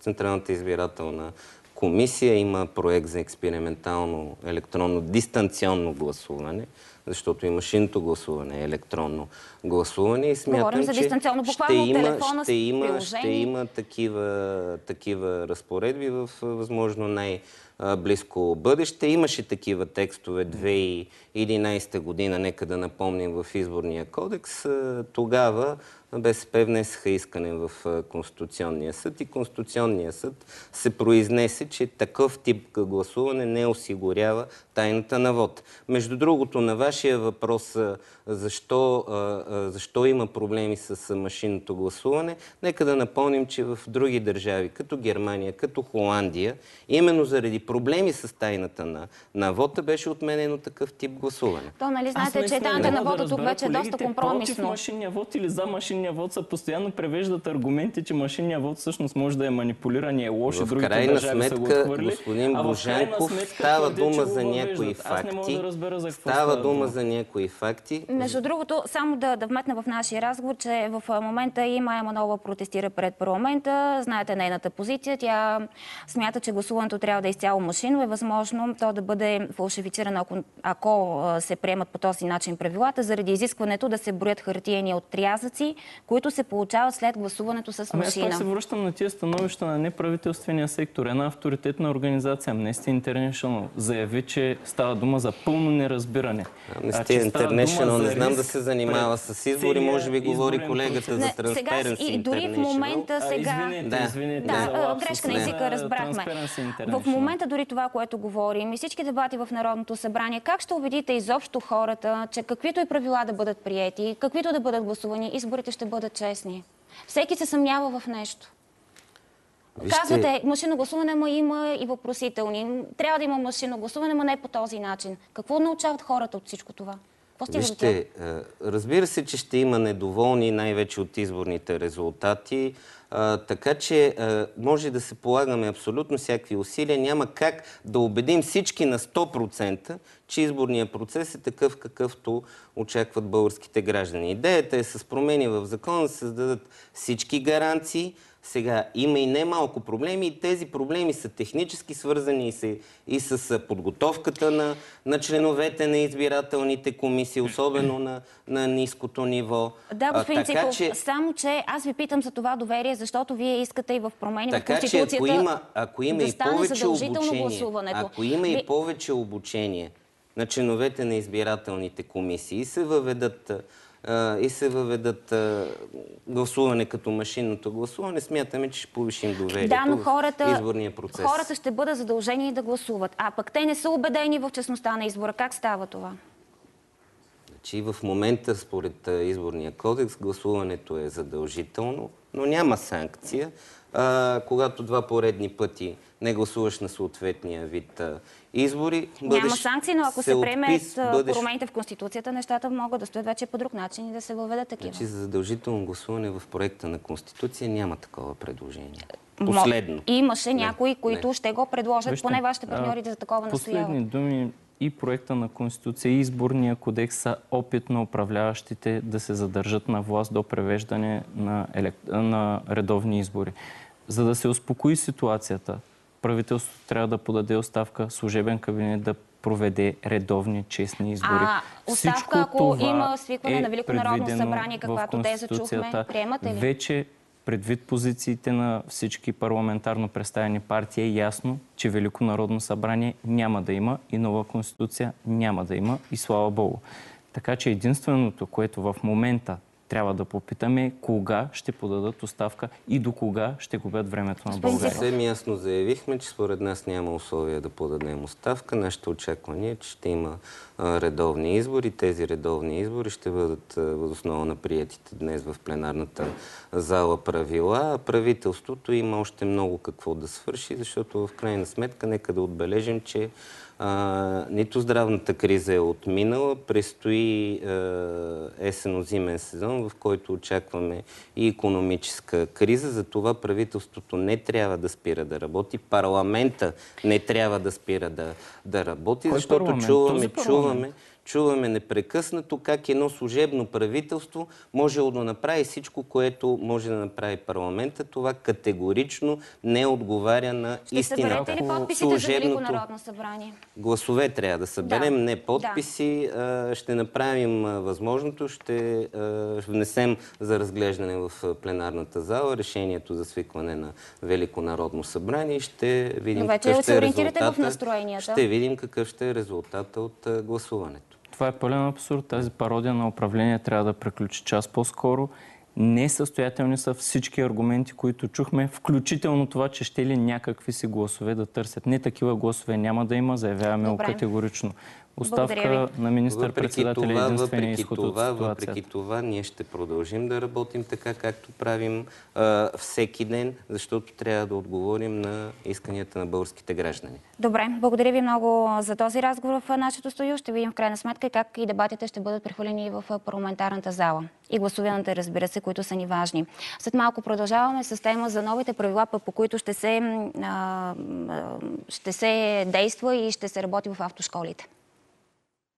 Централната избирателна комисия има проект за експериментално електронно дистанционно гласуване, защото и машинното гласуване е електронно гласуване и смятам, Говорим за дистанционно, буквално ще има, телефона ще има, ще има такива, такива разпоредби в възможно най- близко бъдеще. Имаше такива текстове 2011 година, нека да напомним в изборния кодекс. А, Тогава БСП внесаха искане в Конституционния съд и Конституционния съд се произнесе, че такъв тип гласуване не осигурява тайната на вод. Между другото, на вашия въпрос защо, защо има проблеми с машинното гласуване, нека да напомним, че в други държави, като Германия, като Холандия, именно заради проблеми с тайната на, на вода беше отменено такъв тип гласуване. То, нали знаете, че тайната на вода тук вече е доста колегите Против компромисно. машинния вод или за машинния машинния вод са постоянно превеждат аргументи, че машинния вод всъщност може да е манипулиран и е лош и другите крайна държави са го сметка, отхвърли. господин Божанков, сметка става дума за някои въвеждат. Аз не мога факти. да разбера за какво Става става дума за някои факти. Между другото, само да, да вметна в нашия разговор, че в момента и Майя Манова протестира пред парламента. Знаете нейната позиция. Тя смята, че гласуването трябва да е изцяло машинно. Е възможно то да бъде фалшифицирано, ако, ако се приемат по този начин правилата, заради изискването да се броят хартиени отрязъци, които се получават след гласуването с Ами аз пак машина. се връщам на тия становища на неправителствения сектор. Една авторитетна организация, Amnesty International, заяви, че става дума за пълно неразбиране. Amnesty International не знам да се занимава с избори, може би говори колегата за Не, сега Transparency и дори в момента сега... извинете, Да, грешка на езика, разбрахме. Transparency. В момента дори това, което говорим и всички дебати в Народното събрание, как ще убедите изобщо хората, че каквито и правила да бъдат приети, каквито да бъдат гласувани, изборите ще бъдат честни? Всеки се съмнява в нещо. Вижте- Казвате, машинно гласуване, ма има и въпросителни. Трябва да има машинно гласуване, ма не по този начин. Какво научават хората от всичко това? Какво? Вижте, разбира се, че ще има недоволни, най-вече от изборните резултати. А, така че а, може да се полагаме абсолютно всякакви усилия. Няма как да убедим всички на 100%, че изборният процес е такъв, какъвто очакват българските граждани. Идеята е с промени в закона да се създадат всички гаранции. Сега има и немалко проблеми и тези проблеми са технически свързани и, се, и с подготовката на, на членовете на избирателните комисии, особено на, на ниското ниво. Да, господин А, така Ципов, че, само че аз ви питам за това доверие, защото вие искате и в промени в така че Конституцията ако има, ако има да и повече обучение, ако има и Ви- повече обучение на членовете на избирателните комисии и се въведат и се въведат гласуване като машинното гласуване, смятаме, че ще повишим доверието Да, но в хората, изборния процес. хората ще бъдат задължени да гласуват. А пък те не са убедени в честността на избора. Как става това? че и в момента, според изборния кодекс, гласуването е задължително, но няма санкция. А, когато два поредни пъти не гласуваш на съответния вид а, избори, бъдеш, Няма санкции, но ако се, отпис, а, бъдеш... промените в Конституцията, нещата могат да стоят вече по друг начин и да се въведат такива. Значи за задължително гласуване в проекта на Конституция няма такова предложение. Мо- Последно. Имаше някои, които не. ще го предложат, Вижте, поне вашите а, партньори за такова Последни настояват. думи и проекта на Конституция и изборния кодекс са опит на управляващите да се задържат на власт до превеждане на, елек... на редовни избори. За да се успокои ситуацията, правителството трябва да подаде оставка, служебен кабинет да проведе редовни, честни избори. А, оставка, Всичко ако има свикване е на Велико народно събрание, каквато теза чухме, приемате ли? Вече предвид позициите на всички парламентарно представени партии е ясно, че Велико народно събрание няма да има и нова конституция няма да има и слава Богу. Така че единственото, което в момента трябва да попитаме кога ще подадат оставка и до кога ще губят времето на България. Съвсем ясно заявихме, че според нас няма условия да подадем оставка. Нашето очакване е, че ще има редовни избори. Тези редовни избори ще бъдат въз основа на приятите днес в пленарната зала правила. Правителството има още много какво да свърши, защото в крайна сметка нека да отбележим, че а, нито здравната криза е отминала, предстои есено-зимен сезон, в който очакваме и економическа криза. Затова правителството не трябва да спира да работи, парламента не трябва да спира да, да работи, Кой защото парламент? чуваме, чуваме, чуваме непрекъснато как едно служебно правителство може да направи всичко, което може да направи парламента. Това категорично не отговаря на Ще истината. съберете ли подписите за Велико народно събрание? Гласове трябва да съберем, Да. не подписи. А, Ще направим възможното, ще внесем за разглеждане в пленарната зала решението за свикване на Велико народно събрание ще видим Но вече какъв ще е резултата. Ще видим какъв ще е резултата от гласуването. Това е пълен абсурд. Тази пародия на управление трябва да приключи час по-скоро. Несъстоятелни са всички аргументи, които чухме, включително това, че ще ли някакви си гласове да търсят. Не такива гласове няма да има, заявяваме го Добре. категорично. Оставка на министър-председателя е единствения въпреки изход това, от въпреки ситуацията. това, ние ще продължим да работим така, както правим а, всеки ден, защото трябва да отговорим на исканията на българските граждани. Добре, благодаря ви много за този разговор в нашето студио. Ще видим в крайна сметка как и дебатите ще бъдат прехвърлени в парламентарната зала. И гласуването, разбира се, които са ни важни. След малко продължаваме с тема за новите правила, по които ще се, а, ще се действа и ще се работи в автошколите.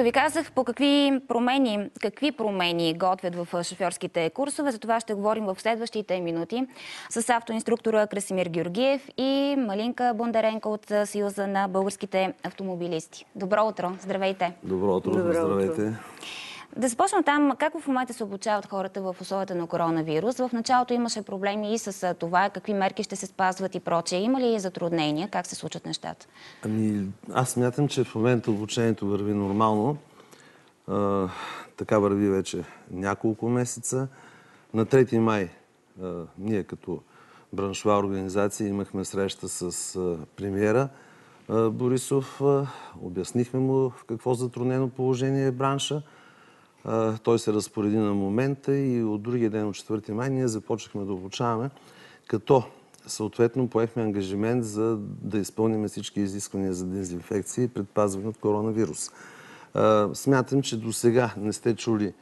Както ви казах, по какви промени, какви промени готвят в шофьорските курсове, за това ще говорим в следващите минути с автоинструктора Красимир Георгиев и Малинка Бондаренко от Съюза на българските автомобилисти. Добро утро! Здравейте! Добро утро! Добро Здравейте! Да започнем там. Как в момента се обучават хората в условията на коронавирус? В началото имаше проблеми и с това, какви мерки ще се спазват и прочее. Има ли затруднения? Как се случат нещата? Ами, аз смятам, че в момента обучението върви нормално. А, така върви вече няколко месеца. На 3 май а, ние като браншова организация имахме среща с а, премиера Борисов. Обяснихме му в какво затруднено положение е бранша. Той се разпореди на момента и от другия ден, от 4 май, ние започнахме да обучаваме, като съответно поехме ангажимент за да изпълним всички изисквания за дезинфекция и предпазване от коронавирус. Смятам, че до сега не сте чули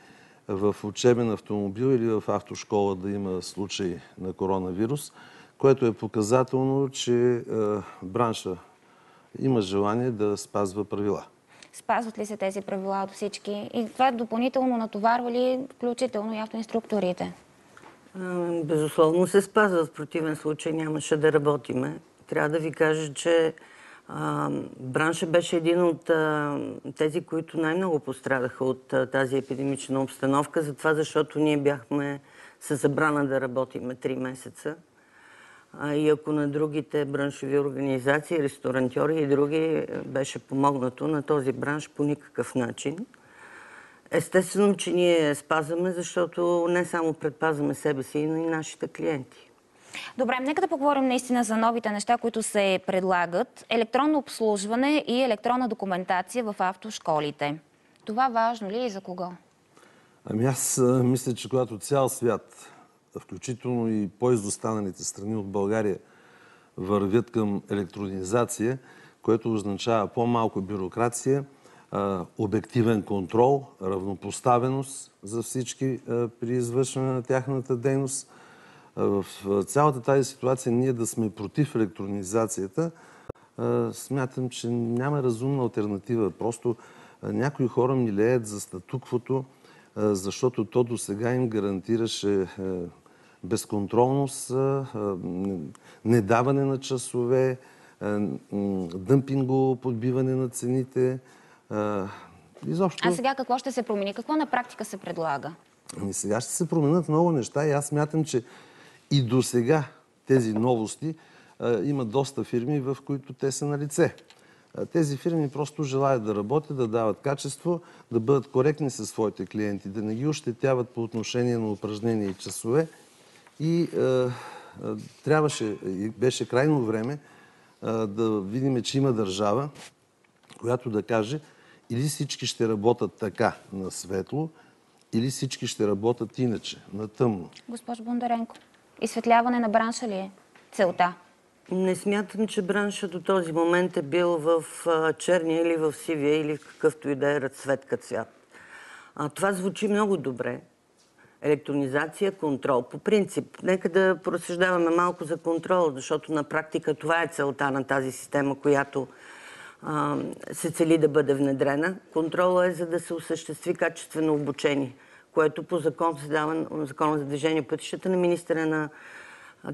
в учебен автомобил или в автошкола да има случай на коронавирус, което е показателно, че бранша има желание да спазва правила. Спазват ли се тези правила от всички? И това допълнително натоварва ли включително и автоинструкторите? Безусловно се спазва. В противен случай нямаше да работиме. Трябва да ви кажа, че а, бранша беше един от тези, които най-много пострадаха от тази епидемична обстановка, затова защото ние бяхме със забрана да работиме 3 месеца. А, и ако на другите браншови организации, ресторантьори и други беше помогнато на този бранш по никакъв начин. Естествено, че ние спазваме, защото не само предпазваме себе си, но и нашите клиенти. Добре, нека да поговорим наистина за новите неща, които се предлагат. Електронно обслужване и електронна документация в автошколите. Това важно ли е и за кого? Ами аз мисля, че когато цял свят включително и по-изостаналите страни от България вървят към електронизация, което означава по-малко бюрокрация, обективен контрол, равнопоставеност за всички при извършване на тяхната дейност. В цялата тази ситуация ние да сме против електронизацията, смятам, че няма разумна альтернатива. Просто някои хора милеят за статуквото, защото то до сега им гарантираше безконтролност, недаване на часове, дъмпинго, подбиване на цените. Изобщо... А сега какво ще се промени? Какво на практика се предлага? Ами сега ще се променят много неща и аз мятам, че и до сега тези новости има доста фирми, в които те са на лице. Тези фирми просто желаят да работят, да дават качество, да бъдат коректни със своите клиенти, да не ги ощетяват по отношение на упражнения и часове. И е, трябваше, беше крайно време е, да видим, че има държава, която да каже или всички ще работят така на светло, или всички ще работят иначе, на тъмно. Госпожо Бондаренко, изсветляване на бранша ли е целта? Не смятам, че бранша до този момент е бил в черния или в сивия или в какъвто и да е разцветка цвят. А, това звучи много добре. Електронизация, контрол. По принцип, нека да просъждаваме малко за контрол, защото на практика това е целта на тази система, която а, се цели да бъде внедрена. Контрола е за да се осъществи качествено обучение, което по закон се дава закона за движение пътищата на министра на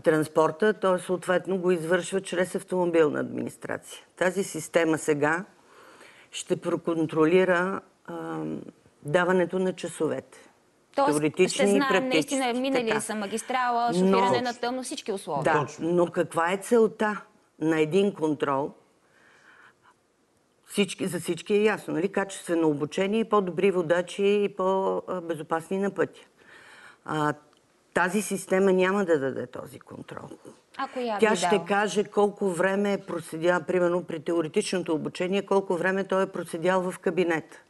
транспорта, той съответно го извършва чрез автомобилна администрация. Тази система сега ще проконтролира а, даването на часовете. Тоест, Теоретични ще и знаем практически. наистина минали Така. са магистрала, шофиране на тъмно, всички условия. Да, но каква е целта на един контрол? Всички, за всички е ясно, нали? Качествено обучение и по-добри водачи и по-безопасни на пътя. А, тази система няма да даде този контрол. А коя Тя ще дала? каже колко време е проседял, примерно при теоретичното обучение, колко време той е проседял в кабинет.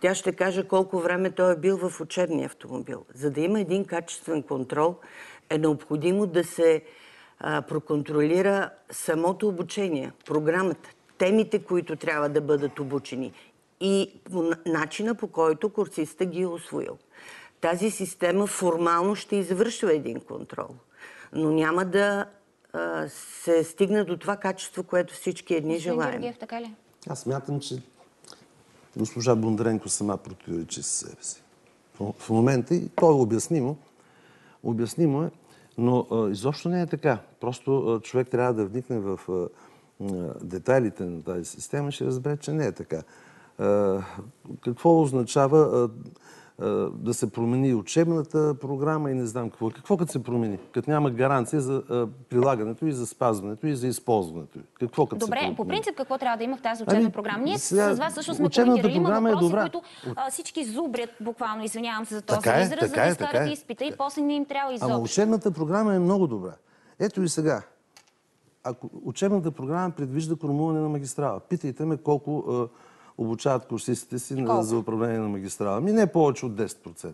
Тя ще каже колко време той е бил в учебния автомобил. За да има един качествен контрол, е необходимо да се а, проконтролира самото обучение, програмата, темите, които трябва да бъдат обучени и начина по който курсиста ги е освоил. Тази система формално ще извършва един контрол, но няма да а, се стигне до това качество, което всички едни Господин желаем. Георгиев, така ли? Аз мятам, че госпожа Бондаренко сама противоречи със себе си. В- момента и то е обяснимо. Обяснимо е, но а, изобщо не е така. Просто а, човек трябва да вникне в а, детайлите на тази система и ще разбере, че не е така. А, какво означава да се промени учебната програма и не знам какво. Какво като се промени? Като няма гаранция за прилагането и за спазването и за използването. й. Какво като се Добре, промени? по принцип какво трябва да има в тази учебна Ами, програма? Ние сега, с вас също сме коментирали. Има е въпроси, добра. които а, всички зубрят, буквално, извинявам се за този Така е, израз, за така да е, изкарат така е. изпита и после не им трябва изобщо. Ама учебната програма е много добра. Ето и сега. Ако учебната програма предвижда кормуване на магистрала, питайте ме колко а, обучават курсистите си на, за управление на магистрала. Ми не повече от 10%.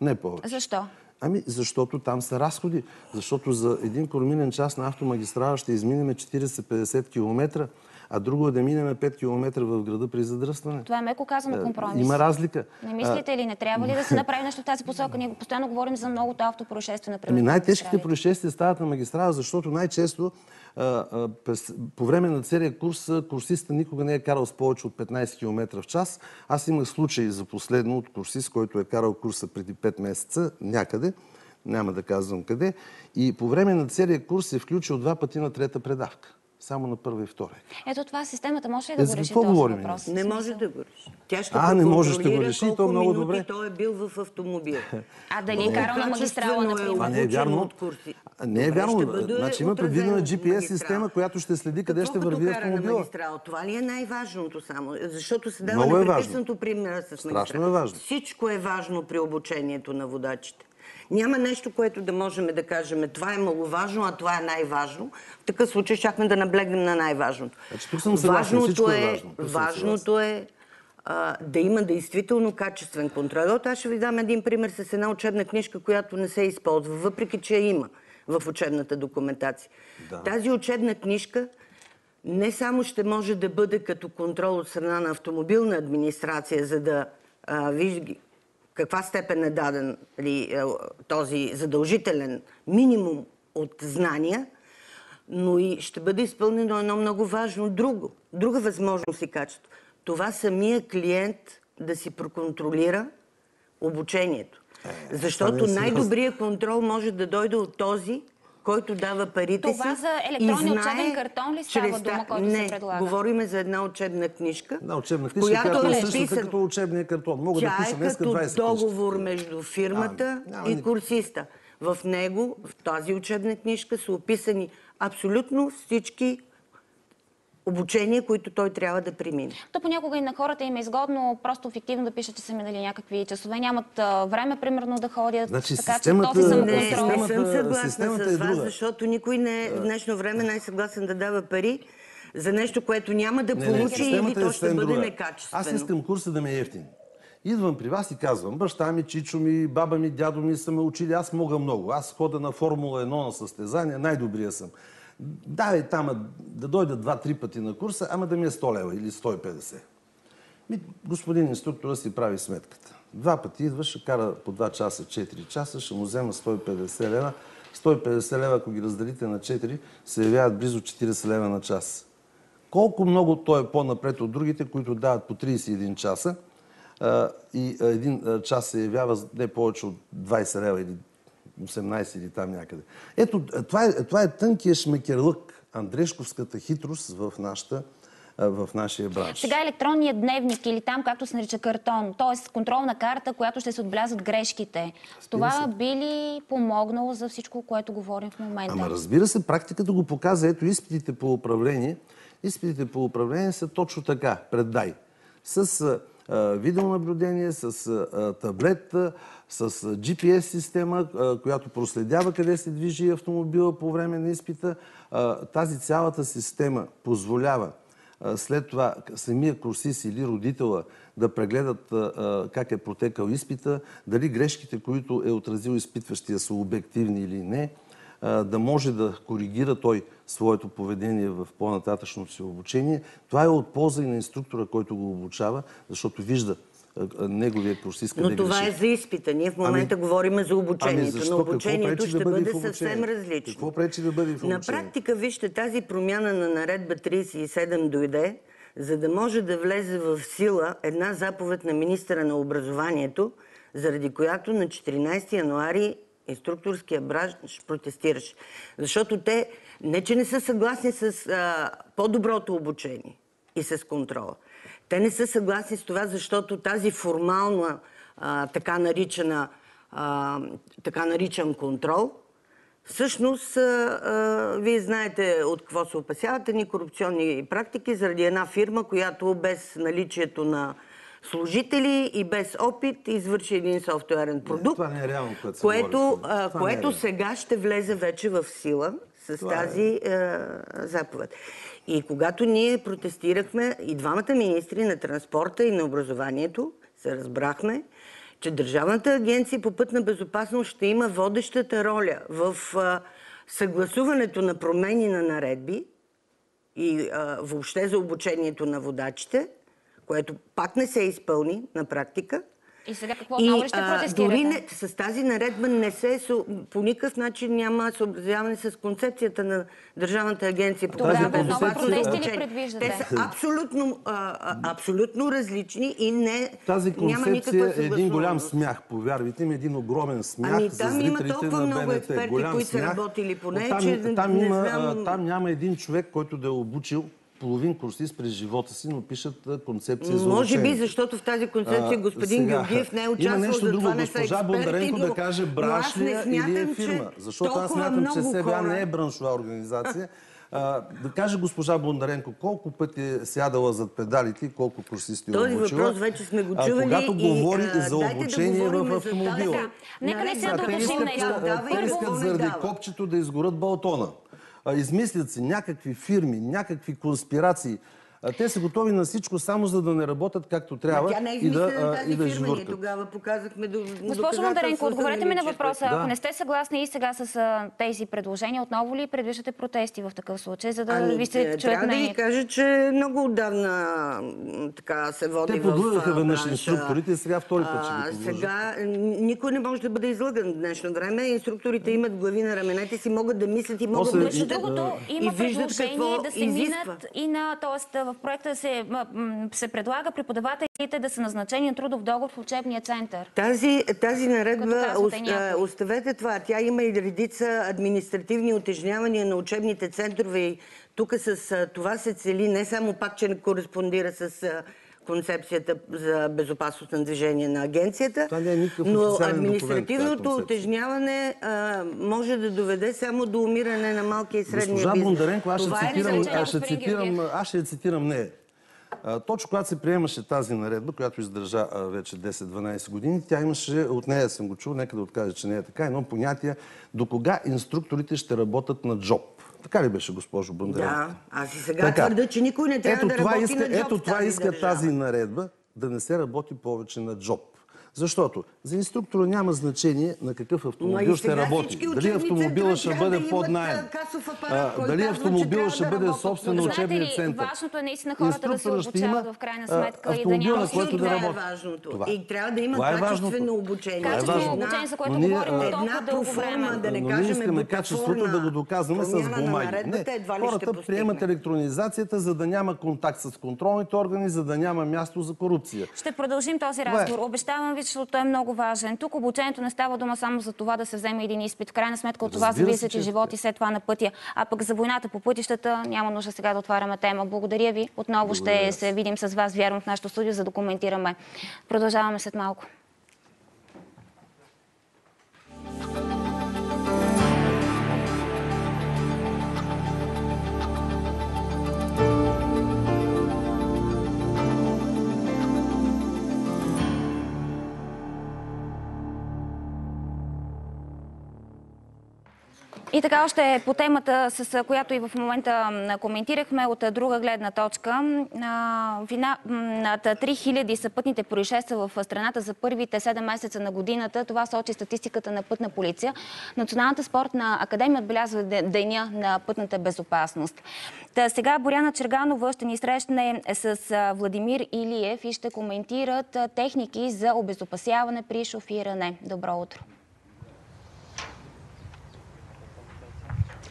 Не повече. Защо? Ами, защото там са разходи. Защото за един кормилен час на автомагистрала ще изминем 40-50 км, а друго е да минем 5 км в града при задръстване. Това е меко казано Е, компромис. Има разлика. Не мислите ли, не трябва ли да се направи нещо в тази посока? Ние постоянно говорим за многото автопроизшествия, например. Ами на най-тежките происшествия стават на магистрала, защото най-често по време на целия курс курсиста никога не е карал с повече от 15 км в час. Аз имах случай за последно от курсист, който е карал курса преди 5 месеца някъде, няма да казвам къде, и по време на целия курс е включил два пъти на трета предавка. Само на първа и втора. Ето това системата може ли Е, да за го реши този говорим? въпрос? Не може да го реши. Тя ще А, не може, ще го реши, то много добре. той е бил в автомобил. А дали е карал на магистрала, например? А не е вярно. Не е вярно. Значи има предвидена GPS система, която ще следи къде ще върви кара на автомобила. магистрала? Това ли е най-важното само? Защото се дава е непрекъснато примера с Страшно магистрала. е важно. Всичко е важно при обучението на водачите. Няма нещо, което да можем да кажем, това е маловажно, а това е най-важно. В такъв случай щяхме да наблегнем на най-важното. Значи, тук съм съгласен, всичко е важно. Съм важното е а, да има действително качествен контрол. Аз ще ви дам един пример с една учебна книжка, която не се използва, въпреки че я има в учебната документация. Да. Тази учебна книжка не само ще може да бъде като контрол от страна на автомобилна администрация, за да а, вижда каква степен е даден ли, е, този задължителен минимум от знания, но и ще бъде изпълнено едно много важно друго, друга възможност и качество. Това самия клиент да си проконтролира обучението. Защото това не е най-добрият контрол може да дойде от този, който дава парите Това си за и електронния знае учебен картон ли става чрез дума, който не, се предлага? говориме за една учебна книжка, Една учебна книжка, която която е е написан- като учебния картон. Мога да Тя пиша е като 20 договор между фирмата А, няма и ни- курсиста. В него, в тази учебна книжка са описани абсолютно всички обучения, които той трябва да премине. То понякога и на хората им е изгодно просто фиктивно да пишат, че са минали някакви часове. Нямат а, време, примерно, да ходят. Значи, така системата- че този Не, самоконтрол... не съм съгласна системата с е вас, друга. защото никой не е в днешно време най-съгласен да дава пари за нещо, което няма да Не, не, получи или системата е то ще бъде друга. некачествено. Аз искам курса да ме е ефтин. Идвам при вас и казвам, баща ми, чичо ми, баба ми, дядо ми са ме учили, аз мога много. Аз хода на Формула 1 на състезания, най-добрия съм. Давай там да дойда два-три пъти на курса, ама да ми е 100 лева или 150. Ми, господин инструктора си прави сметката. Два пъти идва, ще кара по 2 часа, 4 часа, ще му взема 150 лева. 150 лева, ако ги разделите на 4, се явяват близо 40 лева на час. Колко много той е по-напред от другите, които дават по 31 часа и един час се явява не повече от 20 лева или 18 или там някъде. Ето, това е, това е тънкия шмекерлък, Андрешковската хитрост в, нашата, в нашия бранш. Сега електронният дневник или там, както се нарича картон, т.е. контролна карта, която ще се отбелязват грешките. Това би ли помогнало за всичко, което говорим в момента? Ама разбира се, практиката го показа. Ето изпитите по управление. Изпитите по управление са точно така, пред дай. С а, видеонаблюдение, с а, таблет, с GPS система, която проследява къде се движи автомобила по време на изпита. Тази цялата система позволява след това самия курсист или родителя да прегледат как е протекал изпита, дали грешките, които е отразил изпитващия, са обективни или не, да може да коригира той своето поведение в по-нататъчното си обучение. Това е от полза и на инструктора, който го обучава, защото вижда неговия курсист къде Но това греши. е за изпита. Ние в момента Ами- говорим за обучението. Ами защо? Но обучението ще да бъде съвсем различно. Какво пречи да бъде в На практика, вижте, тази промяна на наредба 37 дойде, за да може да влезе в сила една заповед на министра на образованието, заради която на 14 януари инструкторския бранш протестираше. Защото те не, че не са съгласни с по-доброто обучение и с контрола. Те не са съгласни с това, защото тази формална, а, така наричана, а, така наричан контрол, Всъщност, а, вие знаете от какво се опасявате ни корупционни практики заради една фирма, която без наличието на служители и без опит извърши един софтуерен продукт, Това не е реално, което а, не е което реално. сега ще влезе вече в сила с Това е. тази а, заповед. И когато ние протестирахме, и двамата министри на транспорта и на образованието, се разбрахме, че Държавната агенция по пътна безопасност ще има водещата роля в а, съгласуването на промени на наредби и а, въобще за обучението на водачите, което пак не се изпълни на практика. И сега какво И отново ли ще протестирате? дори не, с тази наредба не се, по никакъв начин няма съобразяване с концепцията на Държавната агенция по Тогава отново протести ли Обучение. предвиждате? Те са абсолютно, а, абсолютно различни и не, Тази няма концепция е един голям смях, повярвайте ми, един огромен смях Ами за там има зрителите толкова на много БНТ. експерти, голям които са смях. работили по нея, там, че там, не има, знам- там няма един човек, който да е обучил половин курсист през живота си, но пишат а, концепция за Може би, обучение. защото в тази концепция А, господин сега, Георгиев не е Има участвал, нещо затова друго. не са Госпожа експерти, Бондаренко но- да каже бранш ли или е фирма. Защото аз смятам, че хора- не е браншова организация. А, да каже госпожа Бондаренко колко пъти е сядала зад педалите и колко курсисти е Този обучила. въпрос вече сме го А, чували когато и, говори а, за да обучение говорим в автомобила. Нека не сега да Те уточним искат, нещо. а, те Първо- искат заради копчето да изгорят Балтона. А, Измислят си някакви фирми, някакви конспирации. Те са готови на всичко, само за да не работят както трябва Тя не е и да, тази и да фирма. Ние тогава показахме до Госпожо Модаренко, отговорете ми на въпроса. Да. Ако не сте съгласни и сега с а, тези предложения, отново ли предвиждате протести в такъв случай, за да Ами, ви се е, чуят трябва да ви кажа, че много отдавна така се води Те подлъгаха веднъж инструкторите и сега втори път ще ги. Сега м, никой не може да бъде излъган в днешно време. Инструкторите имат глави на раменете си, могат да мислят и могат да Между другото, и има предложение да се минат и на, т.е. в проекта се, се предлага преподавателите да са назначени на трудов договор в учебния център. Тази, тази наредба, оставете това. Тя има и редица административни отежнявания на учебните центрове. И тук с това се цели не само пак, че не кореспондира с концепцията за безопасност на движение на агенцията, Това не е никакъв но документ, административното концепция. отежняване а, може да доведе само до умиране на малкия и средния Госпожа бизнес. Бондаренко, аз ще е цитирам, аз ще цитирам, аз ще цитирам не. А, Точно когато се приемаше тази наредба, която издържа а, вече 10-12 години, тя имаше, от нея съм го чул, нека да откажа, че не е така, едно понятие до кога инструкторите ще работят на джоб. Така ли беше, госпожо Бондаренко? Да, аз и сега твърда, че никой не трябва ето да това работи иска, на джоб Ето това иска държава. тази наредба, да не се работи повече на джоб. Защото за инструктора няма значение на какъв автомобил ще работи. Дали автомобила ще бъде под найем. Дали автомобила ще да бъде работят. собствен на Знаете учебния център. важното е наистина хората да се Инструктора ще обучават има, в крайна сметка и да няма на който да Това е работи. важното. Това. И трябва да има е качествено важното. обучение. Това е Качествено обучение, за което Но ние, говорим толкова дълго време. да не кажем искаме качеството да го доказваме с бумаги. Не, хората приемат електронизацията, за да няма контакт с контролните органи, за да няма място за корупция. Ще продължим този е. разговор. Обещавам ви, защото е много важен. Тук обучението не става дума само за това да се вземе един изпит. В крайна сметка от това зависят и е животи след това на пътя. А пък за войната по пътищата няма нужда сега да отваряме тема. Благодаря ви. Отново Благодаря ще се видим с вас, вярвам, в нашото студио, за да коментираме. Продължаваме след малко. И така още по темата, с която и в момента коментирахме от друга гледна точка. Вина, над 3000 са пътните происшествия в страната за първите 7 месеца на годината. Това сочи статистиката на пътна полиция. Националната спортна академия отбелязва де- деня на пътната безопасност. Та сега Боряна Черганова ще ни срещне с Владимир Илиев и ще коментират техники за обезопасяване при шофиране. Добро утро!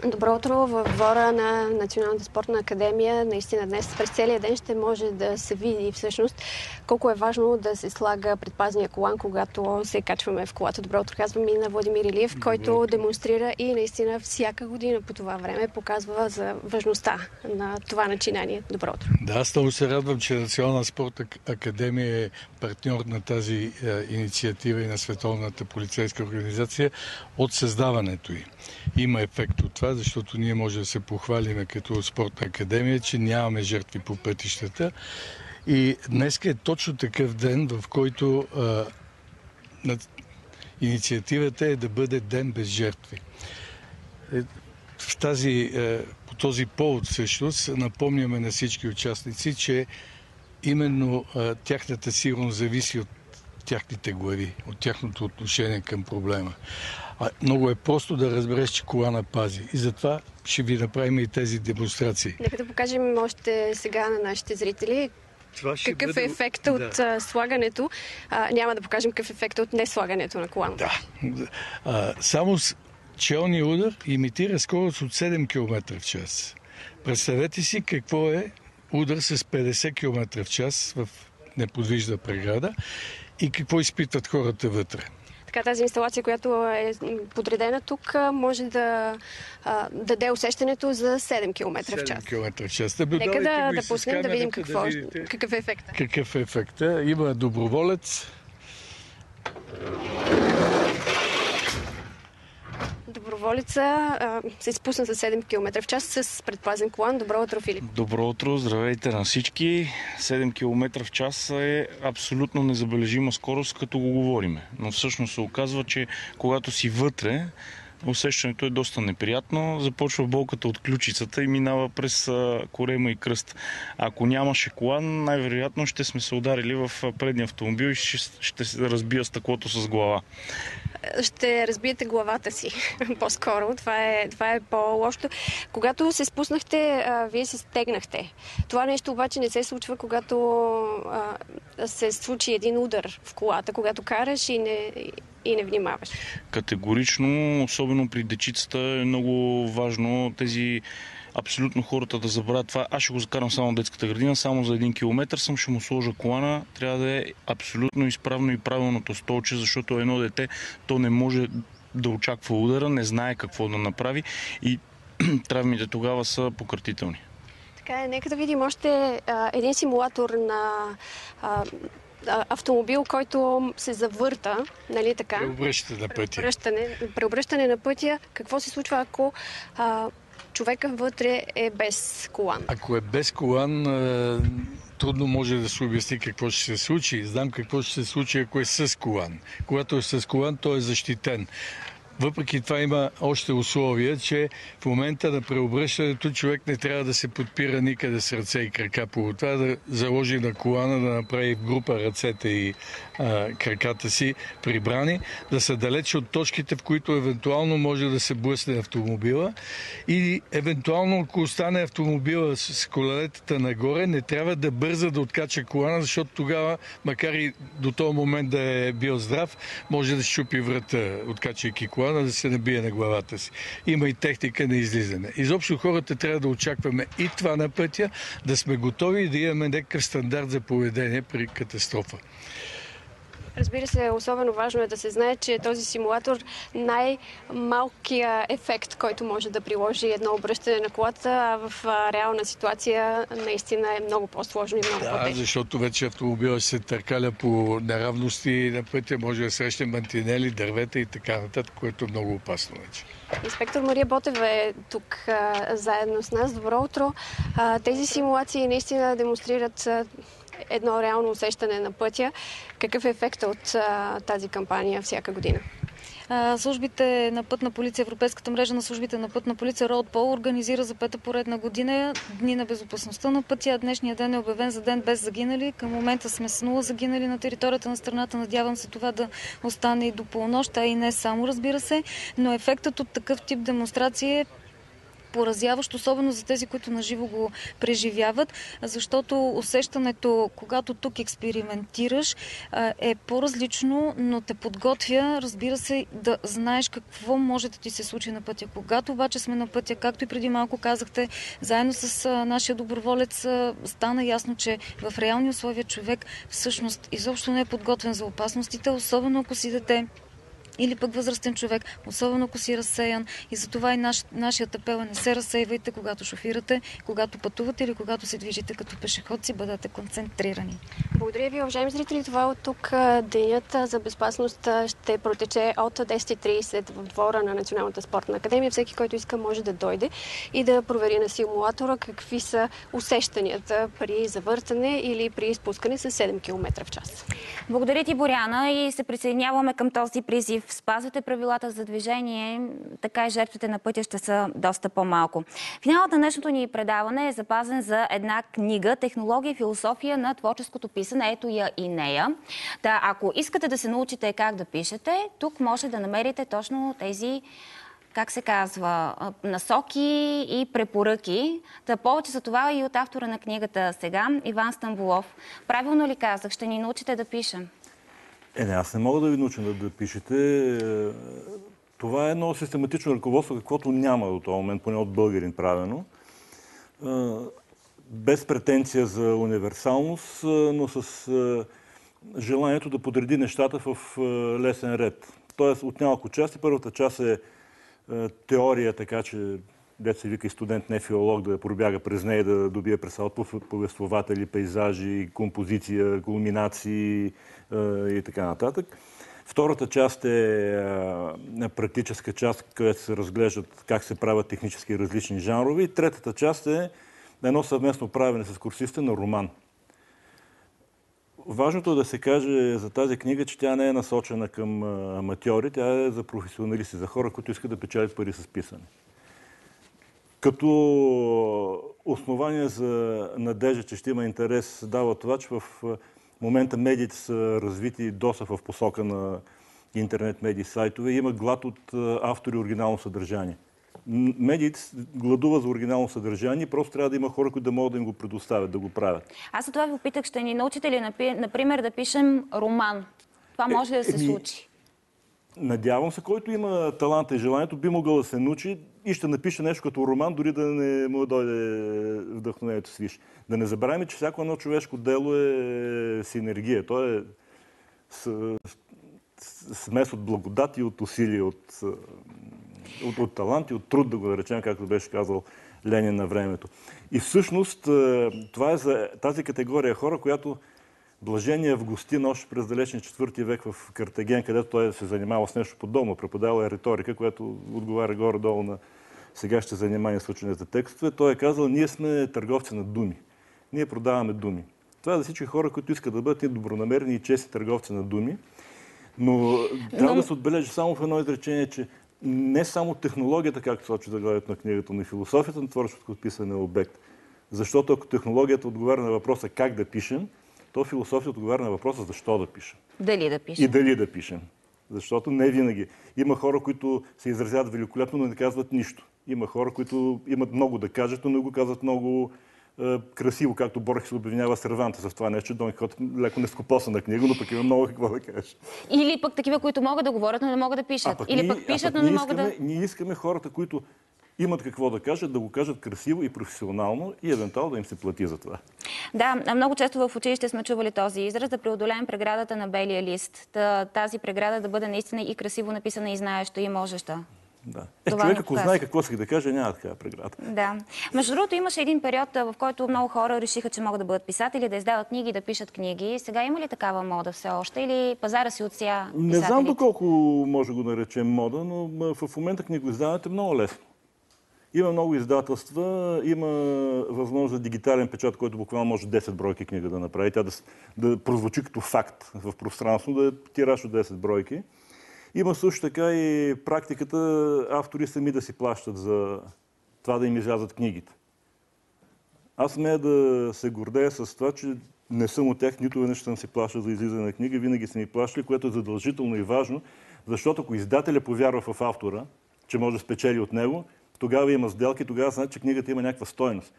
Добро утро в двора на Националната спортна академия. Наистина днес през целия ден ще може да се види всъщност колко е важно да се слага предпазния колан, когато се качваме в колата. Добро утро казвам и на Владимир Илиев, който демонстрира и наистина всяка година по това време показва за важността на това начинание. Добро утро. Да, аз много се радвам, че Национална спортна академия е партньор на тази е, инициатива и на Световната полицейска организация от създаването й. Има ефект от това, защото ние може да се похвалиме като спортна академия, че нямаме жертви по пътищата. И днес е точно такъв ден, в който а, инициативата е да бъде ден без жертви. Е, в тази, е, по този повод всъщност напомняме на всички участници, че именно тяхната сигурност зависи от тяхните глави, от тяхното отношение към проблема. А, много е просто да разбереш, че кола пази. И затова ще ви направим и тези демонстрации. Нека да покажем още сега на нашите зрители Това ще какъв бъде- е ефекта от а, слагането. А, няма да покажем какъв е ефекта от не слагането на колан. Да. А, само с челния удар имитира скорост от 7 км в час. Представете си какво е удар с 50 км в час в неподвижна преграда и какво изпитват хората вътре. Така тази инсталация, която е подредена тук, може да а, даде усещането за 7 км в час. 7 км в час. Нека да, да пуснем, да видим какво, видите какъв е ефекта. Какъв е ефекта? Има доброволец. Доброволица се изпусна за 7 км в час с предпазен колан. Добро утро, Филип. Добро утро, здравейте на всички. 7 км в час е абсолютно незабележима скорост, като го говориме. Но всъщност се оказва, че когато си вътре, усещането е доста неприятно. Започва болката от ключицата и минава през корема и кръст. Ако нямаше колан, най-вероятно ще сме се ударили в предния автомобил и ще, ще разбия стъклото с глава. Ще разбиете главата си по-скоро. Това е, това е по-лошо. Когато се спуснахте, а, вие се стегнахте. Това нещо обаче не се случва, когато а, се случи един удар в колата, когато караш и не, и не внимаваш. Категорично, особено при дечицата е много важно тези абсолютно хората да забравят това. Аз ще го закарам само в детската градина, само за един километр съм, ще му сложа колана. Трябва да е абсолютно изправно и правилното столче, защото едно дете, то не може да очаква удара, не знае какво да направи и травмите тогава са пократителни. Така е, нека да видим още а, един симулатор на а, автомобил, който се завърта, нали така? Преобръщате на пътя. Преобръщане, преобръщане на пътя. Какво се случва, ако а, човека вътре е без колан? Ако е без колан, а, трудно може да се обясни какво ще се случи. Знам какво ще се случи, ако е с колан. Когато е с колан, той е защитен. Въпреки това има още условия, че в момента на преобръщането човек не трябва да се подпира никъде с ръце и крака по това, да заложи на колана, да направи в група ръцете и а, краката си прибрани, да са далече от точките, в които евентуално може да се блъсне автомобила. И евентуално, ако остане автомобила с колелетата нагоре, не трябва да бърза да откача колана, защото тогава, макар и до този момент да е бил здрав, може да щупи врата, откачайки колана, да се набие на главата си. Има и техника на излизане. Изобщо хората трябва да очакваме и това на пътя, да сме готови и да имаме някакъв стандарт за поведение при катастрофа. Разбира се, особено важно е да се знае, че този симулатор най-малкия ефект, който може да приложи едно обръщане на колата, а в реална ситуация наистина е много по-сложно и много Да, по-тежко. защото вече автомобила се търкаля по неравности на пътя, може да срещне мантинели, дървета и така нататък, което е много опасно вече. Инспектор Мария Ботева е тук а, заедно с нас. Добро утро. А, тези симулации наистина демонстрират а, едно реално усещане на пътя. Какъв е ефектът от тази кампания всяка година? Службите на пътна полиция, Европейската мрежа на службите на пътна полиция Роудпол организира за пета поредна година Дни на безопасността на пътя. Днешният ден е обявен за ден без загинали. Към момента сме с нула загинали на територията на страната. Надявам се това да остане и до полунощ, а и не само, разбира се. Но ефектът от такъв тип демонстрация е поразяващ, особено за тези, които наживо го преживяват, защото усещането, когато тук експериментираш, е по-различно, но те подготвя, разбира се, да знаеш какво може да ти се случи на пътя. Когато обаче сме на пътя, както и преди малко казахте, заедно с нашия доброволец стана ясно, че в реални условия човек всъщност изобщо не е подготвен за опасностите, особено ако си дете или пък възрастен човек, особено ако си разсеян. И затова и наш, нашият апел е не се разсейвайте, когато шофирате, когато пътувате или когато се движите като пешеходци, бъдете концентрирани. Благодаря ви, уважаеми зрители. Това е от тук денят за безопасност ще протече от 10.30 в двора на Националната спортна академия. Всеки, който иска, може да дойде и да провери на симулатора какви са усещанията при завъртане или при изпускане с 7 км в час. Благодаря ти, Боряна, и се присъединяваме към този призив. Спазвате правилата за движение, така и жертвите на пътя ще са доста по-малко. Финалът на днешното ни предаване е запазен за една книга «Технология и философия на творческото писане». Ето я и нея. Та, ако искате да се научите как да пишете, тук може да намерите точно тези как се казва, насоки и препоръки. Да повече за това и от автора на книгата сега, Иван Стамбулов. Правилно ли казах? Ще ни научите да пишем. Е, не, аз не мога да ви науча да, да пишете. Е, Това е едно систематично ръководство, каквото няма до този момент, поне от българин правено. Е, Без претенция за универсалност, е, но с желанието да подреди нещата в лесен ред. Тоест от няколко части. Първата част е, теория, така че дет се вика и студент, не филолог, да пробяга през нея, да добие представа от повествователи, пейзажи, композиция, кулминации и така нататък. Втората част е е, практическа част, където се разглеждат как се правят технически различни жанрове. И третата част е едно съвместно правене с курсиста на роман. Важното е да се каже за тази книга, че тя не е насочена към а, аматьори, тя е за професионалисти, за хора, които искат да печелят пари с писане. Като основание за надежда, че ще има интерес, дава това, че в момента медиите са развити доста в посока на интернет медии сайтове и има глад от автори оригинално съдържание. Медиите гладува за оригинално съдържание, просто трябва да има хора, които да могат да им го предоставят, да го правят. Аз за това ви попитах, ще ни научите ли, например, да пишем роман? Това може ли да се еми, случи? Надявам се, който има таланта и желанието, би могъл да се научи и ще напише нещо като роман, дори да не му дойде вдъхновението свиш. Да не забравяме, че всяко едно човешко дело е синергия. То е смес от благодат и от усилие, от, от, от талант и от труд, да го наречем, както беше казал Ленин на времето. И всъщност това е за тази категория хора, която Блажение Августин още през далечния четвърти век в Картаген, където той се занимава с нещо подобно, преподавал е риторика, която отговаря горе-долу на сега ще занимание с учените текстове. Той е казал, ние сме търговци на думи. Ние продаваме думи. Това е за всички хора, които искат да бъдат и добронамерени и чести търговци на думи. Но трябва да се отбележи само в едно изречение, че не само технологията, както сочи заглавието на книгата, но и философията на творческото писане е обект. Защото ако технологията отговаря на въпроса как да пишем, то философията отговаря на въпроса защо да пишем. Дали да пишем? И дали да пишем. Защото не винаги. Има хора, които се изразяват великолепно, но не казват нищо. Има хора, които имат много да кажат, но не го казват много е, красиво, както Борх се обвинява Серванта с това нещо. Дон Кихот леко нескопосана книга, но пък има много какво да каже. Или пък такива, които могат да говорят, но не могат да пишат. Или ние- пък пишат, а но не ние могат да... искаме, Ние искаме хората, които имат какво да кажат, да го кажат красиво и професионално и евентуално да им се плати за това. Да, много често в училище сме чували този израз да преодолеем преградата на белия лист. Та, тази преграда да бъде наистина и красиво написана, и знаеща, и можеща. Да. Е, Това човек, ако знае какво иска да каже, няма такава преграда. Да. Между другото, имаше един период, в който много хора решиха, че могат да бъдат писатели, да издават книги, да пишат книги. Сега има ли такава мода все още или пазара си отся Не знам доколко може да го наречем мода, но в момента книгоиздаването е много лесно. Има много издателства, има възможност за дигитален печат, който буквално може 10 бройки книга да направи. Тя да, да прозвучи като факт в пространство, да е тираж от 10 бройки. Има също така и практиката автори сами да си плащат за това да им излязат книгите. Аз смея да се гордея с това, че не съм от тях, нито веднъж съм си плащал за излизане на книга, винаги са ми плащали, което е задължително и важно, защото ако издателя повярва в автора, че може да спечели от него, тогава има сделки, тогава значи, че книгата има някаква стойност.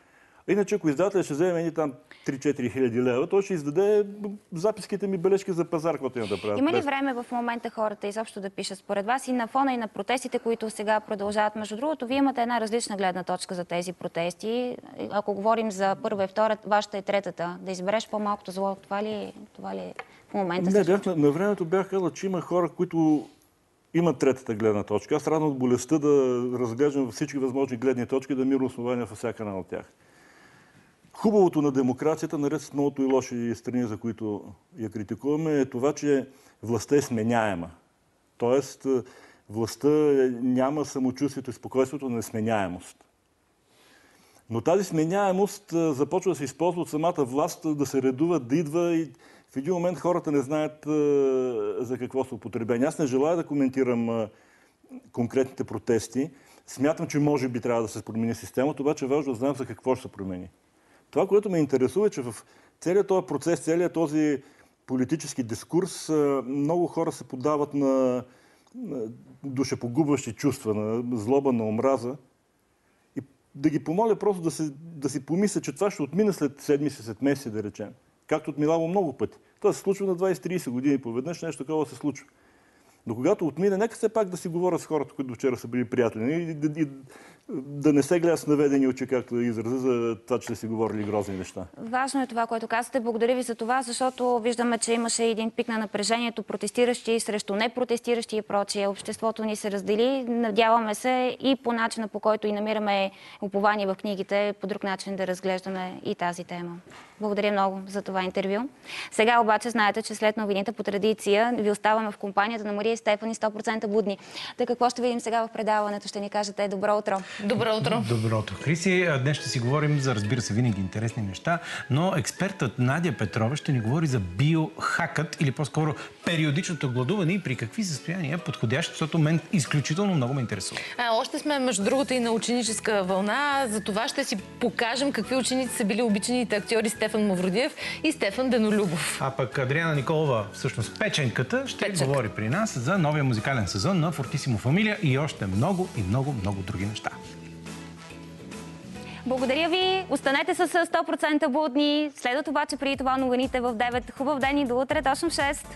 Иначе, ако издателя ще вземе едни там 3-4 хиляди лева, той ще издаде записките ми бележки за пазар, каквото има да правят. Има ли време в момента хората изобщо да пишат според вас и на фона и на протестите, които сега продължават? Между другото, вие имате една различна гледна точка за тези протести. Ако говорим за първа и втора, вашата е третата. Да избереш по-малкото зло, това ли, това ли в момента Не, бях, на, на времето бях казал, че има хора, които имат третата гледна точка. Аз радвам от болестта да разглеждам всички възможни гледни точки, да мира основания във всяка една от тях. Хубавото на демокрацията, наред с многото и лоши страни, за които я критикуваме, е това, че властта е сменяема. Тоест, е, властта е- няма самочувствието и спокойствието на несменяемост. Но тази сменяемост а, започва да се използва от самата власт, да се редува, да идва и в един момент хората не знаят за какво са употребени. Аз не желая да коментирам конкретните протести. Смятам, че може би трябва да се промени системата, обаче е важно да знаем за какво ще се промени. Това, което ме интересува, е, че в целият този процес, целият този политически дискурс, много хора се подават на, душепогубващи чувства, на злоба, на омраза и да ги помоля просто да, се, да си помисля, че това ще отмине след седмици, след месеци, да речем. Както отминало много пъти. Това се случва на 20-30 години. Поведнъж нещо такова се случва. Но когато отмине, нека все пак да си говоря с хората, които вчера са били приятели. И, и, и, да не се гледа с наведени очи, както да израза, за това, че си говорили грозни неща. Важно е това, което казвате. Благодаря ви за това, защото виждаме, че имаше един пик на напрежението, протестиращи срещу непротестиращи и прочие. Обществото ни се раздели. Надяваме се и по начина, по който и намираме упование в книгите, по друг начин да разглеждаме и тази тема. Благодаря много за това интервю. Сега обаче знаете, че след новините по традиция ви оставаме в компанията на Мария и Стефани 100% будни. Та какво ще видим сега в предаването? Ще ни кажете добро утро. Добро утро. Добро утро, Криси. А, Днес ще си говорим за, разбира се, винаги интересни неща, но експертът Надя Петрова ще ни говори за биохакът или по-скоро периодичното гладуване и при какви състояния е подходящо, защото мен изключително много ме интересува. А, още сме, между другото, и на ученическа вълна. За това ще си покажем какви ученици са били обичаните актьори Стефан Мавродиев и Стефан Денолюбов. А пък Адриана Николова, всъщност печенката, ще говори при нас за новия музикален сезон на Фортисимо Фамилия и още много и много, много други неща. Благодаря ви. Останете с 100% будни. Следват обаче преди това новините в 9. Хубав ден и до утре, точно в 6.